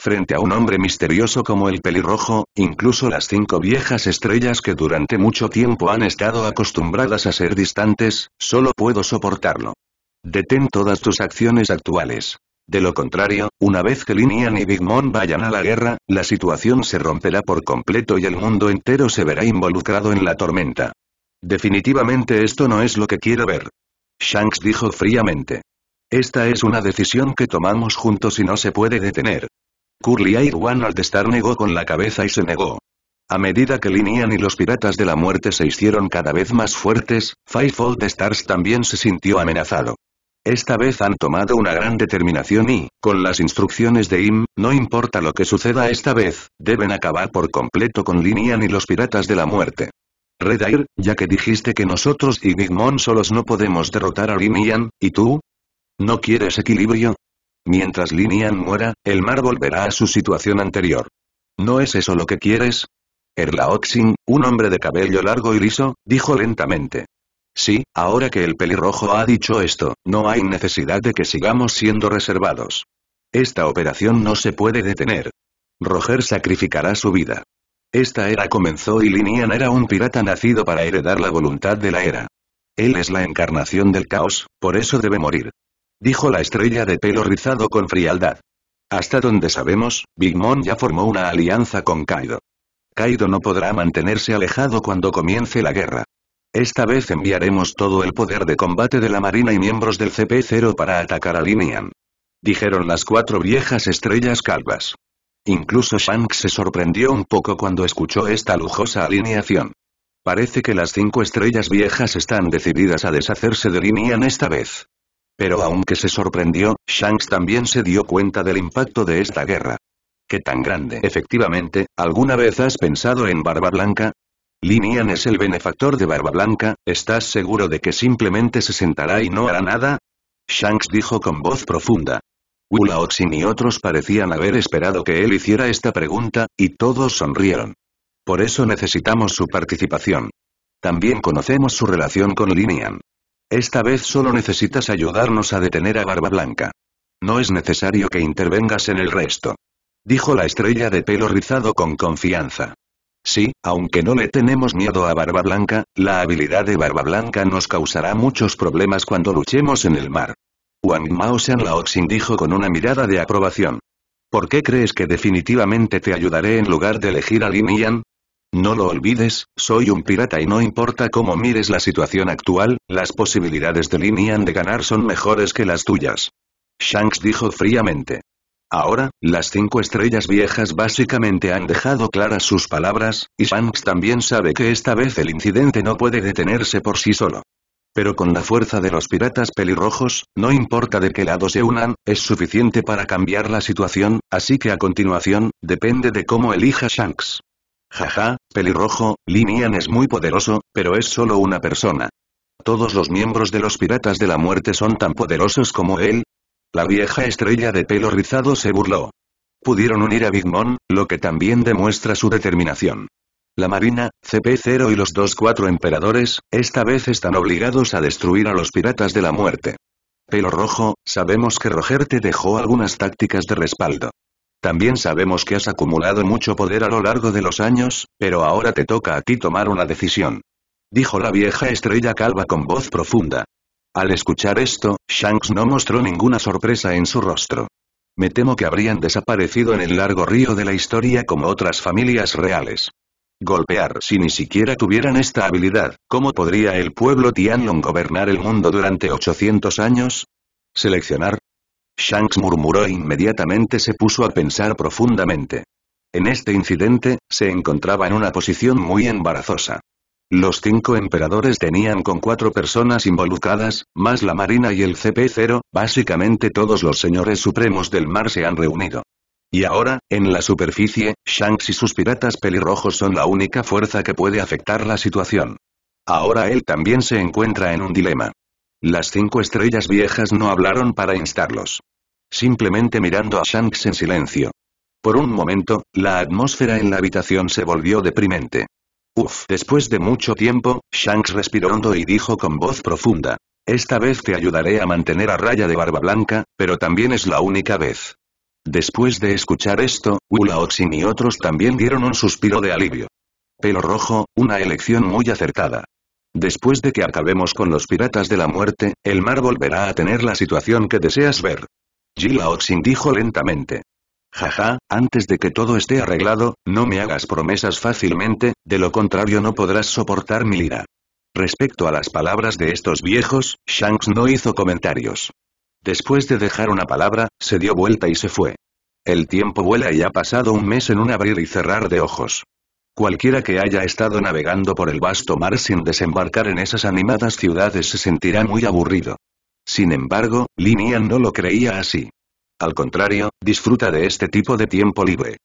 Frente a un hombre misterioso como el pelirrojo, incluso las cinco viejas estrellas que durante mucho tiempo han estado acostumbradas a ser distantes, solo puedo soportarlo. Detén todas tus acciones actuales. De lo contrario, una vez que Linian y Big Mom vayan a la guerra, la situación se romperá por completo y el mundo entero se verá involucrado en la tormenta. Definitivamente esto no es lo que quiero ver. Shanks dijo fríamente. Esta es una decisión que tomamos juntos y no se puede detener. Curly Air One al estar negó con la cabeza y se negó. A medida que Linian y los piratas de la muerte se hicieron cada vez más fuertes, Fivefold Stars también se sintió amenazado. Esta vez han tomado una gran determinación y, con las instrucciones de Im, no importa lo que suceda esta vez, deben acabar por completo con Linian y los piratas de la muerte. Red Air, ya que dijiste que nosotros y Big solos no podemos derrotar a Linian, ¿y tú? ¿No quieres equilibrio? Mientras Linian muera, el mar volverá a su situación anterior. ¿No es eso lo que quieres? Erlaoxin, un hombre de cabello largo y liso, dijo lentamente. Sí, ahora que el pelirrojo ha dicho esto, no hay necesidad de que sigamos siendo reservados. Esta operación no se puede detener. Roger sacrificará su vida. Esta era comenzó y Linian era un pirata nacido para heredar la voluntad de la era. Él es la encarnación del caos, por eso debe morir. Dijo la estrella de pelo rizado con frialdad. Hasta donde sabemos, Big Mom ya formó una alianza con Kaido. Kaido no podrá mantenerse alejado cuando comience la guerra. Esta vez enviaremos todo el poder de combate de la Marina y miembros del CP0 para atacar a Linian. Dijeron las cuatro viejas estrellas calvas. Incluso Shanks se sorprendió un poco cuando escuchó esta lujosa alineación. Parece que las cinco estrellas viejas están decididas a deshacerse de Linian esta vez. Pero aunque se sorprendió, Shanks también se dio cuenta del impacto de esta guerra. ¿Qué tan grande? Efectivamente, ¿alguna vez has pensado en Barba Blanca? Linian es el benefactor de Barba Blanca, ¿estás seguro de que simplemente se sentará y no hará nada? Shanks dijo con voz profunda. Oxin y otros parecían haber esperado que él hiciera esta pregunta, y todos sonrieron. Por eso necesitamos su participación. También conocemos su relación con Linian. Esta vez solo necesitas ayudarnos a detener a Barba Blanca. No es necesario que intervengas en el resto. Dijo la estrella de pelo rizado con confianza. Sí, aunque no le tenemos miedo a Barba Blanca, la habilidad de Barba Blanca nos causará muchos problemas cuando luchemos en el mar. Wang Mao Shan Laoxin dijo con una mirada de aprobación. ¿Por qué crees que definitivamente te ayudaré en lugar de elegir a Lin Yan? No lo olvides, soy un pirata y no importa cómo mires la situación actual, las posibilidades de Lin Yan de ganar son mejores que las tuyas. Shanks dijo fríamente. Ahora, las cinco estrellas viejas básicamente han dejado claras sus palabras, y Shanks también sabe que esta vez el incidente no puede detenerse por sí solo. Pero con la fuerza de los piratas pelirrojos, no importa de qué lado se unan, es suficiente para cambiar la situación, así que a continuación, depende de cómo elija Shanks. Jaja, pelirrojo, Linian es muy poderoso, pero es solo una persona. ¿Todos los miembros de los piratas de la muerte son tan poderosos como él? La vieja estrella de pelo rizado se burló. Pudieron unir a Big Mom, lo que también demuestra su determinación. La Marina, CP0 y los dos cuatro emperadores, esta vez están obligados a destruir a los piratas de la muerte. Pelo rojo, sabemos que Roger te dejó algunas tácticas de respaldo. También sabemos que has acumulado mucho poder a lo largo de los años, pero ahora te toca a ti tomar una decisión. Dijo la vieja estrella calva con voz profunda. Al escuchar esto, Shanks no mostró ninguna sorpresa en su rostro. Me temo que habrían desaparecido en el largo río de la historia como otras familias reales. Golpear si ni siquiera tuvieran esta habilidad, ¿cómo podría el pueblo Tianlong gobernar el mundo durante 800 años? ¿Seleccionar? Shanks murmuró e inmediatamente se puso a pensar profundamente. En este incidente, se encontraba en una posición muy embarazosa. Los cinco emperadores tenían con cuatro personas involucradas, más la marina y el CP0, básicamente todos los señores supremos del mar se han reunido. Y ahora, en la superficie, Shanks y sus piratas pelirrojos son la única fuerza que puede afectar la situación. Ahora él también se encuentra en un dilema. Las cinco estrellas viejas no hablaron para instarlos. Simplemente mirando a Shanks en silencio. Por un momento, la atmósfera en la habitación se volvió deprimente. Uf, después de mucho tiempo, Shanks respiró hondo y dijo con voz profunda. Esta vez te ayudaré a mantener a raya de barba blanca, pero también es la única vez. Después de escuchar esto, Oxin y otros también dieron un suspiro de alivio. Pelo rojo, una elección muy acertada. Después de que acabemos con los piratas de la muerte, el mar volverá a tener la situación que deseas ver. Oxin dijo lentamente. Jaja, antes de que todo esté arreglado, no me hagas promesas fácilmente, de lo contrario no podrás soportar mi ira. Respecto a las palabras de estos viejos, Shanks no hizo comentarios. Después de dejar una palabra, se dio vuelta y se fue. El tiempo vuela y ha pasado un mes en un abrir y cerrar de ojos. Cualquiera que haya estado navegando por el vasto mar sin desembarcar en esas animadas ciudades se sentirá muy aburrido. Sin embargo, Linian no lo creía así. Al contrario, disfruta de este tipo de tiempo libre.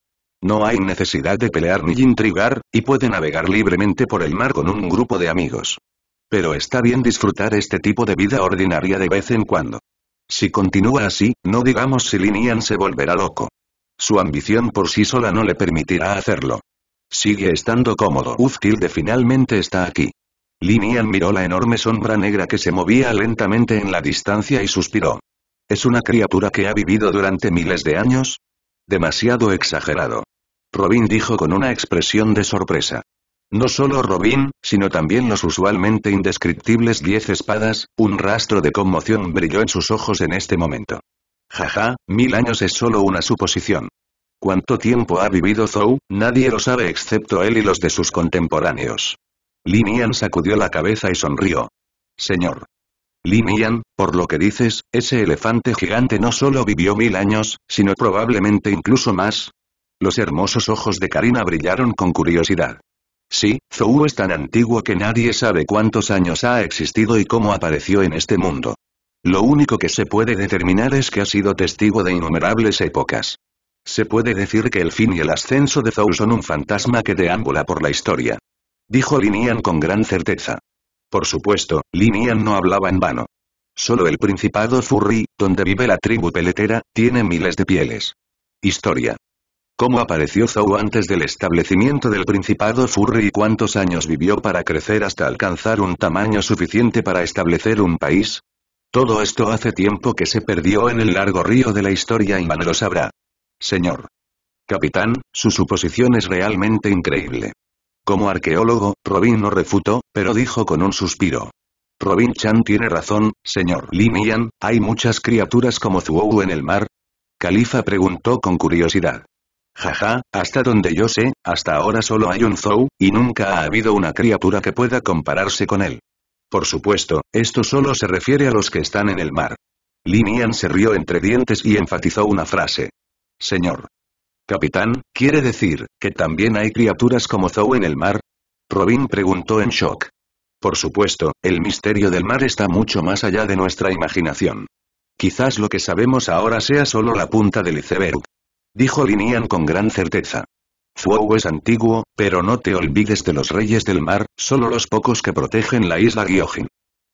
No hay necesidad de pelear ni intrigar, y puede navegar libremente por el mar con un grupo de amigos. Pero está bien disfrutar este tipo de vida ordinaria de vez en cuando. Si continúa así, no digamos si Linian se volverá loco. Su ambición por sí sola no le permitirá hacerlo. Sigue estando cómodo. Uztilde finalmente está aquí. Linian miró la enorme sombra negra que se movía lentamente en la distancia y suspiró. ¿Es una criatura que ha vivido durante miles de años? Demasiado exagerado. Robin dijo con una expresión de sorpresa. No solo Robin, sino también los usualmente indescriptibles diez espadas, un rastro de conmoción brilló en sus ojos en este momento. Jaja, mil años es solo una suposición. ¿Cuánto tiempo ha vivido Zhou? Nadie lo sabe excepto él y los de sus contemporáneos. Li Nian sacudió la cabeza y sonrió. Señor. Li Nian, por lo que dices, ese elefante gigante no solo vivió mil años, sino probablemente incluso más, los hermosos ojos de Karina brillaron con curiosidad. Sí, Zhou es tan antiguo que nadie sabe cuántos años ha existido y cómo apareció en este mundo. Lo único que se puede determinar es que ha sido testigo de innumerables épocas. Se puede decir que el fin y el ascenso de Zhou son un fantasma que deambula por la historia. Dijo Linian con gran certeza. Por supuesto, Linian no hablaba en vano. Solo el Principado Furry, donde vive la tribu peletera, tiene miles de pieles. Historia. ¿Cómo apareció Zhou antes del establecimiento del Principado Furry y cuántos años vivió para crecer hasta alcanzar un tamaño suficiente para establecer un país? Todo esto hace tiempo que se perdió en el largo río de la historia y man lo sabrá. Señor. Capitán, su suposición es realmente increíble. Como arqueólogo, Robin no refutó, pero dijo con un suspiro. Robin Chan tiene razón, señor Lin hay muchas criaturas como Zuou en el mar. Califa preguntó con curiosidad. Jaja, hasta donde yo sé, hasta ahora solo hay un Zou, y nunca ha habido una criatura que pueda compararse con él. Por supuesto, esto solo se refiere a los que están en el mar. Linian se rió entre dientes y enfatizó una frase. Señor. Capitán, ¿quiere decir, que también hay criaturas como Zou en el mar? Robin preguntó en shock. Por supuesto, el misterio del mar está mucho más allá de nuestra imaginación. Quizás lo que sabemos ahora sea solo la punta del iceberg. Dijo Linian con gran certeza. Zuo es antiguo, pero no te olvides de los reyes del mar, solo los pocos que protegen la isla Gyojin.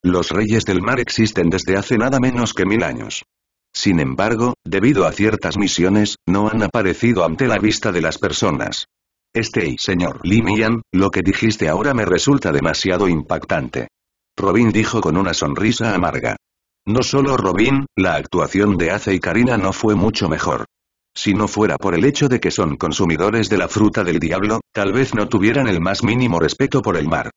Los reyes del mar existen desde hace nada menos que mil años. Sin embargo, debido a ciertas misiones, no han aparecido ante la vista de las personas. Este señor Linian, lo que dijiste ahora me resulta demasiado impactante. Robin dijo con una sonrisa amarga. No solo Robin, la actuación de Ace y Karina no fue mucho mejor. Si no fuera por el hecho de que son consumidores de la fruta del diablo, tal vez no tuvieran el más mínimo respeto por el mar.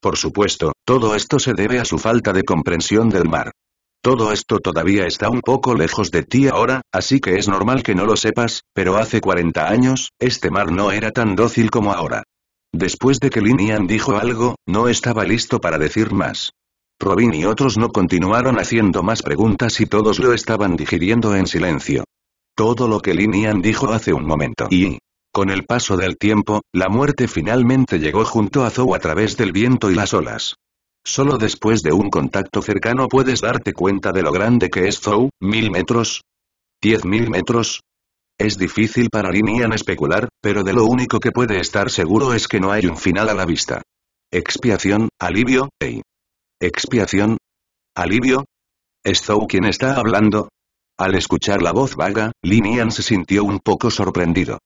Por supuesto, todo esto se debe a su falta de comprensión del mar. Todo esto todavía está un poco lejos de ti ahora, así que es normal que no lo sepas, pero hace 40 años, este mar no era tan dócil como ahora. Después de que Linian dijo algo, no estaba listo para decir más. Robin y otros no continuaron haciendo más preguntas y todos lo estaban digiriendo en silencio. Todo lo que Linian dijo hace un momento. Y, con el paso del tiempo, la muerte finalmente llegó junto a Zhou a través del viento y las olas. Solo después de un contacto cercano puedes darte cuenta de lo grande que es Zhou, mil metros. ¿Diez mil metros? Es difícil para Linian especular, pero de lo único que puede estar seguro es que no hay un final a la vista. Expiación, alivio, ey. Expiación. Alivio. ¿Es Zhou quien está hablando? Al escuchar la voz vaga, Linian se sintió un poco sorprendido.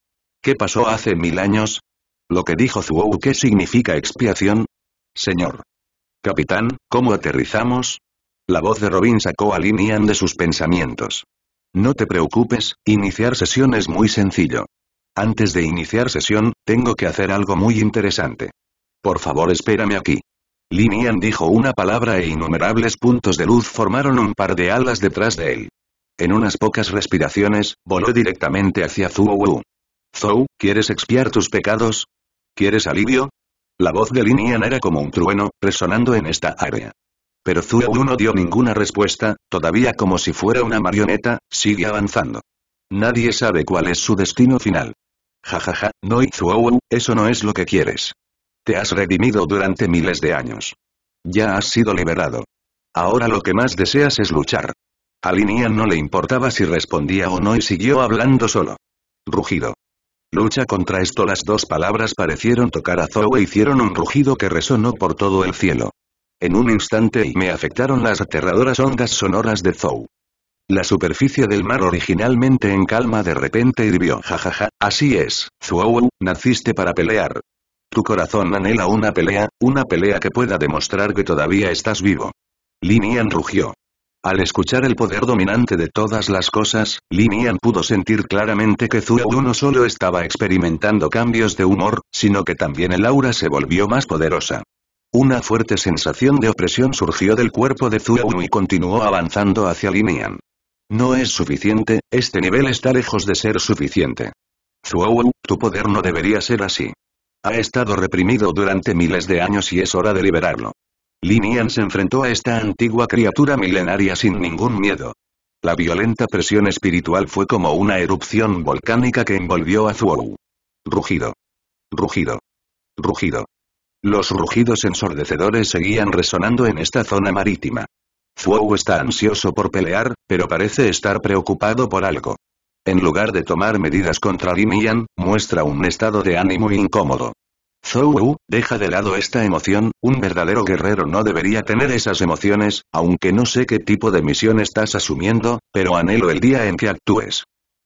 ¿Qué pasó hace mil años? Lo que dijo Zuou ¿qué significa expiación? Señor. Capitán, ¿cómo aterrizamos? La voz de Robin sacó a Linian de sus pensamientos. No te preocupes, iniciar sesión es muy sencillo. Antes de iniciar sesión, tengo que hacer algo muy interesante. Por favor espérame aquí. Linian dijo una palabra e innumerables puntos de luz formaron un par de alas detrás de él. En unas pocas respiraciones, voló directamente hacia Zuo Zhou, ¿quieres expiar tus pecados? ¿Quieres alivio? La voz de Linian era como un trueno, resonando en esta área. Pero Zuo no dio ninguna respuesta, todavía como si fuera una marioneta, sigue avanzando. Nadie sabe cuál es su destino final. Jajaja, no y Zuo, eso no es lo que quieres. Te has redimido durante miles de años. Ya has sido liberado. Ahora lo que más deseas es luchar. A Linian no le importaba si respondía o no y siguió hablando solo. Rugido. Lucha contra esto las dos palabras parecieron tocar a Zou e hicieron un rugido que resonó por todo el cielo. En un instante y me afectaron las aterradoras ondas sonoras de Zou. La superficie del mar originalmente en calma de repente hirvió. Jajaja, así es, Zou, naciste para pelear. Tu corazón anhela una pelea, una pelea que pueda demostrar que todavía estás vivo. Linian rugió. Al escuchar el poder dominante de todas las cosas, Linian pudo sentir claramente que Zuo no solo estaba experimentando cambios de humor, sino que también el aura se volvió más poderosa. Una fuerte sensación de opresión surgió del cuerpo de Zuo y continuó avanzando hacia Linian. No es suficiente, este nivel está lejos de ser suficiente. Zuo, tu poder no debería ser así. Ha estado reprimido durante miles de años y es hora de liberarlo. Linian se enfrentó a esta antigua criatura milenaria sin ningún miedo. La violenta presión espiritual fue como una erupción volcánica que envolvió a Zuo. Rugido. Rugido. Rugido. Los rugidos ensordecedores seguían resonando en esta zona marítima. Zuo está ansioso por pelear, pero parece estar preocupado por algo. En lugar de tomar medidas contra Linian, muestra un estado de ánimo incómodo. Zhou, deja de lado esta emoción, un verdadero guerrero no debería tener esas emociones, aunque no sé qué tipo de misión estás asumiendo, pero anhelo el día en que actúes.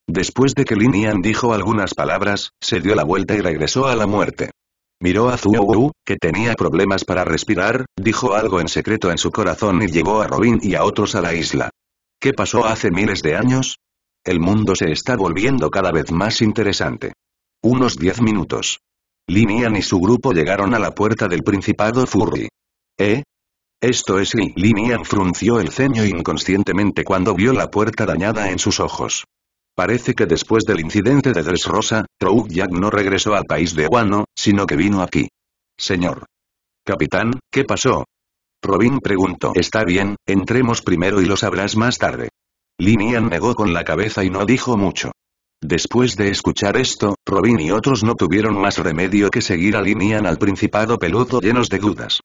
Después de que Lin Yan dijo algunas palabras, se dio la vuelta y regresó a la muerte. Miró a Zhou, que tenía problemas para respirar, dijo algo en secreto en su corazón y llevó a Robin y a otros a la isla. ¿Qué pasó hace miles de años? El mundo se está volviendo cada vez más interesante. Unos diez minutos. Linian y su grupo llegaron a la puerta del Principado Furry. ¿Eh? Esto es y Linian frunció el ceño inconscientemente cuando vio la puerta dañada en sus ojos. Parece que después del incidente de Dressrosa, Jack no regresó al país de Wano, sino que vino aquí. Señor. Capitán, ¿qué pasó? Robin preguntó. Está bien, entremos primero y lo sabrás más tarde. Linian negó con la cabeza y no dijo mucho. Después de escuchar esto, Robin y otros no tuvieron más remedio que seguir a Linian al principado peludo llenos de dudas.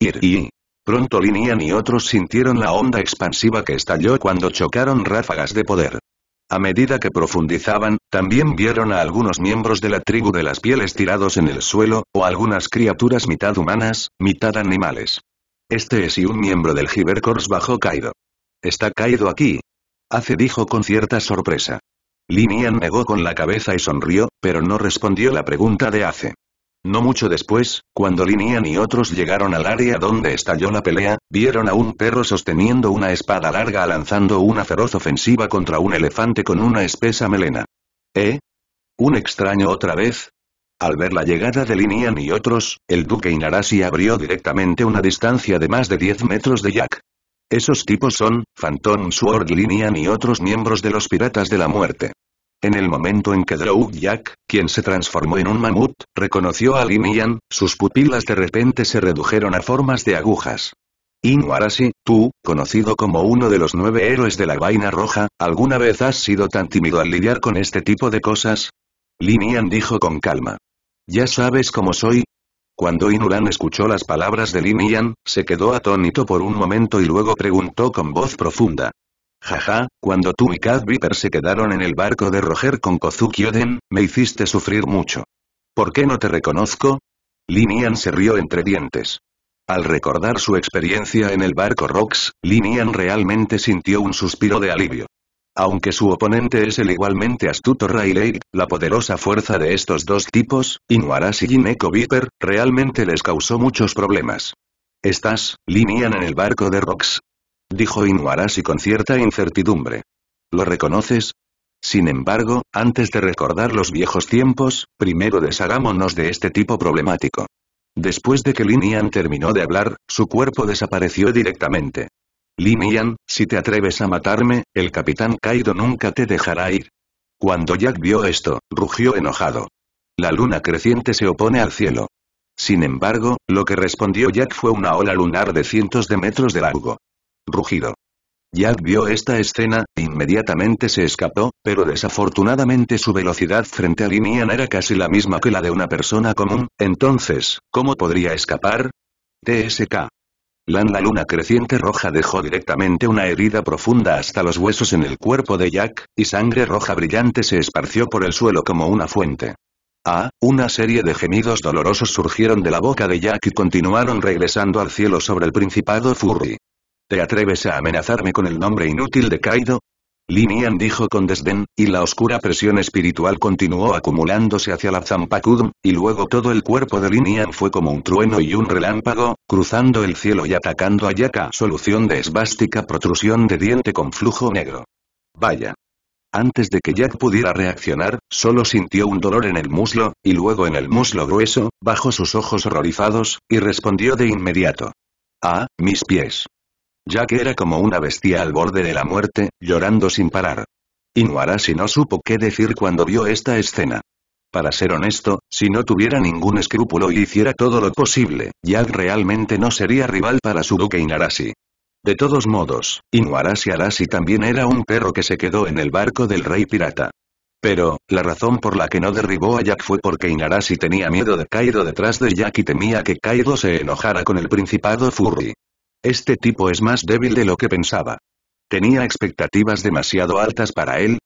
Ir y... Pronto Linian y otros sintieron la onda expansiva que estalló cuando chocaron ráfagas de poder. A medida que profundizaban, también vieron a algunos miembros de la tribu de las pieles tirados en el suelo, o algunas criaturas mitad humanas, mitad animales. Este es y un miembro del Hibercors bajo Kaido. Está Kaido aquí. Hace dijo con cierta sorpresa. Linian negó con la cabeza y sonrió, pero no respondió la pregunta de Ace. No mucho después, cuando Linian y otros llegaron al área donde estalló la pelea, vieron a un perro sosteniendo una espada larga lanzando una feroz ofensiva contra un elefante con una espesa melena. ¿Eh? ¿Un extraño otra vez? Al ver la llegada de Linian y otros, el duque Inarashi abrió directamente una distancia de más de 10 metros de Jack. Esos tipos son, Phantom Sword Linian y otros miembros de los Piratas de la Muerte. En el momento en que Drow Jack, quien se transformó en un mamut, reconoció a Linian, sus pupilas de repente se redujeron a formas de agujas. Inuarashi, tú, conocido como uno de los nueve héroes de la vaina roja, ¿alguna vez has sido tan tímido al lidiar con este tipo de cosas? Linian dijo con calma. Ya sabes cómo soy, cuando Inuran escuchó las palabras de Lin Yan, se quedó atónito por un momento y luego preguntó con voz profunda. Jaja, cuando tú y Cat Viper se quedaron en el barco de Roger con Kozuki Oden, me hiciste sufrir mucho. ¿Por qué no te reconozco? Lin Yan se rió entre dientes. Al recordar su experiencia en el barco Rox, Lin Yan realmente sintió un suspiro de alivio. Aunque su oponente es el igualmente astuto Rayleigh, la poderosa fuerza de estos dos tipos, Inuarashi y Neko Viper, realmente les causó muchos problemas. ¿Estás, Linian en el barco de Rox? Dijo Inuarashi con cierta incertidumbre. ¿Lo reconoces? Sin embargo, antes de recordar los viejos tiempos, primero deshagámonos de este tipo problemático. Después de que Linian terminó de hablar, su cuerpo desapareció directamente. Lin si te atreves a matarme, el capitán Kaido nunca te dejará ir. Cuando Jack vio esto, rugió enojado. La luna creciente se opone al cielo. Sin embargo, lo que respondió Jack fue una ola lunar de cientos de metros de largo. Rugido. Jack vio esta escena, inmediatamente se escapó, pero desafortunadamente su velocidad frente a Linian era casi la misma que la de una persona común, entonces, ¿cómo podría escapar? TSK. Lan la luna creciente roja dejó directamente una herida profunda hasta los huesos en el cuerpo de Jack, y sangre roja brillante se esparció por el suelo como una fuente. Ah, una serie de gemidos dolorosos surgieron de la boca de Jack y continuaron regresando al cielo sobre el Principado Furry. ¿Te atreves a amenazarme con el nombre inútil de Kaido? Linian dijo con desdén, y la oscura presión espiritual continuó acumulándose hacia la Zampacudum, y luego todo el cuerpo de Linian fue como un trueno y un relámpago, cruzando el cielo y atacando a Yaka. Solución de esvástica protrusión de diente con flujo negro. Vaya. Antes de que Jack pudiera reaccionar, solo sintió un dolor en el muslo, y luego en el muslo grueso, bajo sus ojos horrorizados, y respondió de inmediato. Ah, mis pies. Jack era como una bestia al borde de la muerte, llorando sin parar. Inuarashi no supo qué decir cuando vio esta escena. Para ser honesto, si no tuviera ningún escrúpulo y hiciera todo lo posible, Jack realmente no sería rival para su duque Inarashi. De todos modos, Inuarashi Arashi también era un perro que se quedó en el barco del rey pirata. Pero, la razón por la que no derribó a Jack fue porque Inarashi tenía miedo de Kaido detrás de Jack y temía que Kaido se enojara con el principado Furry. Este tipo es más débil de lo que pensaba. ¿Tenía expectativas demasiado altas para él?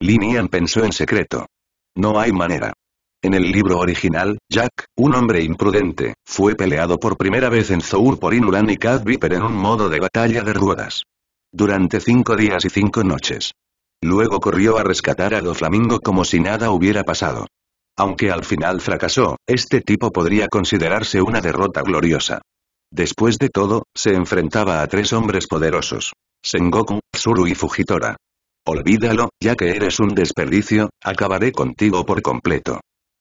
Linian pensó en secreto. No hay manera. En el libro original, Jack, un hombre imprudente, fue peleado por primera vez en Zour por Inuran y Cat Viper en un modo de batalla de ruedas. Durante cinco días y cinco noches. Luego corrió a rescatar a Doflamingo como si nada hubiera pasado. Aunque al final fracasó, este tipo podría considerarse una derrota gloriosa. Después de todo, se enfrentaba a tres hombres poderosos. Sengoku, Tsuru y Fujitora. Olvídalo, ya que eres un desperdicio, acabaré contigo por completo.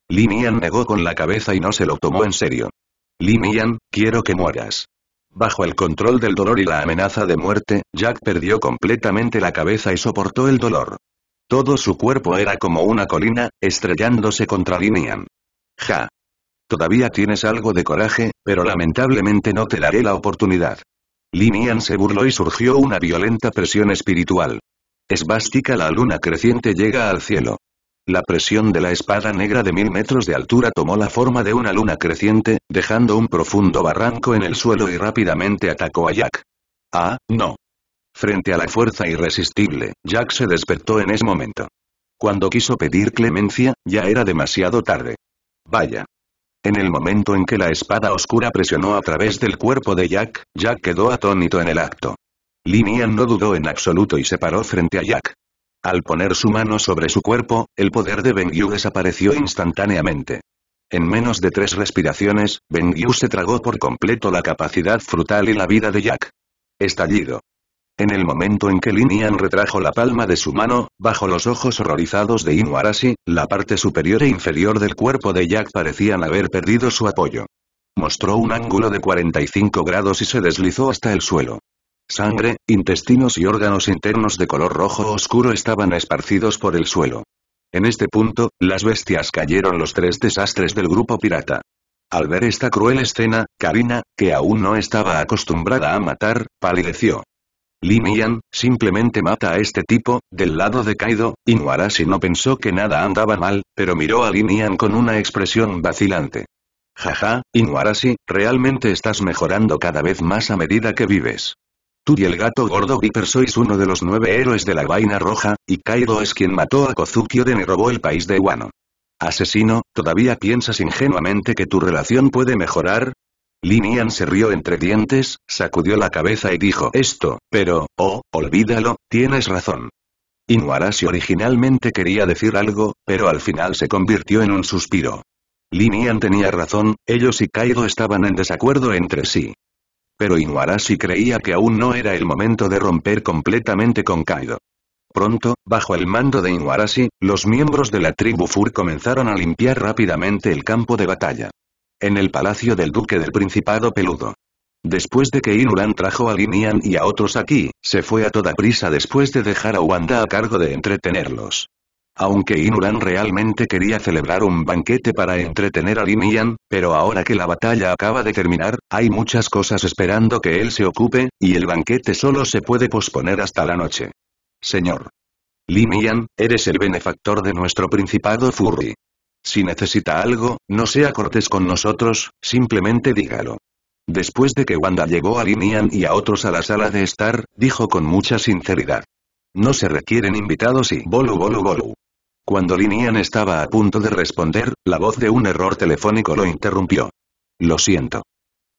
Li Mian negó con la cabeza y no se lo tomó en serio. Li Mian, quiero que mueras. Bajo el control del dolor y la amenaza de muerte, Jack perdió completamente la cabeza y soportó el dolor. Todo su cuerpo era como una colina, estrellándose contra Li Mian. Ja. Todavía tienes algo de coraje, pero lamentablemente no te daré la oportunidad. Linian se burló y surgió una violenta presión espiritual. Esvástica la luna creciente llega al cielo. La presión de la espada negra de mil metros de altura tomó la forma de una luna creciente, dejando un profundo barranco en el suelo y rápidamente atacó a Jack. Ah, no. Frente a la fuerza irresistible, Jack se despertó en ese momento. Cuando quiso pedir clemencia, ya era demasiado tarde. Vaya. En el momento en que la espada oscura presionó a través del cuerpo de Jack, Jack quedó atónito en el acto. Linian no dudó en absoluto y se paró frente a Jack. Al poner su mano sobre su cuerpo, el poder de Bengyu desapareció instantáneamente. En menos de tres respiraciones, Bengyu se tragó por completo la capacidad frutal y la vida de Jack. Estallido. En el momento en que Linian retrajo la palma de su mano, bajo los ojos horrorizados de Inuarashi, la parte superior e inferior del cuerpo de Jack parecían haber perdido su apoyo. Mostró un ángulo de 45 grados y se deslizó hasta el suelo. Sangre, intestinos y órganos internos de color rojo oscuro estaban esparcidos por el suelo. En este punto, las bestias cayeron los tres desastres del grupo pirata. Al ver esta cruel escena, Karina, que aún no estaba acostumbrada a matar, palideció. Li Mian, simplemente mata a este tipo, del lado de Kaido, Inuarashi no pensó que nada andaba mal, pero miró a Li Mian con una expresión vacilante. Jaja, Inuarashi, realmente estás mejorando cada vez más a medida que vives. Tú y el gato gordo Viper sois uno de los nueve héroes de la vaina roja, y Kaido es quien mató a Kozukyoden y robó el país de Wano. Asesino, ¿todavía piensas ingenuamente que tu relación puede mejorar? Linian se rió entre dientes, sacudió la cabeza y dijo esto, pero, oh, olvídalo, tienes razón. Inuarashi originalmente quería decir algo, pero al final se convirtió en un suspiro. Linian tenía razón, ellos y Kaido estaban en desacuerdo entre sí. Pero Inuarashi creía que aún no era el momento de romper completamente con Kaido. Pronto, bajo el mando de Inuarashi, los miembros de la tribu Fur comenzaron a limpiar rápidamente el campo de batalla. En el palacio del duque del Principado Peludo. Después de que Inuran trajo a Linian y a otros aquí, se fue a toda prisa después de dejar a Wanda a cargo de entretenerlos. Aunque Inuran realmente quería celebrar un banquete para entretener a Linian, pero ahora que la batalla acaba de terminar, hay muchas cosas esperando que él se ocupe, y el banquete solo se puede posponer hasta la noche. Señor. Linian, eres el benefactor de nuestro principado Furry. Si necesita algo, no sea cortés con nosotros, simplemente dígalo. Después de que Wanda llevó a Linian y a otros a la sala de estar, dijo con mucha sinceridad. No se requieren invitados y bolu bolu bolu. Cuando Linian estaba a punto de responder, la voz de un error telefónico lo interrumpió. Lo siento.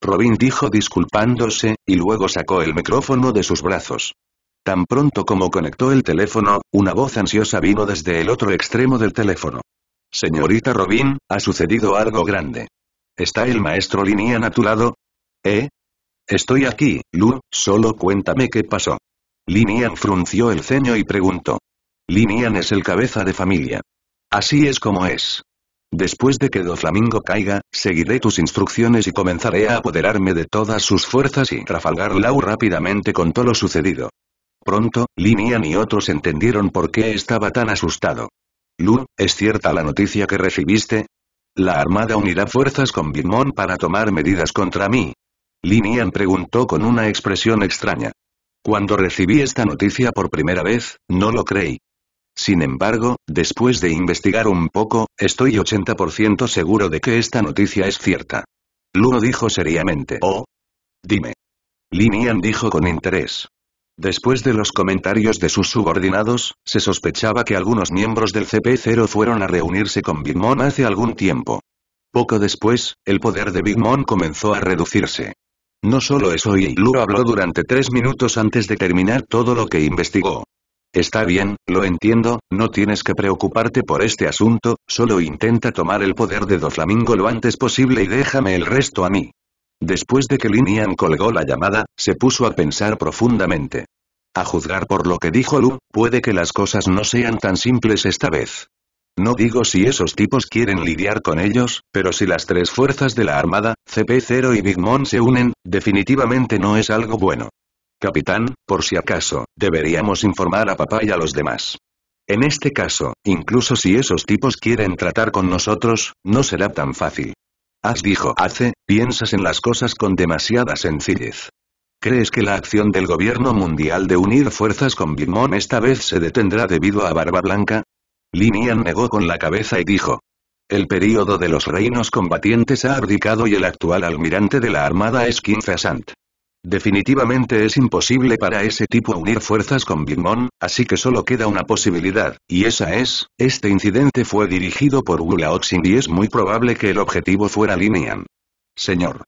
Robin dijo disculpándose, y luego sacó el micrófono de sus brazos. Tan pronto como conectó el teléfono, una voz ansiosa vino desde el otro extremo del teléfono. Señorita Robin, ha sucedido algo grande. ¿Está el maestro Linian a tu lado? ¿Eh? Estoy aquí, Lu, solo cuéntame qué pasó. Linian frunció el ceño y preguntó. Linian es el cabeza de familia. Así es como es. Después de que Doflamingo caiga, seguiré tus instrucciones y comenzaré a apoderarme de todas sus fuerzas y Trafalgar Lau rápidamente contó lo sucedido. Pronto, Linian y otros entendieron por qué estaba tan asustado. Lu, ¿es cierta la noticia que recibiste? La Armada unirá fuerzas con Big para tomar medidas contra mí. Linian preguntó con una expresión extraña. Cuando recibí esta noticia por primera vez, no lo creí. Sin embargo, después de investigar un poco, estoy 80% seguro de que esta noticia es cierta. Luno dijo seriamente. Oh. Dime. Linian dijo con interés. Después de los comentarios de sus subordinados, se sospechaba que algunos miembros del CP0 fueron a reunirse con Big Mom hace algún tiempo. Poco después, el poder de Big Mom comenzó a reducirse. No solo eso y Lu habló durante tres minutos antes de terminar todo lo que investigó. Está bien, lo entiendo, no tienes que preocuparte por este asunto, solo intenta tomar el poder de Doflamingo lo antes posible y déjame el resto a mí. Después de que Linian colgó la llamada, se puso a pensar profundamente. A juzgar por lo que dijo Lu, puede que las cosas no sean tan simples esta vez. No digo si esos tipos quieren lidiar con ellos, pero si las tres fuerzas de la Armada, CP0 y Big Mom se unen, definitivamente no es algo bueno. Capitán, por si acaso, deberíamos informar a papá y a los demás. En este caso, incluso si esos tipos quieren tratar con nosotros, no será tan fácil. Haz dijo hace, piensas en las cosas con demasiada sencillez. ¿Crees que la acción del gobierno mundial de unir fuerzas con Bimon esta vez se detendrá debido a Barba Blanca? Linian negó con la cabeza y dijo. El período de los reinos combatientes ha abdicado y el actual almirante de la armada es Fasant. Definitivamente es imposible para ese tipo unir fuerzas con Big así que solo queda una posibilidad, y esa es, este incidente fue dirigido por Wu Laoxing y es muy probable que el objetivo fuera Linian. Señor.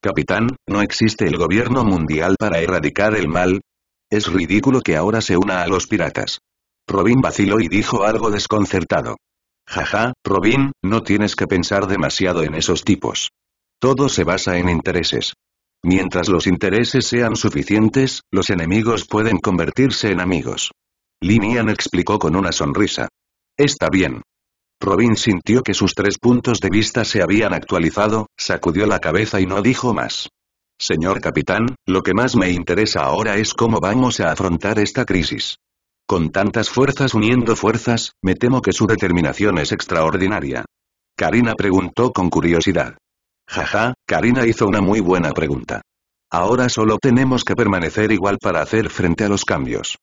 Capitán, ¿no existe el gobierno mundial para erradicar el mal? Es ridículo que ahora se una a los piratas. Robin vaciló y dijo algo desconcertado. Jaja, Robin, no tienes que pensar demasiado en esos tipos. Todo se basa en intereses. Mientras los intereses sean suficientes, los enemigos pueden convertirse en amigos. Linian explicó con una sonrisa. Está bien. Robin sintió que sus tres puntos de vista se habían actualizado, sacudió la cabeza y no dijo más. Señor capitán, lo que más me interesa ahora es cómo vamos a afrontar esta crisis. Con tantas fuerzas uniendo fuerzas, me temo que su determinación es extraordinaria. Karina preguntó con curiosidad. Jaja, Karina hizo una muy buena pregunta. Ahora solo tenemos que permanecer igual para hacer frente a los cambios.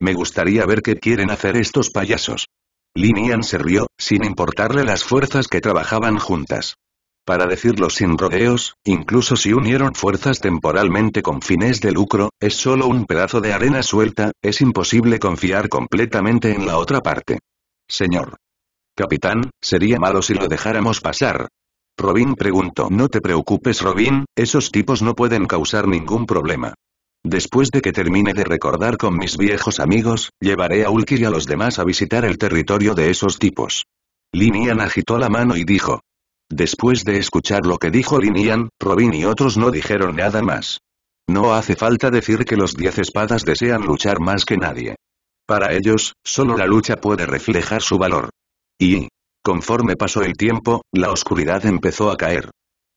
Me gustaría ver qué quieren hacer estos payasos. Linian se rió, sin importarle las fuerzas que trabajaban juntas. Para decirlo sin rodeos, incluso si unieron fuerzas temporalmente con fines de lucro, es solo un pedazo de arena suelta, es imposible confiar completamente en la otra parte. Señor. Capitán, sería malo si lo dejáramos pasar, Robin preguntó. No te preocupes Robin, esos tipos no pueden causar ningún problema. Después de que termine de recordar con mis viejos amigos, llevaré a Ulkir y a los demás a visitar el territorio de esos tipos. Linian agitó la mano y dijo. Después de escuchar lo que dijo Linian, Robin y otros no dijeron nada más. No hace falta decir que los diez espadas desean luchar más que nadie. Para ellos, solo la lucha puede reflejar su valor. Y, Conforme pasó el tiempo, la oscuridad empezó a caer.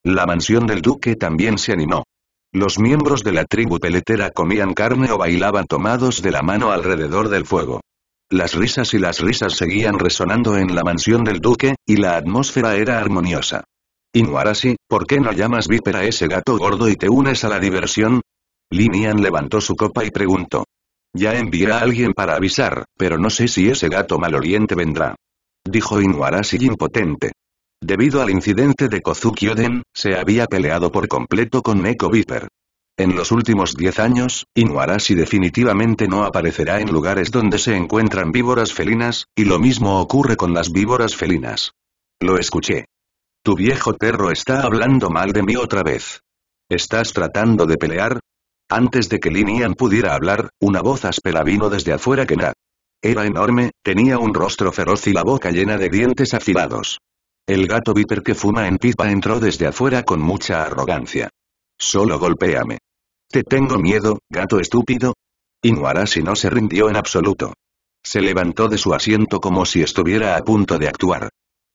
La mansión del duque también se animó. Los miembros de la tribu peletera comían carne o bailaban tomados de la mano alrededor del fuego. Las risas y las risas seguían resonando en la mansión del duque, y la atmósfera era armoniosa. Inuarashi, ¿por qué no llamas Viper a ese gato gordo y te unes a la diversión? Linian levantó su copa y preguntó. Ya envié a alguien para avisar, pero no sé si ese gato maloliente vendrá dijo Inuarashi impotente. Debido al incidente de Kozuki Oden, se había peleado por completo con Neko Viper. En los últimos 10 años, Inuarashi definitivamente no aparecerá en lugares donde se encuentran víboras felinas, y lo mismo ocurre con las víboras felinas. Lo escuché. Tu viejo perro está hablando mal de mí otra vez. ¿Estás tratando de pelear? Antes de que Linian pudiera hablar, una voz áspera vino desde afuera que nada. Era enorme, tenía un rostro feroz y la boca llena de dientes afilados. El gato viper que fuma en pipa entró desde afuera con mucha arrogancia. Solo golpéame. Te tengo miedo, gato estúpido. Inuarashi no se rindió en absoluto. Se levantó de su asiento como si estuviera a punto de actuar.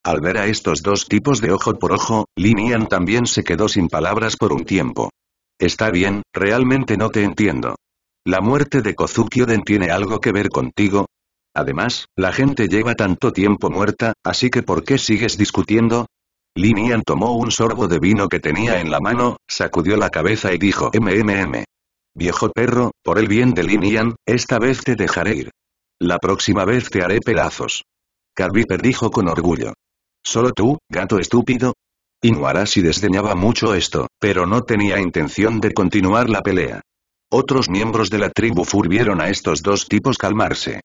Al ver a estos dos tipos de ojo por ojo, Linian también se quedó sin palabras por un tiempo. Está bien, realmente no te entiendo. ¿La muerte de Kozukioden tiene algo que ver contigo? Además, la gente lleva tanto tiempo muerta, así que ¿por qué sigues discutiendo? Linian tomó un sorbo de vino que tenía en la mano, sacudió la cabeza y dijo MMM. Viejo perro, por el bien de Linian, esta vez te dejaré ir. La próxima vez te haré pedazos. Carviper dijo con orgullo. ¿Solo tú, gato estúpido? Inuarashi desdeñaba mucho esto, pero no tenía intención de continuar la pelea. Otros miembros de la tribu Fur vieron a estos dos tipos calmarse.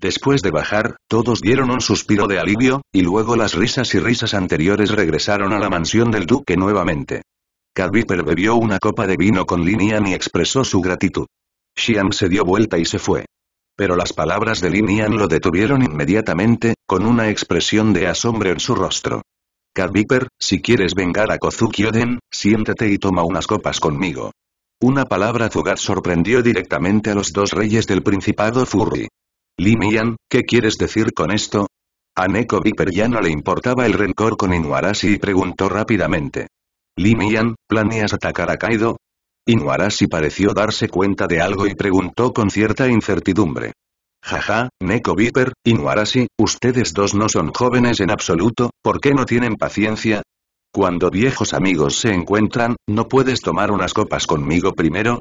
Después de bajar, todos dieron un suspiro de alivio, y luego las risas y risas anteriores regresaron a la mansión del duque nuevamente. Cadviper bebió una copa de vino con Linian y expresó su gratitud. Xian se dio vuelta y se fue. Pero las palabras de Linian lo detuvieron inmediatamente, con una expresión de asombro en su rostro. Cadviper, si quieres vengar a Kozukioden, siéntate y toma unas copas conmigo. Una palabra fugaz sorprendió directamente a los dos reyes del Principado Furry. Li Mian, ¿qué quieres decir con esto? A Neko Viper ya no le importaba el rencor con Inuarashi y preguntó rápidamente. Li Mian, ¿planeas atacar a Kaido? Inuarashi pareció darse cuenta de algo y preguntó con cierta incertidumbre. Jaja, Neko Viper, Inuarashi, ustedes dos no son jóvenes en absoluto, ¿por qué no tienen paciencia? Cuando viejos amigos se encuentran, ¿no puedes tomar unas copas conmigo primero?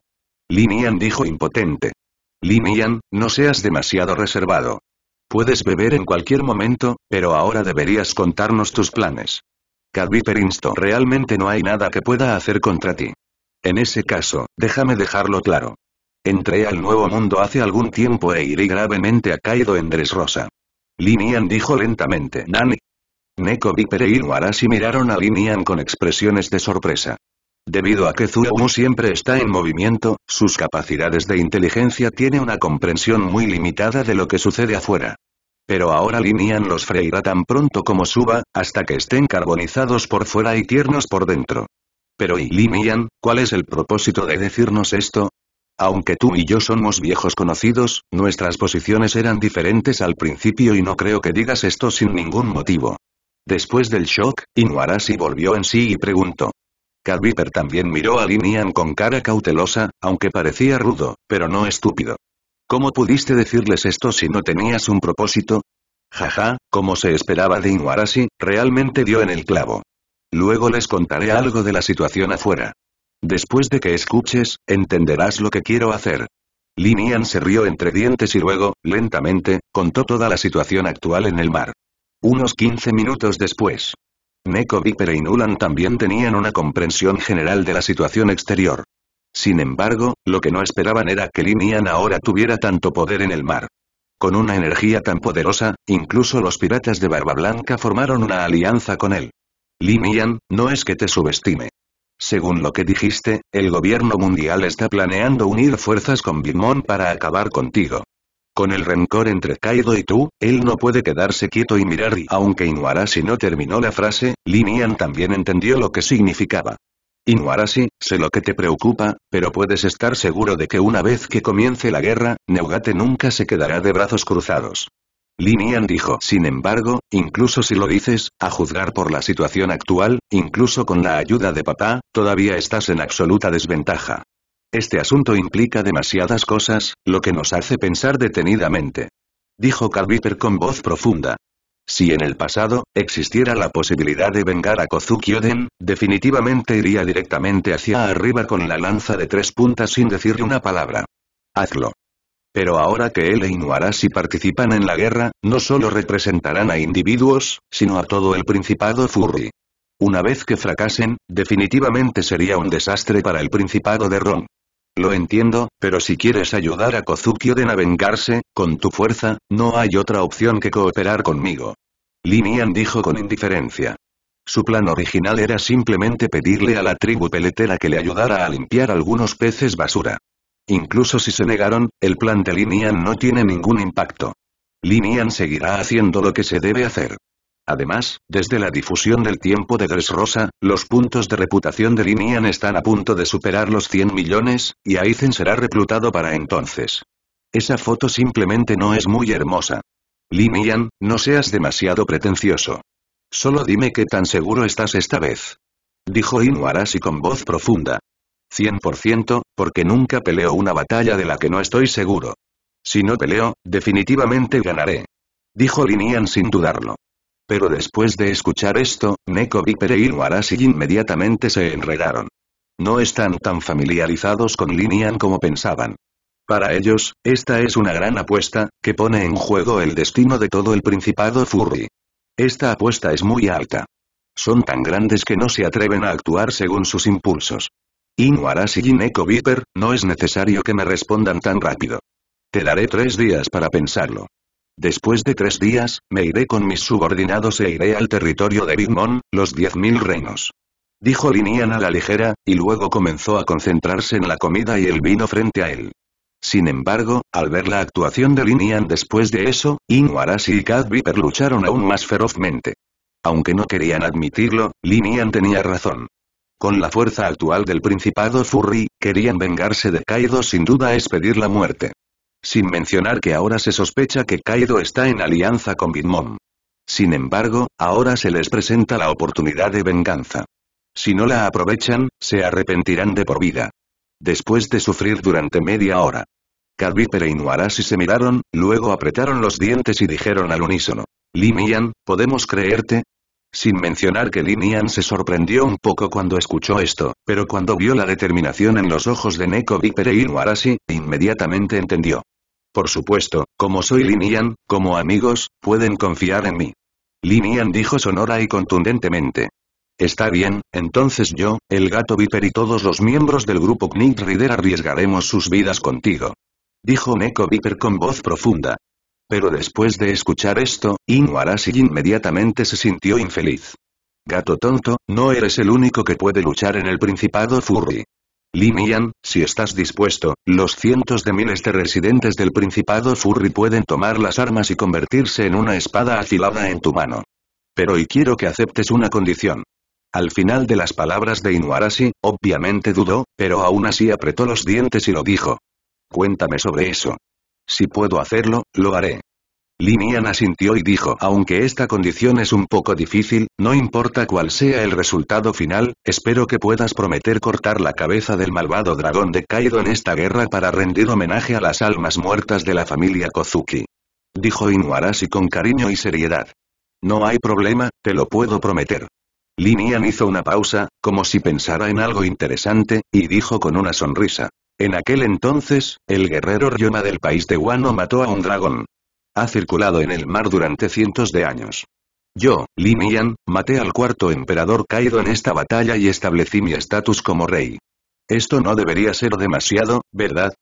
Li Mian dijo impotente. Li Mian, no seas demasiado reservado. Puedes beber en cualquier momento, pero ahora deberías contarnos tus planes. Calviper insto, realmente no hay nada que pueda hacer contra ti. En ese caso, déjame dejarlo claro. Entré al nuevo mundo hace algún tiempo e iré gravemente a Kaido en Dressrosa. Li Mian dijo lentamente. Nani. Neko Viper e Inuarashi miraron a Li Mian con expresiones de sorpresa. Debido a que Zuomu siempre está en movimiento, sus capacidades de inteligencia tiene una comprensión muy limitada de lo que sucede afuera. Pero ahora Linian los freirá tan pronto como suba, hasta que estén carbonizados por fuera y tiernos por dentro. Pero y Linian, ¿cuál es el propósito de decirnos esto? Aunque tú y yo somos viejos conocidos, nuestras posiciones eran diferentes al principio y no creo que digas esto sin ningún motivo. Después del shock, Inuarashi volvió en sí y preguntó. Cadviper también miró a Linian con cara cautelosa, aunque parecía rudo, pero no estúpido. ¿Cómo pudiste decirles esto si no tenías un propósito? Jaja, como se esperaba de Inuarashi, realmente dio en el clavo. Luego les contaré algo de la situación afuera. Después de que escuches, entenderás lo que quiero hacer. Linian se rió entre dientes y luego, lentamente, contó toda la situación actual en el mar. Unos 15 minutos después. Neko Viper y Nulan también tenían una comprensión general de la situación exterior. Sin embargo, lo que no esperaban era que Linian ahora tuviera tanto poder en el mar. Con una energía tan poderosa, incluso los piratas de Barba Blanca formaron una alianza con él. Linian, no es que te subestime. Según lo que dijiste, el gobierno mundial está planeando unir fuerzas con Bimon para acabar contigo. Con el rencor entre Kaido y tú, él no puede quedarse quieto y mirar y aunque Inuarashi no terminó la frase, Linian también entendió lo que significaba. Inuarashi, sé lo que te preocupa, pero puedes estar seguro de que una vez que comience la guerra, Neugate nunca se quedará de brazos cruzados. Linian dijo, sin embargo, incluso si lo dices, a juzgar por la situación actual, incluso con la ayuda de papá, todavía estás en absoluta desventaja. Este asunto implica demasiadas cosas, lo que nos hace pensar detenidamente. Dijo Calviper con voz profunda. Si en el pasado, existiera la posibilidad de vengar a Kozukioden, definitivamente iría directamente hacia arriba con la lanza de tres puntas sin decirle una palabra. Hazlo. Pero ahora que él e Inuarashi participan en la guerra, no solo representarán a individuos, sino a todo el Principado Furry. Una vez que fracasen, definitivamente sería un desastre para el Principado de Ron. Lo entiendo, pero si quieres ayudar a Kozuki Oden a vengarse, con tu fuerza, no hay otra opción que cooperar conmigo. Linian dijo con indiferencia. Su plan original era simplemente pedirle a la tribu peletera que le ayudara a limpiar algunos peces basura. Incluso si se negaron, el plan de Linian no tiene ningún impacto. Linian seguirá haciendo lo que se debe hacer. Además, desde la difusión del tiempo de Dressrosa, los puntos de reputación de Linian están a punto de superar los 100 millones, y Aizen será reclutado para entonces. Esa foto simplemente no es muy hermosa. Linian, no seas demasiado pretencioso. Solo dime qué tan seguro estás esta vez. Dijo Inuarashi con voz profunda. 100%, porque nunca peleo una batalla de la que no estoy seguro. Si no peleo, definitivamente ganaré. Dijo Linian sin dudarlo. Pero después de escuchar esto, Neko Viper e Inuarashi inmediatamente se enredaron. No están tan familiarizados con Linian como pensaban. Para ellos, esta es una gran apuesta, que pone en juego el destino de todo el Principado Furry. Esta apuesta es muy alta. Son tan grandes que no se atreven a actuar según sus impulsos. Inuarashi y Neko Viper, no es necesario que me respondan tan rápido. Te daré tres días para pensarlo. Después de tres días, me iré con mis subordinados e iré al territorio de Big Mom, los 10.000 reinos. Dijo Linian a la ligera, y luego comenzó a concentrarse en la comida y el vino frente a él. Sin embargo, al ver la actuación de Linian después de eso, Inuarashi y Cat Viper lucharon aún más ferozmente. Aunque no querían admitirlo, Linian tenía razón. Con la fuerza actual del Principado Furry, querían vengarse de Kaido sin duda es pedir la muerte. Sin mencionar que ahora se sospecha que Kaido está en alianza con Mom. Sin embargo, ahora se les presenta la oportunidad de venganza. Si no la aprovechan, se arrepentirán de por vida. Después de sufrir durante media hora. Kadviper e Inuarashi se miraron, luego apretaron los dientes y dijeron al unísono. Linian, ¿podemos creerte? Sin mencionar que Linian se sorprendió un poco cuando escuchó esto, pero cuando vio la determinación en los ojos de Neko Viper e Inuarashi, inmediatamente entendió. Por supuesto, como soy Linian, como amigos, pueden confiar en mí. Linian dijo sonora y contundentemente. Está bien, entonces yo, el gato Viper y todos los miembros del grupo Knight Rider arriesgaremos sus vidas contigo. Dijo Neko Viper con voz profunda. Pero después de escuchar esto, Inuarashi inmediatamente se sintió infeliz. Gato tonto, no eres el único que puede luchar en el Principado Furry. Linian, si estás dispuesto, los cientos de miles de residentes del Principado Furry pueden tomar las armas y convertirse en una espada afilada en tu mano. Pero y quiero que aceptes una condición. Al final de las palabras de Inuarashi, obviamente dudó, pero aún así apretó los dientes y lo dijo. Cuéntame sobre eso. Si puedo hacerlo, lo haré. Linian asintió y dijo, aunque esta condición es un poco difícil, no importa cuál sea el resultado final, espero que puedas prometer cortar la cabeza del malvado dragón de Kaido en esta guerra para rendir homenaje a las almas muertas de la familia Kozuki. Dijo Inuarashi con cariño y seriedad. No hay problema, te lo puedo prometer. Linian hizo una pausa, como si pensara en algo interesante, y dijo con una sonrisa. En aquel entonces, el guerrero Ryoma del país de Wano mató a un dragón. Ha circulado en el mar durante cientos de años. Yo, Linian, maté al cuarto emperador caído en esta batalla y establecí mi estatus como rey. Esto no debería ser demasiado, ¿verdad?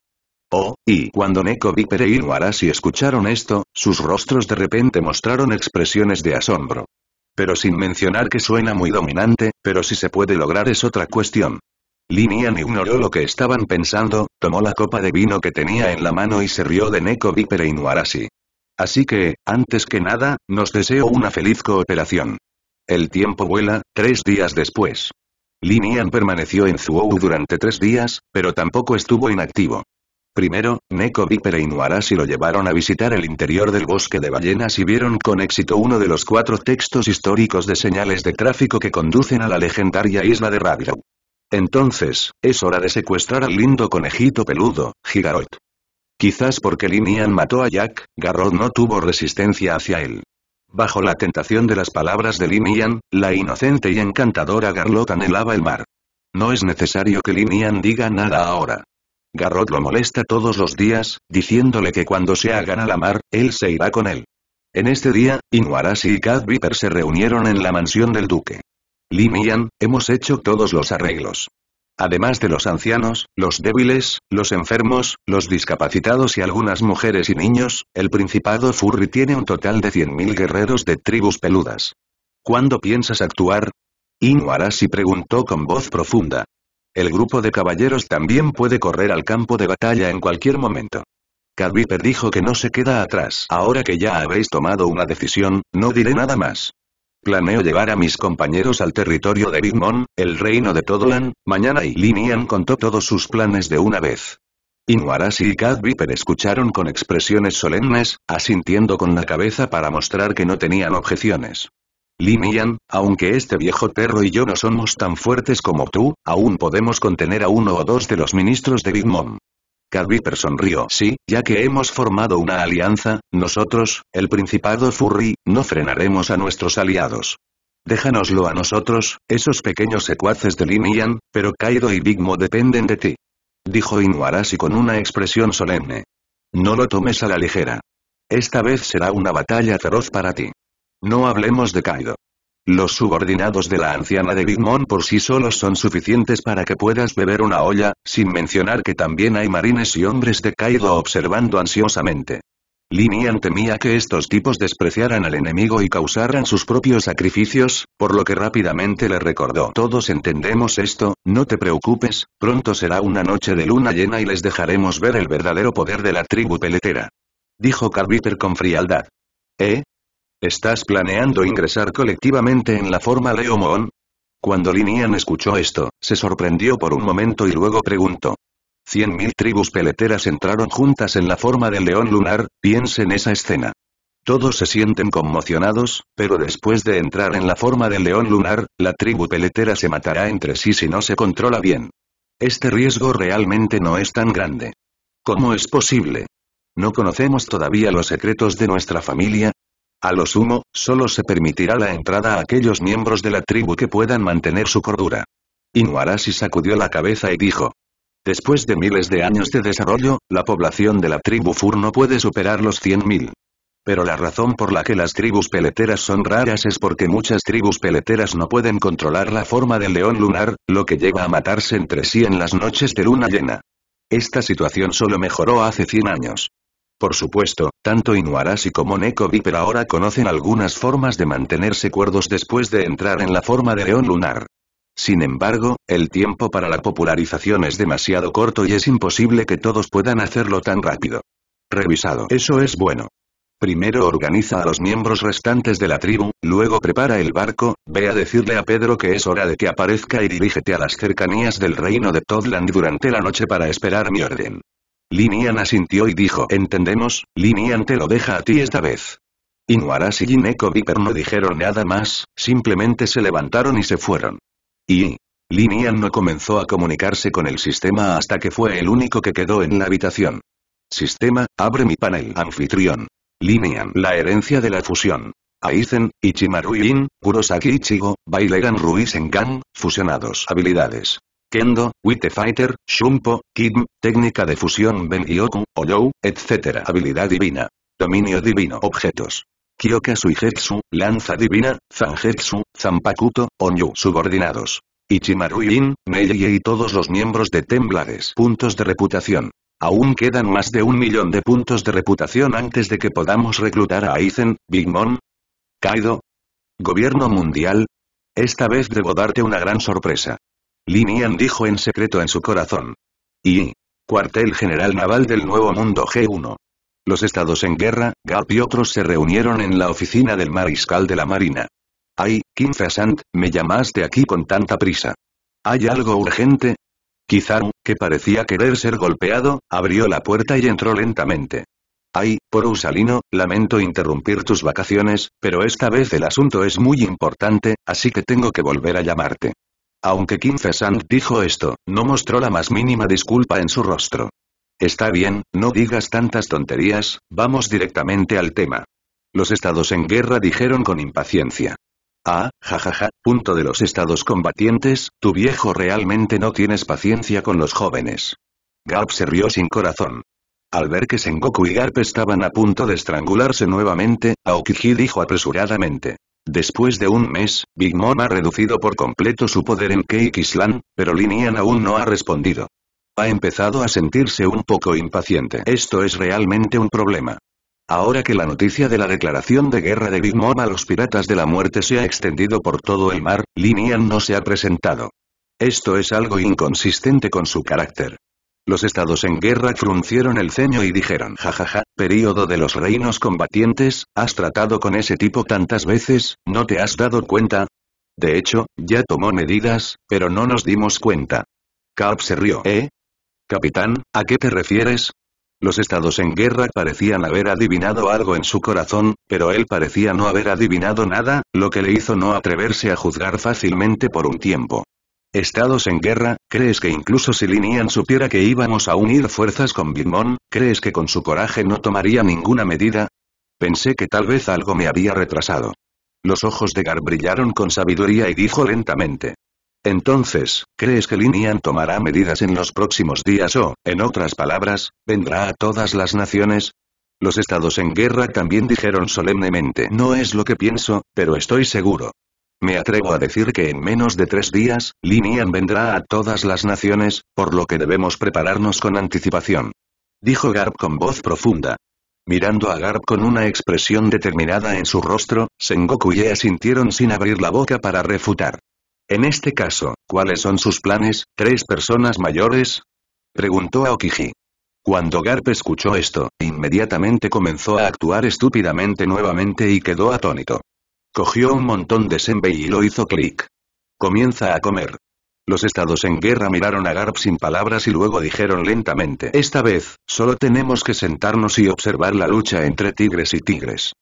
Oh, y cuando Neko Viper e Inuarashi escucharon esto, sus rostros de repente mostraron expresiones de asombro. Pero sin mencionar que suena muy dominante, pero si se puede lograr es otra cuestión. Linian ignoró lo que estaban pensando, tomó la copa de vino que tenía en la mano y se rió de Neko Viper e Inuarashi. Así que, antes que nada, nos deseo una feliz cooperación. El tiempo vuela, tres días después. Linian permaneció en Zuou durante tres días, pero tampoco estuvo inactivo. Primero, Neko Viper e Inuarashi lo llevaron a visitar el interior del bosque de ballenas y vieron con éxito uno de los cuatro textos históricos de señales de tráfico que conducen a la legendaria isla de Rabiau. Entonces, es hora de secuestrar al lindo conejito peludo, Gigarot. Quizás porque Linian mató a Jack, Garrot no tuvo resistencia hacia él. Bajo la tentación de las palabras de Linian, la inocente y encantadora Garlot anhelaba el mar. No es necesario que Linian diga nada ahora. Garrot lo molesta todos los días, diciéndole que cuando se hagan a la mar, él se irá con él. En este día, Inuarashi y Cat Viper se reunieron en la mansión del duque. Linian, hemos hecho todos los arreglos. Además de los ancianos, los débiles, los enfermos, los discapacitados y algunas mujeres y niños, el Principado Furry tiene un total de 100.000 guerreros de tribus peludas. ¿Cuándo piensas actuar? Inuarashi preguntó con voz profunda. El grupo de caballeros también puede correr al campo de batalla en cualquier momento. Cadviper dijo que no se queda atrás. Ahora que ya habéis tomado una decisión, no diré nada más. Planeo llevar a mis compañeros al territorio de Big Mom, el reino de Todolan, mañana y Linian contó todos sus planes de una vez. Inuarashi y Cat Viper escucharon con expresiones solemnes, asintiendo con la cabeza para mostrar que no tenían objeciones. Linian, aunque este viejo perro y yo no somos tan fuertes como tú, aún podemos contener a uno o dos de los ministros de Big Mom. Viper sonrió. Sí, ya que hemos formado una alianza, nosotros, el Principado Furry, no frenaremos a nuestros aliados. Déjanoslo a nosotros, esos pequeños secuaces de Lin pero Kaido y Big Mo dependen de ti. Dijo Inuarashi con una expresión solemne. No lo tomes a la ligera. Esta vez será una batalla feroz para ti. No hablemos de Kaido. Los subordinados de la anciana de Big Mom por sí solos son suficientes para que puedas beber una olla, sin mencionar que también hay marines y hombres de Kaido observando ansiosamente. Linian temía que estos tipos despreciaran al enemigo y causaran sus propios sacrificios, por lo que rápidamente le recordó. Todos entendemos esto, no te preocupes, pronto será una noche de luna llena y les dejaremos ver el verdadero poder de la tribu peletera. Dijo Carviter con frialdad. ¿Eh? ¿Estás planeando ingresar colectivamente en la forma Leomon? Cuando Linian escuchó esto, se sorprendió por un momento y luego preguntó. Cien mil tribus peleteras entraron juntas en la forma del león lunar, piense en esa escena. Todos se sienten conmocionados, pero después de entrar en la forma del león lunar, la tribu peletera se matará entre sí si no se controla bien. Este riesgo realmente no es tan grande. ¿Cómo es posible? ¿No conocemos todavía los secretos de nuestra familia? A lo sumo, solo se permitirá la entrada a aquellos miembros de la tribu que puedan mantener su cordura. Inuarashi sacudió la cabeza y dijo. Después de miles de años de desarrollo, la población de la tribu Fur no puede superar los 100.000. Pero la razón por la que las tribus peleteras son raras es porque muchas tribus peleteras no pueden controlar la forma del león lunar, lo que lleva a matarse entre sí en las noches de luna llena. Esta situación solo mejoró hace 100 años. Por supuesto, tanto Inuarashi como Neko Viper ahora conocen algunas formas de mantenerse cuerdos después de entrar en la forma de león lunar. Sin embargo, el tiempo para la popularización es demasiado corto y es imposible que todos puedan hacerlo tan rápido. Revisado. Eso es bueno. Primero organiza a los miembros restantes de la tribu, luego prepara el barco, ve a decirle a Pedro que es hora de que aparezca y dirígete a las cercanías del reino de Todland durante la noche para esperar mi orden. Linian asintió y dijo Entendemos, Linian te lo deja a ti esta vez. Inuarashi y Neko Viper no dijeron nada más, simplemente se levantaron y se fueron. Y... Linian no comenzó a comunicarse con el sistema hasta que fue el único que quedó en la habitación. Sistema, abre mi panel. Anfitrión. Linian. La herencia de la fusión. Aizen, Ichimaru y In, Kurosaki Ichigo, Bailegan Ruisengan, fusionados. Habilidades. Kendo, Wite Fighter, Shumpo, Kim, técnica de fusión Ben-Gyoku, Oyou, etc. Habilidad divina. Dominio divino. Objetos. Kyoka Suigetsu, Lanza divina, Zangetsu, Zanpakuto, Onyu. Subordinados. Ichimaru In, y todos los miembros de Temblades. Puntos de reputación. Aún quedan más de un millón de puntos de reputación antes de que podamos reclutar a Aizen, Big Mom, Kaido. Gobierno mundial. Esta vez debo darte una gran sorpresa. Linian dijo en secreto en su corazón. Y. Cuartel General Naval del Nuevo Mundo G1. Los estados en guerra, Gap y otros se reunieron en la oficina del mariscal de la Marina. Ay, Kim Fasant, me llamaste aquí con tanta prisa. ¿Hay algo urgente? Kizaru, que parecía querer ser golpeado, abrió la puerta y entró lentamente. Ay, por Usalino, lamento interrumpir tus vacaciones, pero esta vez el asunto es muy importante, así que tengo que volver a llamarte. Aunque Kim dijo esto, no mostró la más mínima disculpa en su rostro. Está bien, no digas tantas tonterías, vamos directamente al tema. Los estados en guerra dijeron con impaciencia. Ah, jajaja, punto de los estados combatientes, tu viejo realmente no tienes paciencia con los jóvenes. Garp se rió sin corazón. Al ver que Sengoku y Garp estaban a punto de estrangularse nuevamente, Aokiji dijo apresuradamente. Después de un mes, Big Mom ha reducido por completo su poder en Cake Island, pero Linian aún no ha respondido. Ha empezado a sentirse un poco impaciente. Esto es realmente un problema. Ahora que la noticia de la declaración de guerra de Big Mom a los piratas de la muerte se ha extendido por todo el mar, Linian no se ha presentado. Esto es algo inconsistente con su carácter. Los estados en guerra fruncieron el ceño y dijeron jajaja, período de los reinos combatientes, ¿has tratado con ese tipo tantas veces, no te has dado cuenta? De hecho, ya tomó medidas, pero no nos dimos cuenta. Carp se rió. ¿Eh? Capitán, ¿a qué te refieres? Los estados en guerra parecían haber adivinado algo en su corazón, pero él parecía no haber adivinado nada, lo que le hizo no atreverse a juzgar fácilmente por un tiempo. Estados en guerra, ¿crees que incluso si Linian supiera que íbamos a unir fuerzas con Mom, crees que con su coraje no tomaría ninguna medida? Pensé que tal vez algo me había retrasado. Los ojos de Gar brillaron con sabiduría y dijo lentamente. Entonces, ¿crees que Linian tomará medidas en los próximos días o, en otras palabras, vendrá a todas las naciones? Los estados en guerra también dijeron solemnemente no es lo que pienso, pero estoy seguro. Me atrevo a decir que en menos de tres días, Linian vendrá a todas las naciones, por lo que debemos prepararnos con anticipación. Dijo Garp con voz profunda. Mirando a Garp con una expresión determinada en su rostro, Sengoku y Ea sintieron sin abrir la boca para refutar. En este caso, ¿cuáles son sus planes, tres personas mayores? Preguntó a Okiji. Cuando Garp escuchó esto, inmediatamente comenzó a actuar estúpidamente nuevamente y quedó atónito. Cogió un montón de senbei y lo hizo clic. Comienza a comer. Los estados en guerra miraron a Garp sin palabras y luego dijeron lentamente Esta vez, solo tenemos que sentarnos y observar la lucha entre tigres y tigres.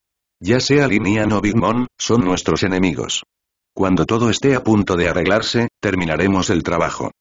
Ya sea Linian o Big Mom, son nuestros enemigos. Cuando todo esté a punto de arreglarse, terminaremos el trabajo.